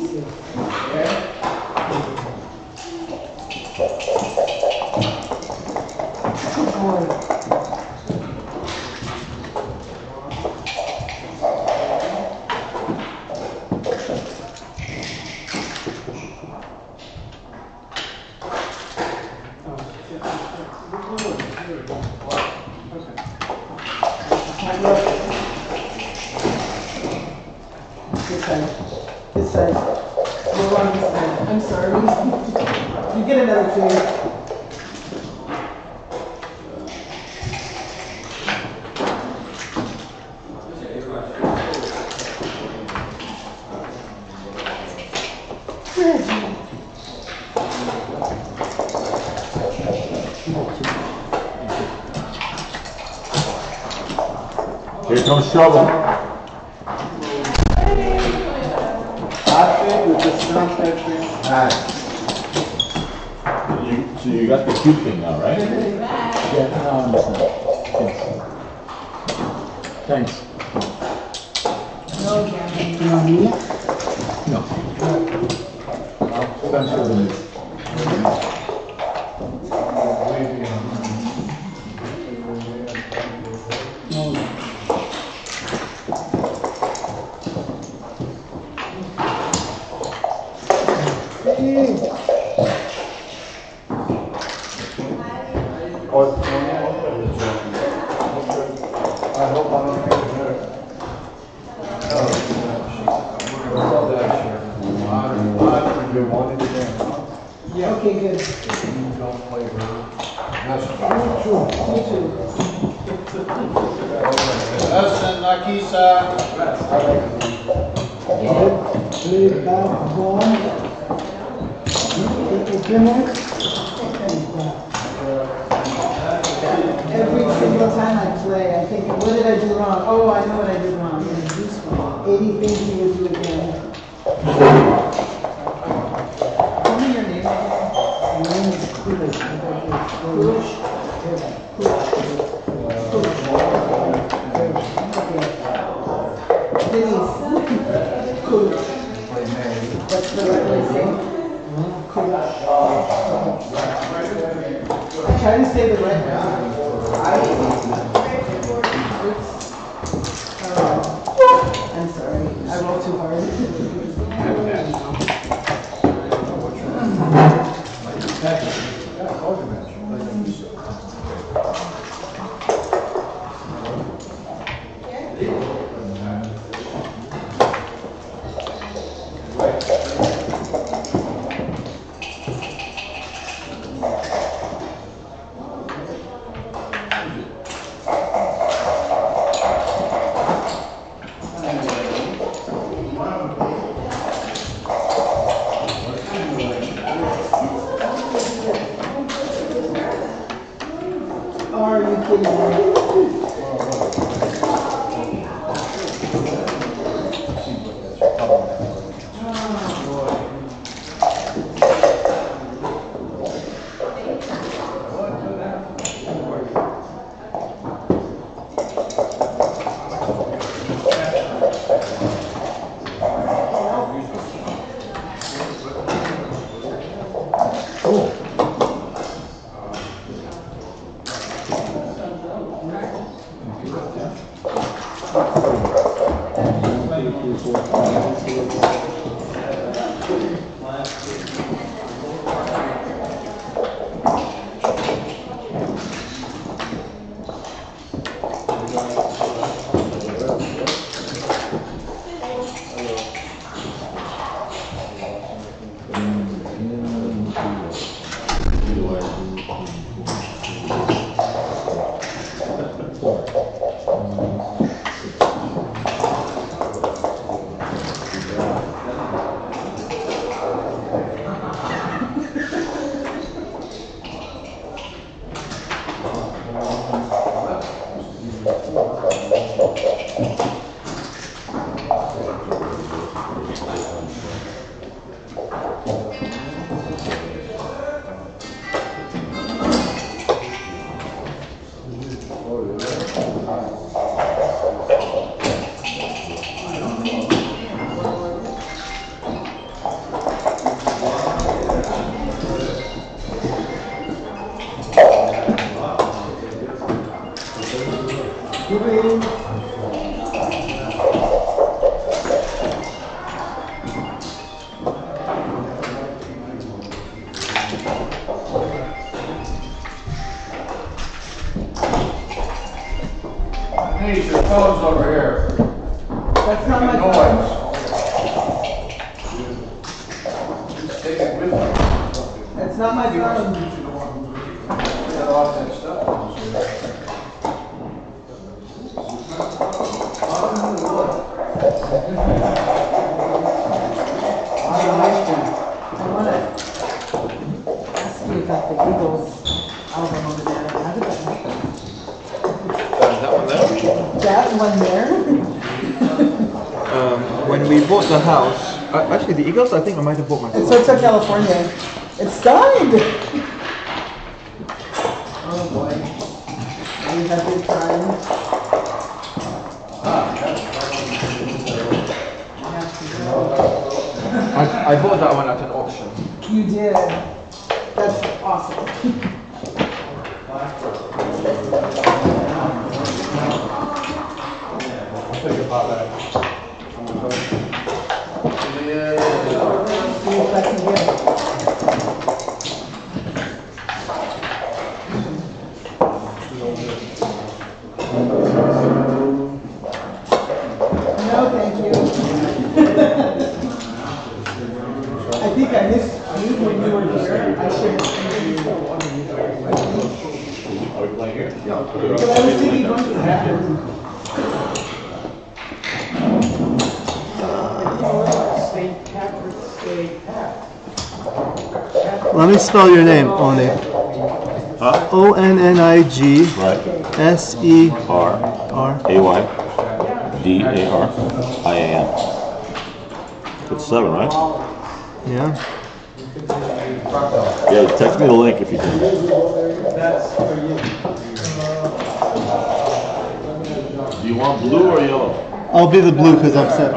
Shovel. I think You, so you got the cute thing the house, uh, actually the Eagles, I think I might have bought myself. It's Hotel California. It's died. Oh boy. Are you happy crying? I, I bought that one at an auction. You did. That's awesome. I'll think about that. See spell your name, Onnig. Huh? O N N I G Right. S E R. R. A Y. D A R. I A N. It's seven, right? Yeah. Yeah, text me the link if you can. Do you want blue or yellow? I'll be the blue because I'm set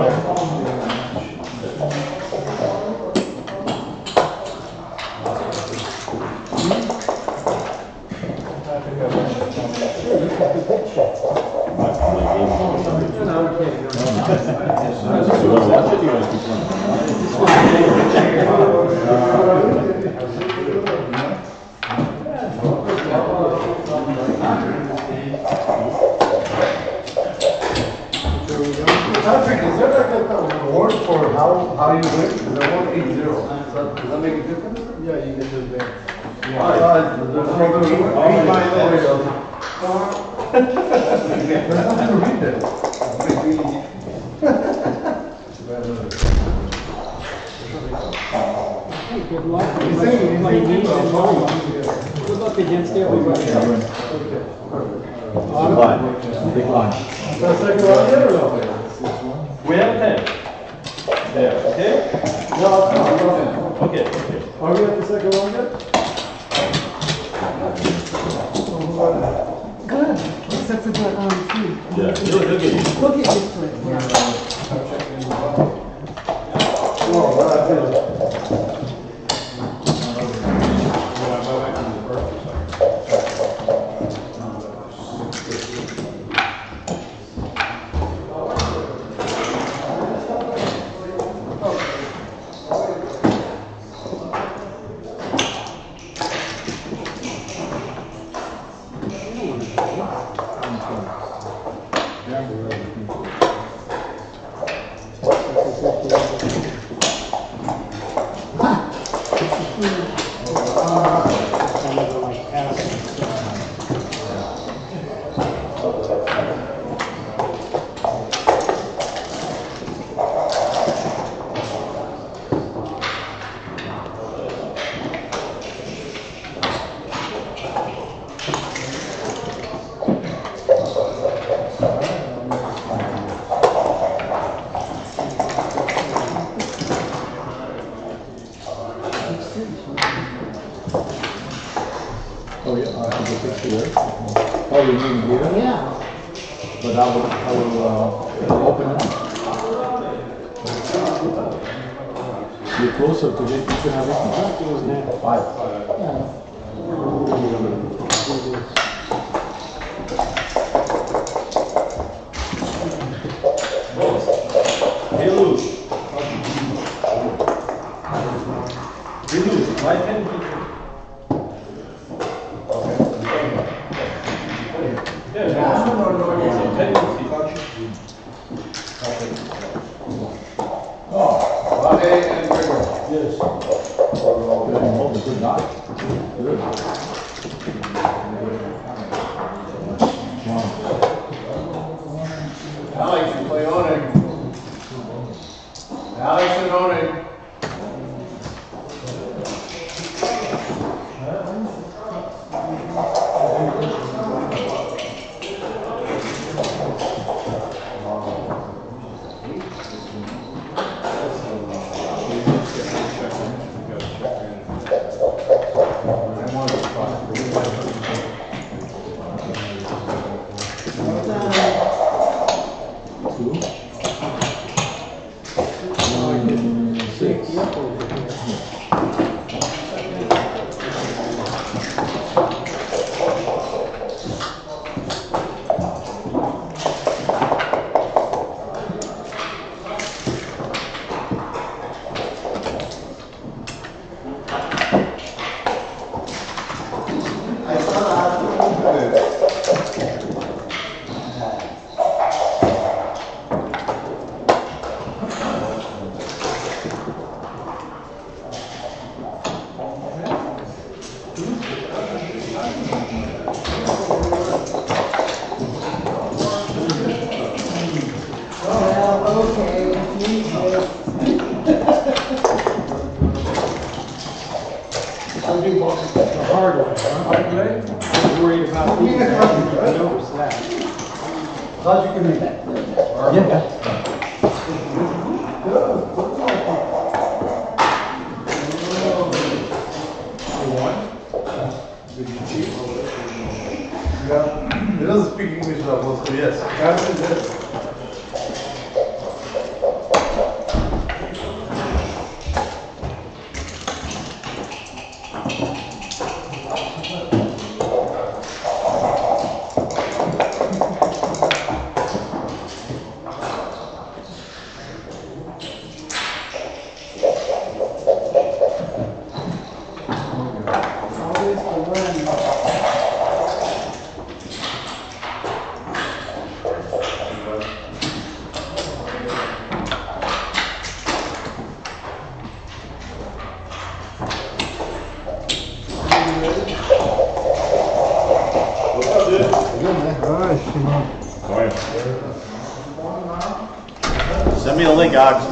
me the link, Ox.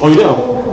Oh, you do?